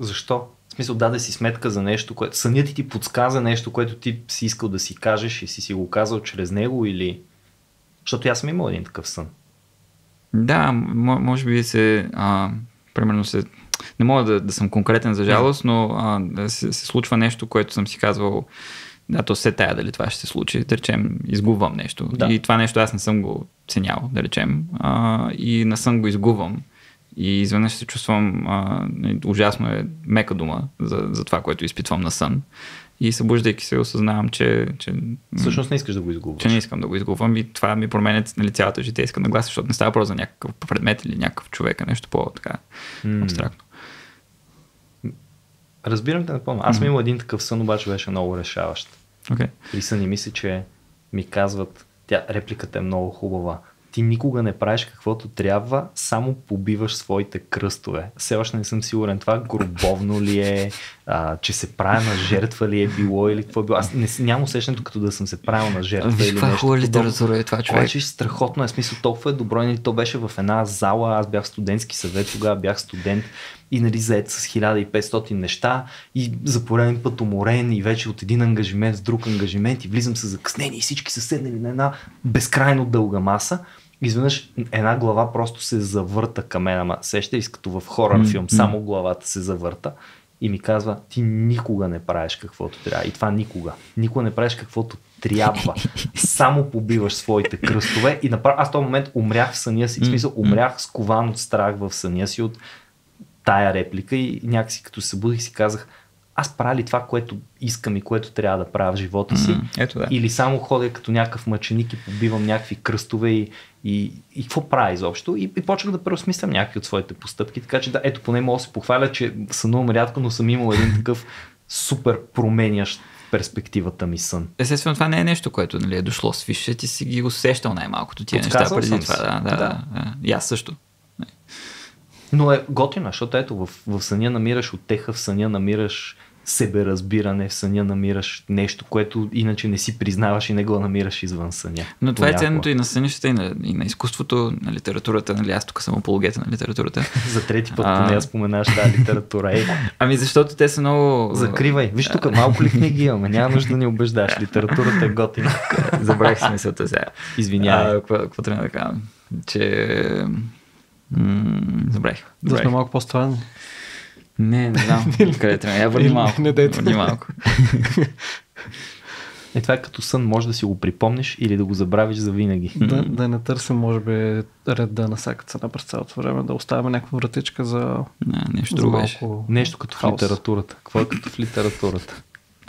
Защо? В смисъл, даде си сметка за нещо, което... Сънят ти ти подсказа нещо, което ти си искал да си кажеш и си си го казал чрез него или... Защото аз съм имал един такъв сън. Да, може би се. А, примерно се. Не мога да, да съм конкретен за жалост, но а, да се, се случва нещо, което съм си казвал. Да, то се тая дали това ще се случи. Да речем, изгубвам нещо. Да. И това нещо аз не съм го ценял, да речем. А, и не съм го изгубвам. И изведнъж се чувствам а, ужасно е мека дума за, за това, което изпитвам на сън. И събуждайки се, осъзнавам, че, че, Всъщност не искаш да го изгубваш. че не искам да го изгубвам и това ми променя нали, цялата житейска нагласа, защото не става просто за някакъв предмет или някакъв човек, а нещо по-така абстрактно. Разбирам те напълно. Аз съм имал един такъв сън, обаче беше много решаващ. Okay. При съни ми се, че ми казват, тя, репликата е много хубава. Ти никога не правиш каквото трябва, само побиваш своите кръстове. Все още не съм сигурен това гробовно ли е, а, че се правя на жертва ли е било или какво е било. Аз не, нямам усещането като да съм се правил на жертва Виж каква хубава литература е това човек. Обаче страхотно е, смисъл толкова е добро, нали, то беше в една зала, аз бях студентски съвет, тогава бях студент и нали заед с 1500 неща и за пореден път уморен и вече от един ангажимент с друг ангажимент и влизам с закъснение и всички са седнали на една безкрайно дълга маса. Изведнъж една глава просто се завърта към мен, ама сеща се като в хорър филм, м. само главата се завърта и ми казва, ти никога не правиш каквото трябва. И това никога. Никога не правиш каквото трябва. Само побиваш своите кръстове и направо аз в този момент умрях в съня си. В смисъл, умрях скован от страх в съня си от тая реплика и някакси като се събудих си казах, аз правя ли това, което искам и което трябва да правя в живота си? М, Ето да. Или само ходя като някакъв мъченик и побивам някакви кръстове и, и, и какво правя изобщо? И, и почнах да преосмислям някакви от своите постъпки. Така че да, ето поне мога да се похваля, че сънувам рядко, но съм имал един такъв супер променящ перспективата ми сън. Естествено, това не е нещо, което нали, е дошло с висше, ти си ги усещал най-малкото тия неща преди това. да, Да. да. да. И аз също. Но е готина, защото ето в, в съня намираш отеха, в съня намираш себе разбиране в съня намираш нещо, което иначе не си признаваш и не го намираш извън съня. Но това Понякога. е ценното и на сънищата, и на, и на изкуството, на литературата. Нали, аз тук съм апологета на литературата. За трети път поне аз споменаш тази литература. Е. Ами защото те са много... Закривай. Виж тук малко ли книги имаме, няма нужда да ни убеждаш. Литературата е готина. Забравих смисълта сега. Извинявай. Какво трябва да кажа? Че... М- забравих. Да сме малко по-странни. Не, не знам. Къде трябва? Я върни малко. Не, дайте. Върни малко. Е, това е като сън, може да си го припомниш или да го забравиш за винаги. Да, да не търсим, може би, ред да на всяка цена през цялото време, да оставяме някаква вратичка за. Не, нещо друго беше. Нещо като хаос. в литературата. Какво е като в литературата?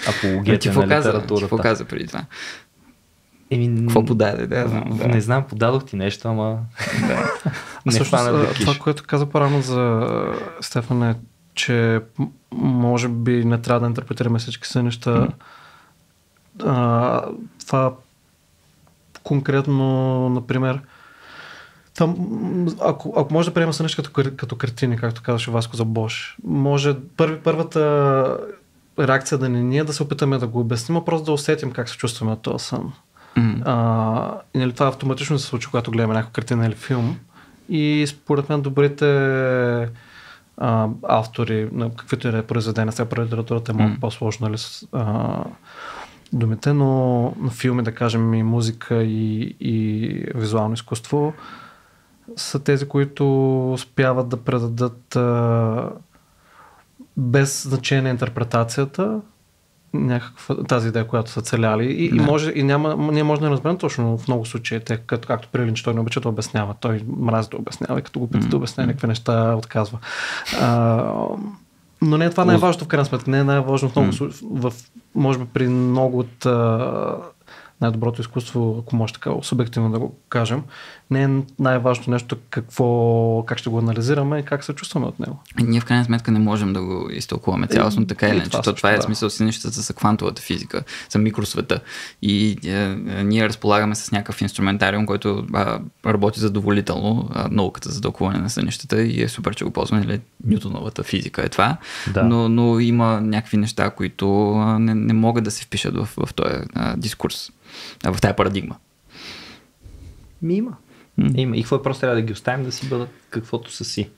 Апологета ти на литературата. Ти показа преди това. Еми, Какво подаде? Да, знам, да. Не знам, подадох ти нещо, ама да. не също, да Това, което каза по-рано за Стефан е, че може би не трябва да интерпретираме всички сънища. Mm. А, това конкретно, например, там, ако, ако може да приема сънища като, като картини, както казваше Васко за Бош, може първи, първата реакция да не ние да се опитаме да го обясним, а просто да усетим как се чувстваме от този сън. Mm-hmm. А, и нали, това автоматично се случва, когато гледаме някаква картина или филм. И според мен добрите а, автори на каквито и да е произведения, сега про литературата е малко mm. по-сложно нали, с а, думите, но филми, да кажем, и музика и, и визуално изкуство са тези, които успяват да предадат а, без значение интерпретацията някаква тази идея, която са целяли. И, да. и, може, и няма, ние може да не разберем точно в много случаи, те, като, както при Линч, той не обича да обяснява. Той мрази да обяснява и като го пита да обяснява някакви неща, отказва. А, но не е това най-важното в крайна сметка. Не е най-важно в много, mm. в, може би при много от най-доброто изкуство, ако може така субективно да го кажем, не е най-важното нещо какво, как ще го анализираме и как се чувстваме от него. Ние в крайна сметка не можем да го изтълкуваме цялостно така или иначе. Това, това е да. смисъл си нещата за квантовата физика, за микросвета. И е, е, ние разполагаме с някакъв инструментариум, който а, работи задоволително, а, науката за тълкуване на сънищата и е супер, че го ползваме. Нали? Нютоновата физика е това. Да. Но, но има някакви неща, които а, не, не могат да се впишат в, в този а, дискурс в тази парадигма. Ми има. Mm. Има. И какво е просто трябва да ги оставим да си бъдат каквото са си.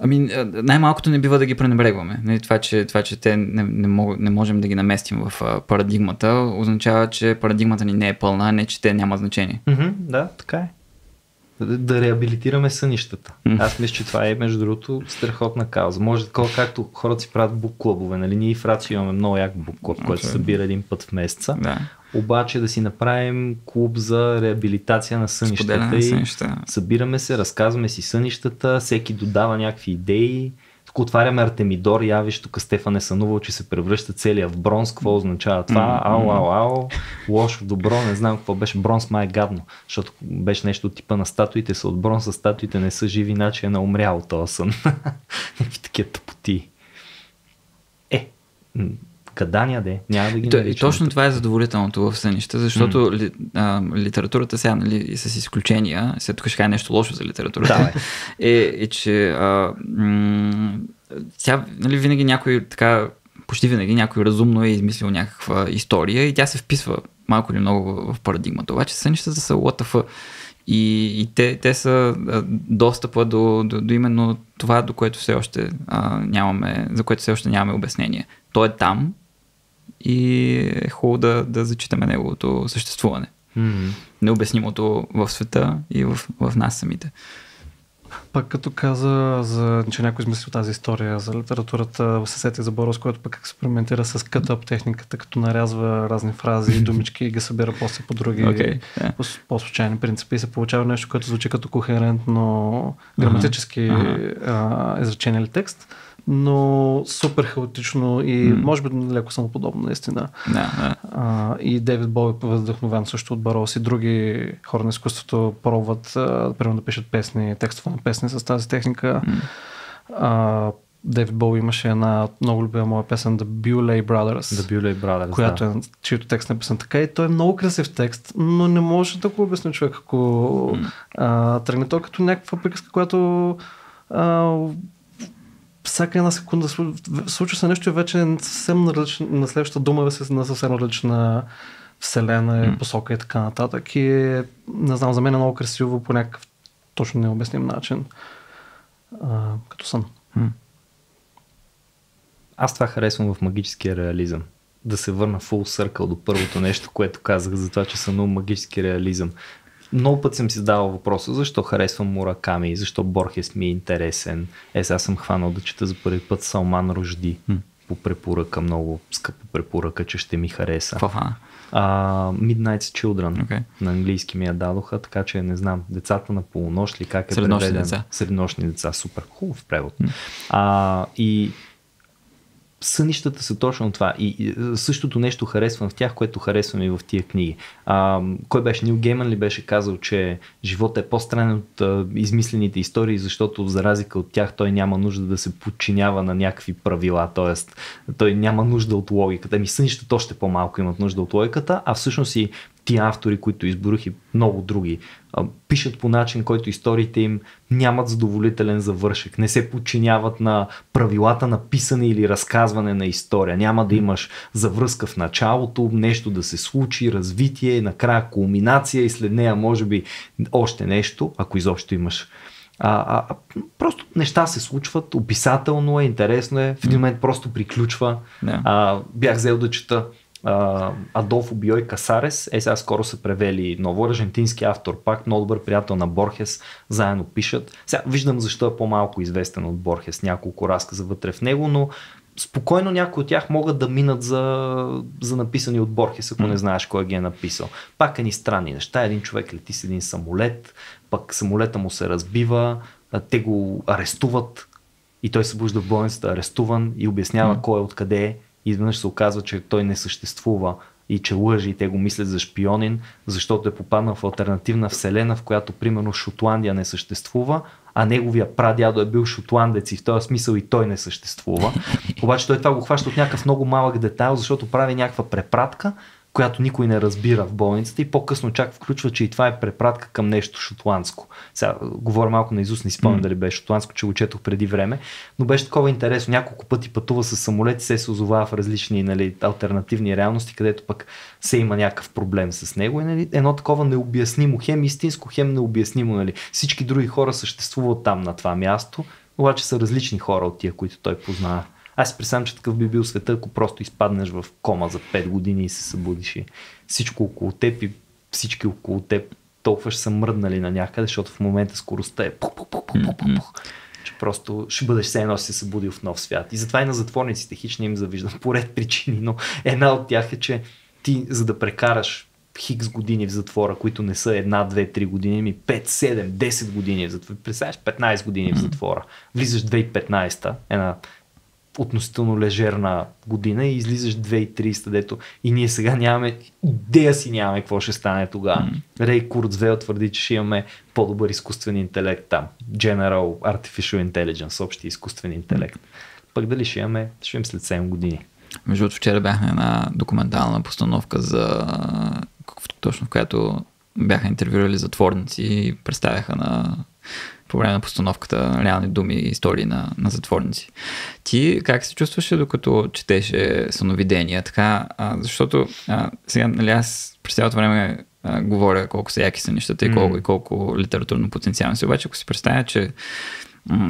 Ами, най-малкото не бива да ги пренебрегваме. Нали, това, че, това, че те не, не, мог, не можем да ги наместим в а, парадигмата, означава, че парадигмата ни не е пълна, не че те няма значение. Mm-hmm, да, така е. Да, да реабилитираме сънищата. Mm-hmm. Аз мисля, че това е, между другото, страхотна кауза. Може такова, както хората си правят бук-клубове. Нали? Ние в Рацио имаме много як бук-клуб, който се събира един път в месеца. Да обаче да си направим клуб за реабилитация на сънищата. и сънища. Събираме се, разказваме си сънищата, всеки додава някакви идеи. Тук отваряме Артемидор, явиш, тук Стефан е сънувал, че се превръща целия в бронз. Какво означава това? Mm-hmm. Ау, ау, ау. Лошо, добро, не знам какво беше. Бронз май е гадно, защото беше нещо от типа на статуите са от бронз, а статуите не са живи, иначе е на умрял този сън. Някакви такива тъпоти. Е, гадания де, няма да ги То, И точно това е задоволителното в сънища, защото mm. ли, а, литературата сега, нали, с изключения, сега тук ще кажа нещо лошо за литературата, е, е, че а, м- сега, нали, винаги някой така, почти винаги някой разумно е измислил някаква история и тя се вписва малко или много в парадигмата. Обаче сънищата са what и, и те, те са достъпа до, до, до именно това, до което все още а, нямаме, за което все още нямаме обяснение. То е там, и е хубаво да, да зачитаме неговото съществуване. Mm-hmm. Необяснимото в света и в, в нас самите. Пак като каза, за, че някой измислил тази история за литературата, се сети за Борос, който пък експериментира с катъп техниката, като нарязва разни фрази и думички и ги събира после по други okay, yeah. по, по-случайни принципи и се получава нещо, което звучи като кохерентно граматически uh-huh. а, изречение или текст но супер хаотично и mm. може би леко самоподобно, наистина. Yeah, yeah. А, и Дейвид Боуи е вдъхновен също от Барос и други хора на изкуството пробват, а, примерно да пишат песни, текстове на песни с тази техника. Mm. А, Дейвид Боу имаше една много любима моя песен The Bewley Brothers, The Bewley Brothers която да. е, чието текст е написан така и той е много красив текст, но не може да го обясни човек, ако mm. а, тръгне той като някаква приказка, която а, всяка една секунда случва се нещо и вече е съвсем различна, на следващата дума е на съвсем различна вселена, mm. посока и така нататък. И не знам, за мен е много красиво по някакъв точно необясним начин. А, като сън. Mm. Аз това харесвам в магическия реализъм. Да се върна full circle до първото нещо, което казах за това, че съм много магически реализъм. Много път съм си задавал въпроса, защо харесвам Мураками, защо Борхес ми е интересен. Е, сега съм хванал да чета за първи път Салман Рожди hmm. по препоръка, много скъпа препоръка, че ще ми хареса. Фафа. Uh, Midnight's Children okay. на английски ми я дадоха, така че не знам, децата на полунощ ли как е Среднощни преведен. деца. Среднощни деца, супер хубав превод. Mm. Uh, и сънищата са точно това. И, и същото нещо харесвам в тях, което харесвам и в тия книги. А, кой беше? Нил Гейман ли беше казал, че живота е по-странен от а, измислените истории, защото за разлика от тях той няма нужда да се подчинява на някакви правила, т.е. той няма нужда от логиката. Ми сънищата още по-малко имат нужда от логиката, а всъщност и тия автори, които изборих и много други, пишат по начин, който историите им нямат задоволителен завършек, не се подчиняват на правилата на писане или разказване на история. Няма да имаш завръзка в началото, нещо да се случи, развитие, накрая кулминация и след нея може би още нещо, ако изобщо имаш а, а, просто неща се случват, описателно е, интересно е, в един момент просто приключва. Yeah. А, бях взел да чета Адолфо Биой Касарес. Е, сега скоро са превели ново. Аржентински автор, пак много добър приятел на Борхес. Заедно пишат. Сега виждам защо е по-малко известен от Борхес. Няколко разказа вътре в него, но спокойно някои от тях могат да минат за, за написани от Борхес, ако не знаеш кой ги е написал. Пак е ни странни неща. Един човек лети с един самолет, пък самолета му се разбива, те го арестуват и той се бужда в болницата арестуван и обяснява mm. кой е откъде е изведнъж се оказва, че той не съществува и че лъжи и те го мислят за шпионин, защото е попаднал в альтернативна вселена, в която примерно Шотландия не съществува, а неговия прадядо е бил шотландец и в този смисъл и той не съществува. Обаче той това го хваща от някакъв много малък детайл, защото прави някаква препратка, която никой не разбира в болницата и по-късно чак включва, че и това е препратка към нещо шотландско. Сега говоря малко на Изус, не спомням mm. дали беше шотландско, че го четох преди време, но беше такова интересно. Няколко пъти пътува с самолет и се се озовава в различни нали, альтернативни реалности, където пък се има някакъв проблем с него. И, нали, едно такова необяснимо, хем истинско, хем необяснимо. Нали. Всички други хора съществуват там на това място, обаче са различни хора от тия, които той познава. Аз си представям, че такъв би бил света, ако просто изпаднеш в кома за 5 години и се събудиш и всичко около теб и всички около теб толкова ще са мръднали на някъде, защото в момента скоростта е пух, пух, пух, пух, пух, пух, че просто ще бъдеш все едно се събудил в нов свят. И затова и на затворниците хич не им завиждам по ред причини, но една от тях е, че ти за да прекараш хикс години в затвора, които не са една, две, три години, ми 5, 7, 10 години в затвора. Представяш 15 години в затвора. Влизаш 2015, една относително лежерна година и излизаш 2030, дето и ние сега нямаме, идея си нямаме какво ще стане тогава. Mm. Рей Курцвел твърди, че ще имаме по-добър изкуствен интелект там. General Artificial Intelligence, общи изкуствен интелект. Mm. Пък дали ще имаме, ще имаме след 7 години. Между другото, вчера бяхме една документална постановка за точно в която бяха интервюрали затворници и представяха на по време на постановката реални думи и истории на, на затворници. Ти как се чувстваше докато четеше съновидения? Така, а, защото а, сега, нали, аз през цялото време а, говоря колко са яки са нещата и колко, mm. и колко литературно потенциално си. Обаче, ако си представя, че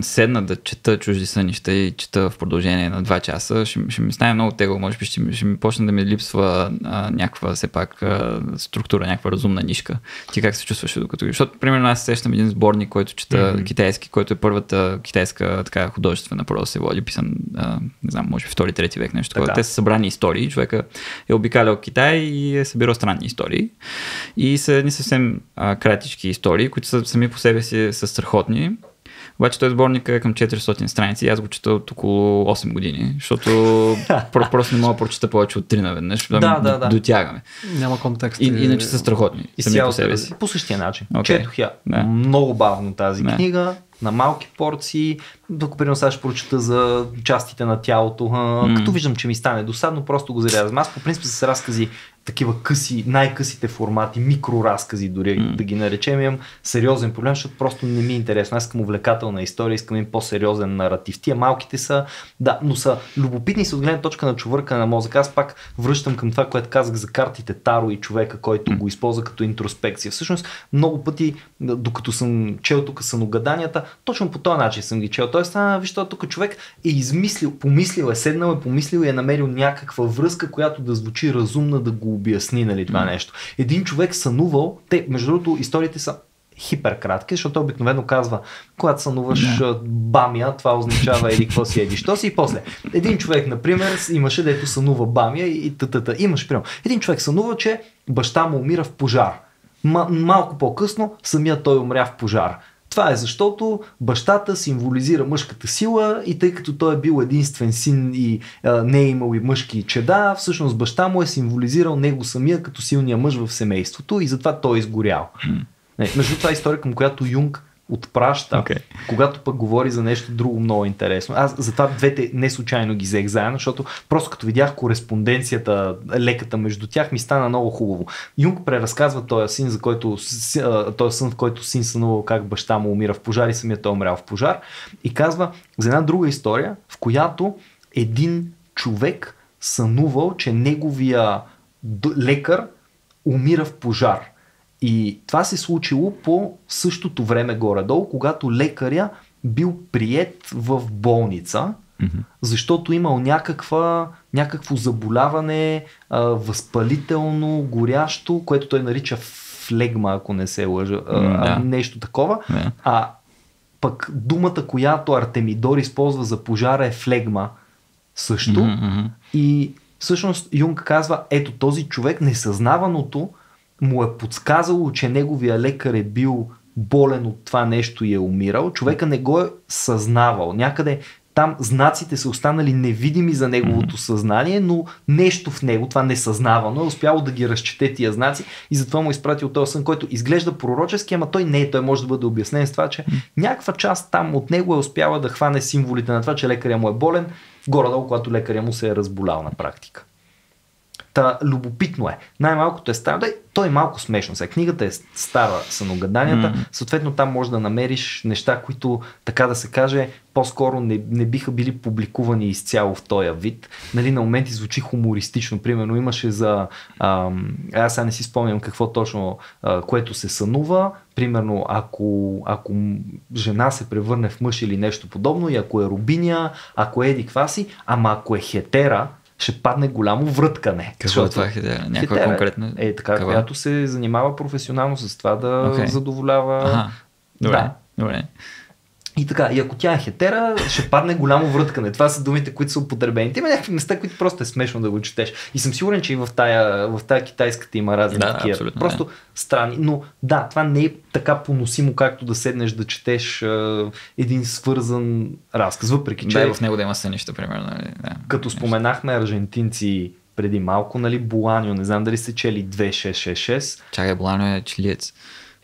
седна да чета чужди сънища и чета в продължение на 2 часа, ще, ще ми стане много тегло, може би ще, ще ми почне да ми липсва а, някаква все пак а, структура, някаква разумна нишка. Ти как се чувстваш докато... Защото, примерно, аз сещам един сборник, който чета mm-hmm. китайски, който е първата китайска така художествена проза се води, писан, а, не знам, може би втори, трети век, нещо такова. Те са събрани истории, човека е обикалял Китай и е събирал странни истории. И са едни съвсем а, кратички истории, които са сами по себе си са страхотни обаче той сборник е към 400 страници и аз го чета от около 8 години, защото просто не мога да прочета повече от 3 наведнъж, да, да, да, да. дотягаме. Няма контекст. И, иначе са страхотни. И сами по себе си. По същия начин. Okay. Четох я да. много бавно тази да. книга, на малки порции, тук примерно сега ще прочета за частите на тялото, mm. като виждам, че ми стане досадно, просто го зарязвам. Аз по принцип с разкази такива къси, най-късите формати, микроразкази дори mm. да ги наречем, имам сериозен проблем, защото просто не ми е интересно. Аз искам увлекателна история, искам им по-сериозен наратив. Тия малките са, да, но са любопитни са от гледна точка на човърка на мозъка. Аз пак връщам към това, което казах за картите Таро и човека, който mm. го използва като интроспекция. Всъщност, много пъти, докато съм чел тук съногаданията, точно по този начин съм ги чел. Тоест, а, виж, тук човек е измислил, помислил е, седнал е, помислил и е намерил някаква връзка, която да звучи разумна, да го обясни нали, това mm. нещо. Един човек сънувал, те, между другото, историите са хиперкратки, защото обикновено казва, когато сънуваш yeah. бамия, това означава еди какво си еди, що си и после. Един човек, например, имаше дето сънува бамия и т.т. Имаш, примерно. Един човек сънува, че баща му умира в пожар. М- малко по-късно самия той умря в пожар. Това е защото бащата символизира мъжката сила и тъй като той е бил единствен син и а, не е имал и мъжки чеда, всъщност баща му е символизирал него самия като силния мъж в семейството и затова той е изгорял. Не, между това е история, към която Юнг отпраща, okay. когато пък говори за нещо друго много интересно. Аз затова двете не случайно ги взех заедно, защото просто като видях кореспонденцията, леката между тях, ми стана много хубаво. Юнг преразказва този син, за който, този сън, в който син сънувал как баща му умира в пожар и самият той умрял в пожар. И казва за една друга история, в която един човек сънувал, че неговия лекар умира в пожар. И това се случило по същото време горе-долу, когато лекаря бил прият в болница, mm-hmm. защото имал някаква, някакво заболяване, а, възпалително, горящо, което той нарича флегма, ако не се лъжа, а, mm, нещо такова. Yeah. А пък думата, която Артемидор използва за пожара е флегма също. Mm-hmm. И всъщност Юнг казва, ето този човек, несъзнаваното, му е подсказало, че неговия лекар е бил болен от това нещо и е умирал, човека не го е съзнавал. Някъде там знаците са останали невидими за неговото съзнание, но нещо в него, това несъзнавано, е успяло да ги разчете тия знаци и затова му е изпратил този сън, който изглежда пророчески, ама той не е, той може да бъде обяснен с това, че някаква част там от него е успяла да хване символите на това, че лекаря му е болен, горе-долу, когато лекаря му се е разболял на практика. Та, любопитно е. Най-малкото е старо. Да, той е малко смешно. Сега книгата е стара съногаданията, mm. съответно там може да намериш неща, които, така да се каже, по-скоро не, не биха били публикувани изцяло в този вид. Нали, на моменти звучи хумористично. Примерно имаше за... Ам, аз сега не си спомням какво точно, а, което се сънува. Примерно, ако, ако жена се превърне в мъж или нещо подобно, и ако е рубиня, ако е еди кваси, ама ако е хетера, ще падне голямо връткане. Какво е това хетера? Някаква конкретна? Е така, Кава? която се занимава професионално с това да okay. задоволява. Ага. Добре. Да. Добре. И така, и ако тя е хетера, ще падне голямо връткане. Това са думите, които са употребени. Има някакви места, които просто е смешно да го четеш. И съм сигурен, че и в тая, в тая китайската има разни да, такива. Абсолютно, просто да. странни. Но да, това не е така поносимо, както да седнеш да четеш а, един свързан разказ. Въпреки, че. Да, в него да има сънища, примерно. Нали? Да, като нещо. споменахме аржентинци преди малко, нали, Буланио, не знам дали сте чели 2666. Чакай, Буланио е чилиец.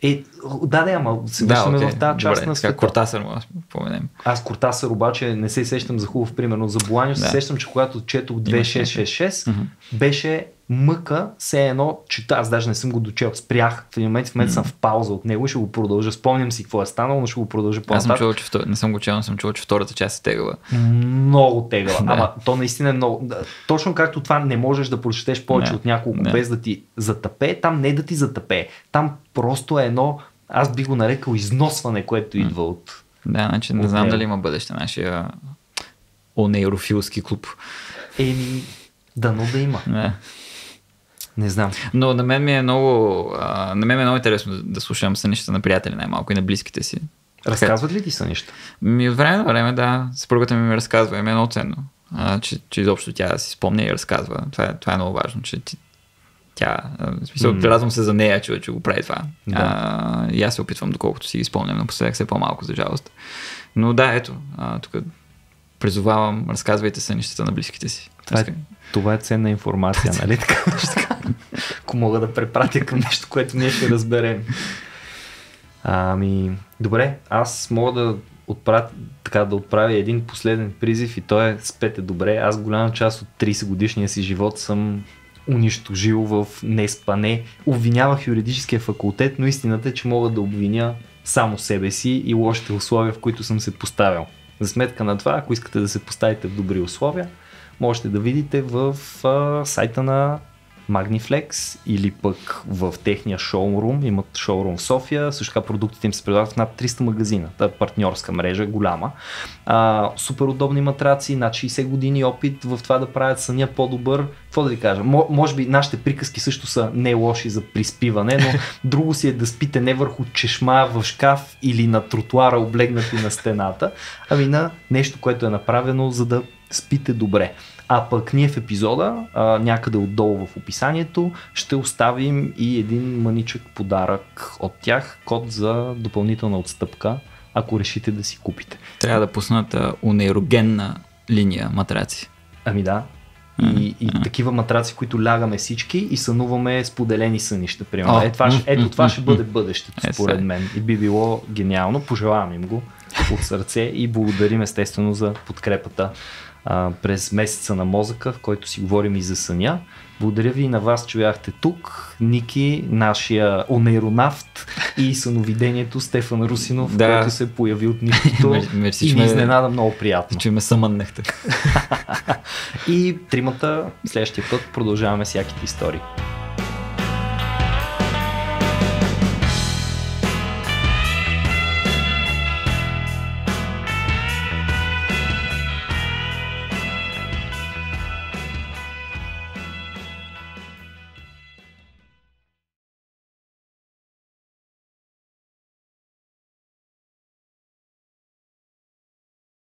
Е, да, да, ама се връщаме да, в тази част Добре, на света. Кортасър му поменем. Аз Кортасър обаче не се сещам за хубав примерно. За Боланио да. се сещам, че когато четох 2666, mm-hmm. беше мъка, все едно, че аз даже не съм го дочел, спрях в един момент, в момента mm. съм в пауза от него и ще го продължа. Спомням си какво е станало, но ще го продължа по Аз съм чувал, че втор... не съм го чел, но съм чувал, че втората част е тегава. Много тегава. да. Ама то наистина е много. Точно както това не можеш да прочетеш повече не. от няколко не. без да ти затъпе, там не да ти затъпе. Там просто е едно, аз би го нарекал износване, което mm. идва от. Да, значи не знам него. дали има бъдеще нашия онейрофилски клуб. Еми, дано да има. Не. Не знам. Но на мен ми е много, а, на мен ми е много интересно да, да слушам сънищата на приятели най-малко и на близките си. Разказват ли ти сънища? Ми от време на време, да. Съпругата ми ми разказва и ми е много ценно. А, че, че изобщо тя си спомня и разказва. Това е, това е много важно, че ти, тя, в смисъл, mm. радвам се за нея, че, че го прави това. Да. А, и аз се опитвам, доколкото си ги спомням, напоследък все по-малко, за жалост. Но да, ето, тук призовавам, разказвайте сънищата на близките си. Това е, това е ценна информация, нали така? Ако мога да препратя към нещо, което ние ще разберем. Ами, добре, аз мога да отправя, така, да отправя един последен призив и то е спете добре. Аз голяма част от 30 годишния си живот съм унищожил в неспане. Обвинявах юридическия факултет, но истината е, че мога да обвиня само себе си и лошите условия, в които съм се поставил. За сметка на това, ако искате да се поставите в добри условия, можете да видите в а, сайта на Magniflex или пък в техния шоурум, имат шоурум в София, също така продуктите им се предлагат в над 300 магазина, та партньорска мрежа, голяма. А, супер удобни матраци, над 60 години опит в това да правят съня по-добър. Какво да ви кажа? Може би нашите приказки също са не лоши за приспиване, но друго си е да спите не върху чешма в шкаф или на тротуара облегнати на стената, ами на нещо, което е направено за да спите добре. А пък ние в епизода, а, някъде отдолу в описанието, ще оставим и един маничък подарък от тях, код за допълнителна отстъпка, ако решите да си купите. Трябва да пуснат унейрогенна линия матраци. Ами да, и, и такива матраци, които лягаме всички и сънуваме споделени сънища. Примерно. Е, това, ето това ще бъде бъдещето, е, според мен. И би било гениално. Пожелавам им го от сърце и благодарим естествено за подкрепата а, през месеца на мозъка, в който си говорим и за съня. Благодаря ви на вас, че бяхте тук. Ники, нашия онейронавт и съновидението Стефан Русинов, да. който се появи от нищото Мерси, и ми изненада много приятно. Че ме съмъннехте. и тримата следващия път продължаваме всяките истории.